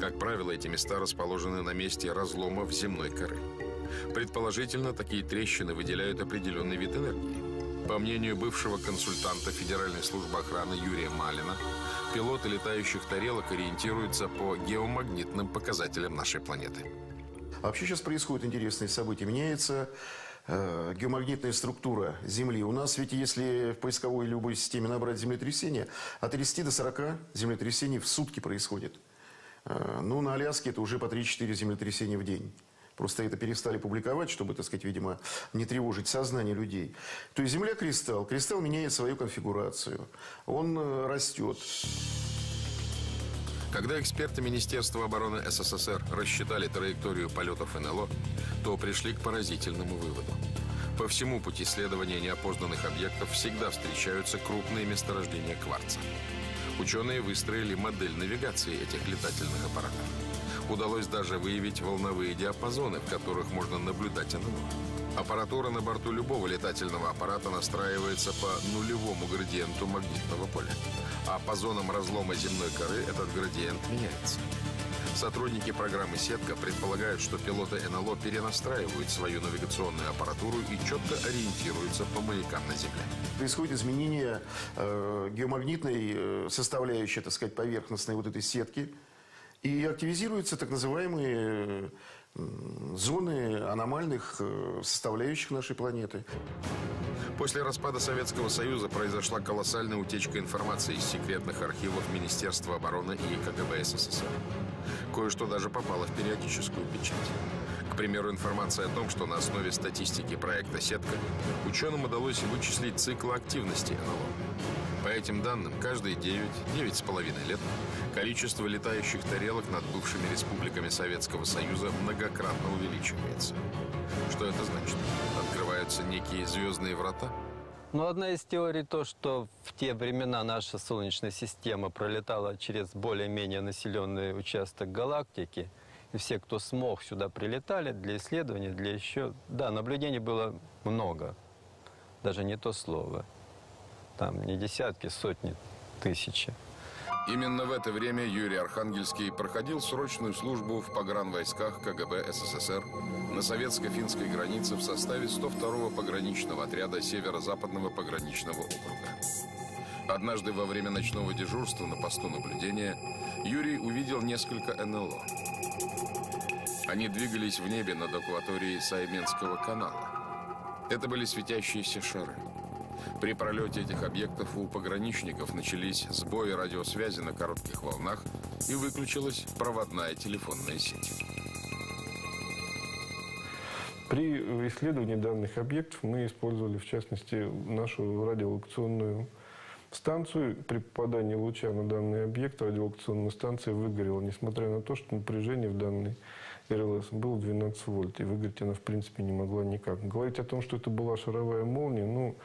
[SPEAKER 1] Как правило, эти места расположены на месте разломов земной коры. Предположительно, такие трещины выделяют определенный вид энергии. По мнению бывшего консультанта Федеральной службы охраны Юрия Малина, пилоты летающих тарелок ориентируются по геомагнитным показателям нашей планеты.
[SPEAKER 31] Вообще сейчас происходят интересные события. Меняется э, геомагнитная структура Земли. У нас ведь если в поисковой любой системе набрать землетрясение, от 30 до 40 землетрясений в сутки происходит. Э, ну, на Аляске это уже по 3-4 землетрясения в день. просто это перестали публиковать, чтобы, так сказать, видимо, не тревожить сознание людей. То есть Земля кристалл. Кристалл меняет свою конфигурацию. Он э, растет.
[SPEAKER 1] Когда эксперты Министерства обороны СССР рассчитали траекторию полетов НЛО, то пришли к поразительному выводу. По всему пути следования неопознанных объектов всегда встречаются крупные месторождения кварца. Ученые выстроили модель навигации этих летательных аппаратов. Удалось даже выявить волновые диапазоны, в которых можно наблюдать НЛО. Аппаратура на борту любого летательного аппарата настраивается по нулевому градиенту магнитного поля а по зонам разлома земной коры этот градиент меняется. Сотрудники программы «Сетка» предполагают, что пилоты НЛО перенастраивают свою навигационную аппаратуру и четко ориентируются по маякам на Земле.
[SPEAKER 31] Происходит изменение э, геомагнитной э, составляющей, так сказать, поверхностной вот этой сетки. И активизируются так называемые зоны аномальных э, составляющих нашей планеты.
[SPEAKER 1] После распада Советского Союза произошла колоссальная утечка информации из секретных архивов Министерства обороны и КГБ СССР. Кое-что даже попало в периодическую печать. К примеру, информация о том, что на основе статистики проекта «Сетка» ученым удалось вычислить цикл активности НЛО. По этим данным, каждые 9-9,5 лет количество летающих тарелок над бывшими республиками Советского Союза многократно увеличивается. Что это значит? Открываются некие звездные врата?
[SPEAKER 32] Ну, одна из теорий то, что в те времена наша Солнечная система пролетала через более-менее населенный участок галактики, и все, кто смог, сюда прилетали для исследования, для еще... Да, наблюдений было много, даже не то слово. Там не десятки, сотни, тысячи.
[SPEAKER 1] Именно в это время Юрий Архангельский проходил срочную службу в погранвойсках КГБ СССР на советско-финской границе в составе 102-го пограничного отряда Северо-Западного пограничного округа. Однажды во время ночного дежурства на посту наблюдения Юрий увидел несколько НЛО. Они двигались в небе над акваторией Сайменского канала. Это были светящиеся шары. При пролете этих объектов у пограничников начались сбои радиосвязи на коротких волнах и выключилась проводная телефонная сеть.
[SPEAKER 33] При исследовании данных объектов мы использовали, в частности, нашу радиолокационную станцию. При попадании луча на данный объект радиолокационная станция выгорела, несмотря на то, что напряжение в данной РЛС было 12 вольт, и выгореть она, в принципе, не могла никак. Говорить о том, что это была шаровая молния, ну,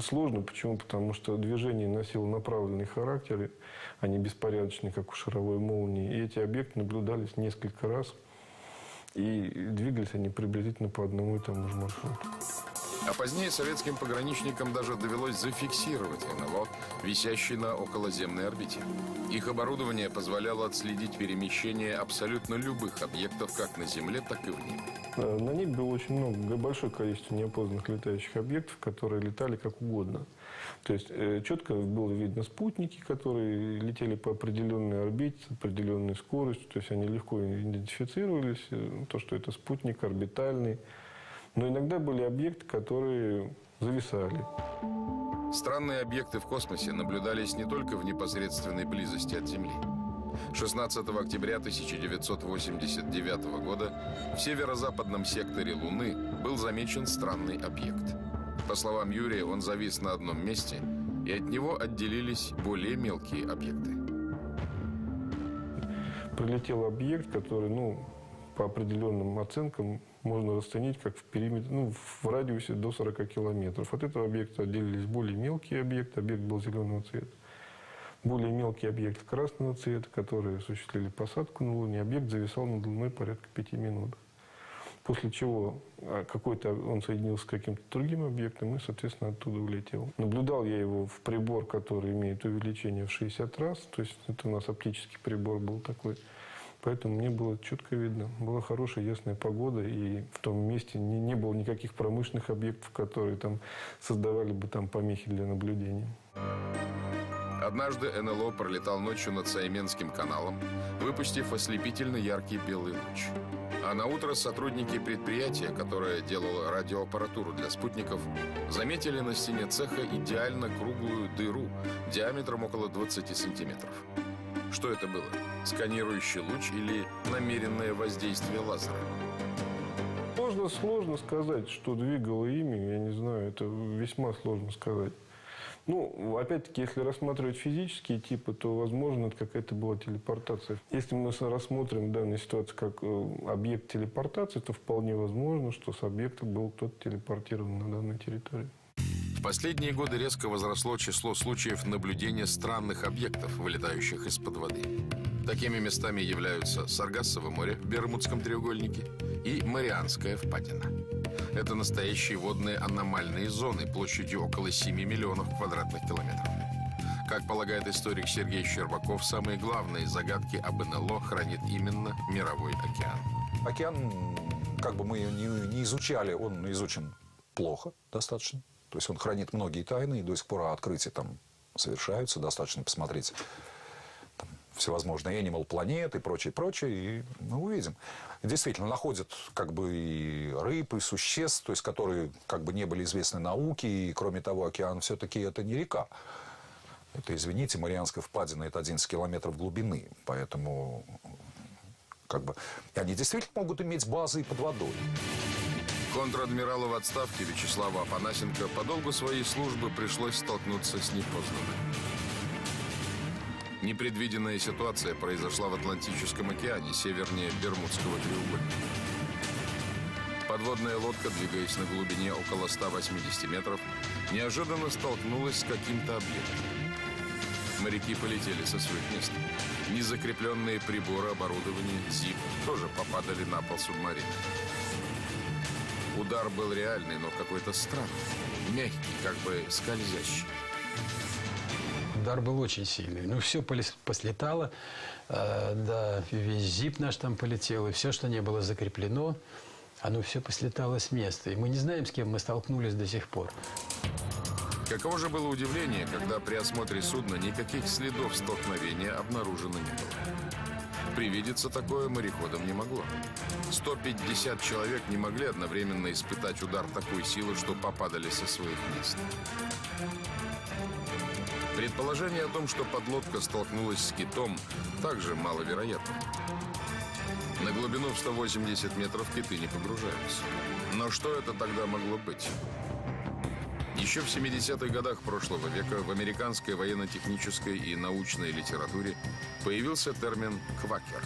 [SPEAKER 33] Сложно. Почему? Потому что движение носило направленный характер, а не беспорядочный, как у шаровой молнии. И эти объекты наблюдались несколько раз. И двигались они приблизительно по одному и тому же маршруту.
[SPEAKER 1] А позднее советским пограничникам даже довелось зафиксировать НЛО, висящий на околоземной орбите. Их оборудование позволяло отследить перемещение абсолютно любых объектов как на Земле, так и в небе.
[SPEAKER 33] Э, на небе было очень много, большое количество неопознанных летающих объектов, которые летали как угодно. То есть э, четко было видно спутники, которые летели по определенной орбите, с определенной скоростью. То есть они легко идентифицировались. Э, то, что это спутник орбитальный. Но иногда были объекты, которые зависали.
[SPEAKER 1] Странные объекты в космосе наблюдались не только в непосредственной близости от Земли. 16 октября 1989 года в северо-западном секторе Луны был замечен странный объект. По словам Юрия, он завис на одном месте, и от него отделились более мелкие объекты.
[SPEAKER 33] Прилетел объект, который, ну, по определенным оценкам, можно расценить как в, периметре, ну, в радиусе до 40 километров. От этого объекта отделились более мелкие объекты. Объект был зеленого цвета. Более мелкий объект красного цвета, которые осуществили посадку на Луне. Объект зависал над Луной порядка 5 минут. После чего а, какой-то он соединился с каким-то другим объектом и, соответственно, оттуда улетел. Наблюдал я его в прибор, который имеет увеличение в 60 раз. То есть это у нас оптический прибор был такой. Поэтому мне было четко видно. Была хорошая ясная погода, и в том месте не, не было никаких промышленных объектов, которые там создавали бы там помехи для наблюдения.
[SPEAKER 1] Однажды НЛО пролетал ночью над Сайменским каналом, выпустив ослепительно яркий белый луч. А на утро сотрудники предприятия, которое делало радиоаппаратуру для спутников, заметили на стене цеха идеально круглую дыру диаметром около 20 сантиметров. Что это было? Сканирующий луч или намеренное воздействие лазера?
[SPEAKER 33] Это сложно сказать, что двигало ими, я не знаю, это весьма сложно сказать. Ну, опять-таки, если рассматривать физические типы, то, возможно, это какая-то была телепортация. Если мы рассмотрим данную ситуацию как э, объект телепортации, то вполне возможно, что с объекта был кто-то телепортирован на данной территории.
[SPEAKER 1] В последние годы резко возросло число случаев наблюдения странных объектов, вылетающих из-под воды. Такими местами являются Саргассово море в Бермудском треугольнике и Марианская впадина. Это настоящие водные аномальные зоны площадью около 7 миллионов квадратных километров. Как полагает историк Сергей Щербаков, самые главные загадки об НЛО хранит именно мировой океан.
[SPEAKER 34] Океан, как бы мы не, не изучали, он изучен плохо достаточно. То есть он хранит многие тайны, и до сих пор открытия там совершаются. Достаточно посмотреть там, всевозможные Animal Planet и прочее, прочее, и мы увидим. Действительно, находят как бы и рыб, и существ, то есть, которые как бы не были известны науке, и кроме того, океан все-таки это не река. Это, извините, Марианская впадина – это 11 километров глубины, поэтому как бы они действительно могут иметь базы и под водой.
[SPEAKER 1] Контр-адмиралу в отставке Вячеславу Афанасенко по долгу своей службы пришлось столкнуться с непознанным. Непредвиденная ситуация произошла в Атлантическом океане, севернее Бермудского треугольника. Подводная лодка, двигаясь на глубине около 180 метров, неожиданно столкнулась с каким-то объектом. Моряки полетели со своих мест. Незакрепленные приборы оборудования ЗИП тоже попадали на пол субмарины. Удар был реальный, но какой-то странный. Мягкий, как бы скользящий.
[SPEAKER 35] Удар был очень сильный. Ну, все послетало. Э, да, весь зип наш там полетел. И все, что не было закреплено, оно все послетало с места. И мы не знаем, с кем мы столкнулись до сих пор.
[SPEAKER 1] Каково же было удивление, когда при осмотре судна никаких следов столкновения обнаружено не было. Привидеться такое мореходам не могло. 150 человек не могли одновременно испытать удар такой силы, что попадали со своих мест. Предположение о том, что подлодка столкнулась с китом, также маловероятно. На глубину в 180 метров киты не погружаются. Но что это тогда могло быть? Еще в 70-х годах прошлого века в американской военно-технической и научной литературе появился термин «квакер».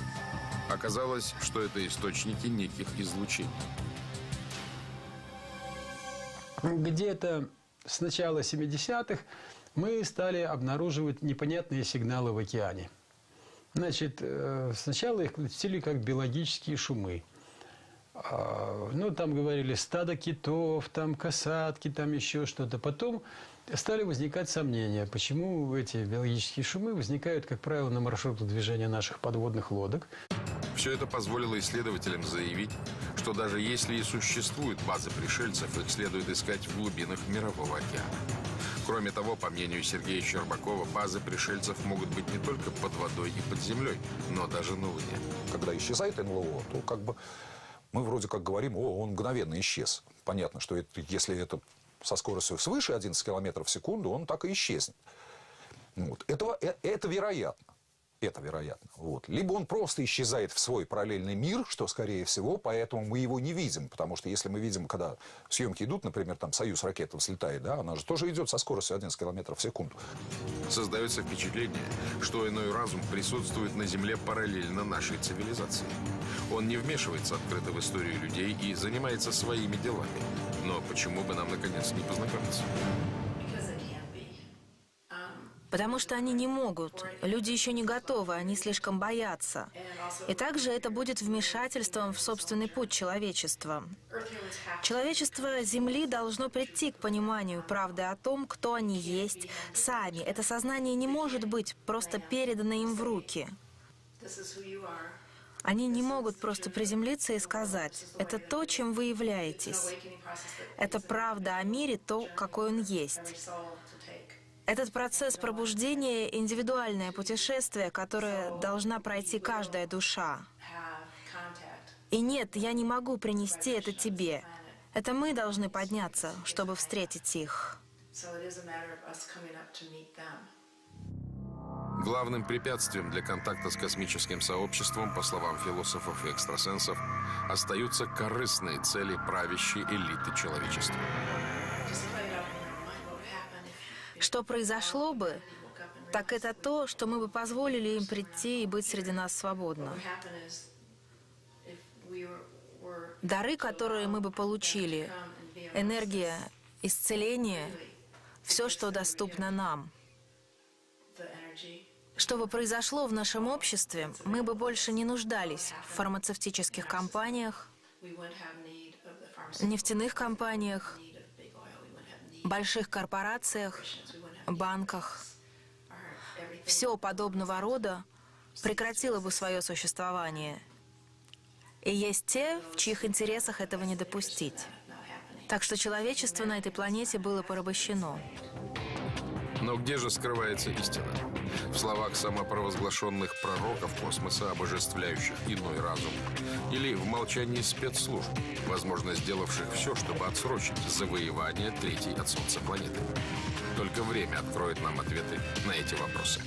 [SPEAKER 1] Оказалось, что это источники неких излучений.
[SPEAKER 35] Где-то с начала 70-х мы стали обнаруживать непонятные сигналы в океане. Значит, э, сначала их классифицировали как биологические шумы. А, ну, там говорили стадо китов, там касатки, там еще что-то. Потом стали возникать сомнения, почему эти биологические шумы возникают, как правило, на маршрутах движения наших подводных лодок.
[SPEAKER 1] Все это позволило исследователям заявить, что даже если и существуют базы пришельцев, их следует искать в глубинах Мирового океана. Кроме того, по мнению Сергея Щербакова, базы пришельцев могут быть не только под водой и под землей, но даже на Луне.
[SPEAKER 34] Когда исчезает НЛО, то как бы мы вроде как говорим, о, он мгновенно исчез. Понятно, что это, если это со скоростью свыше 11 км в секунду, он так и исчезнет. Вот. Этого, э, это вероятно. Это вероятно. Вот. Либо он просто исчезает в свой параллельный мир, что скорее всего, поэтому мы его не видим. Потому что если мы видим, когда съемки идут, например, там Союз ракета взлетает, да, она же тоже идет со скоростью 11 км в секунду.
[SPEAKER 1] Создается впечатление, что иной разум присутствует на Земле параллельно нашей цивилизации. Он не вмешивается открыто в историю людей и занимается своими делами. Но почему бы нам, наконец, не познакомиться?
[SPEAKER 26] Потому что они не могут. Люди еще не готовы, они слишком боятся. И также это будет вмешательством в собственный путь человечества. Человечество Земли должно прийти к пониманию правды о том, кто они есть, сами. Это сознание не может быть просто передано им в руки. Они не могут просто приземлиться и сказать, это то, чем вы являетесь. Это правда о мире, то, какой он есть. Этот процесс пробуждения — индивидуальное путешествие, которое должна пройти каждая душа. И нет, я не могу принести это тебе. Это мы должны подняться, чтобы встретить их.
[SPEAKER 1] Главным препятствием для контакта с космическим сообществом, по словам философов и экстрасенсов, остаются корыстные цели правящей элиты человечества.
[SPEAKER 26] Что произошло бы, так это то, что мы бы позволили им прийти и быть среди нас свободно. Дары, которые мы бы получили, энергия, исцеление, все, что доступно нам. Что бы произошло в нашем обществе, мы бы больше не нуждались в фармацевтических компаниях, нефтяных компаниях, больших корпорациях, банках. Все подобного рода прекратило бы свое существование. И есть те, в чьих интересах этого не допустить. Так что человечество на этой планете было порабощено.
[SPEAKER 1] Но где же скрывается истина? В словах самопровозглашенных пророков космоса, обожествляющих иной разум, или в молчании спецслужб, возможно, сделавших все, чтобы отсрочить завоевание третьей от Солнца планеты? Только время откроет нам ответы на эти вопросы.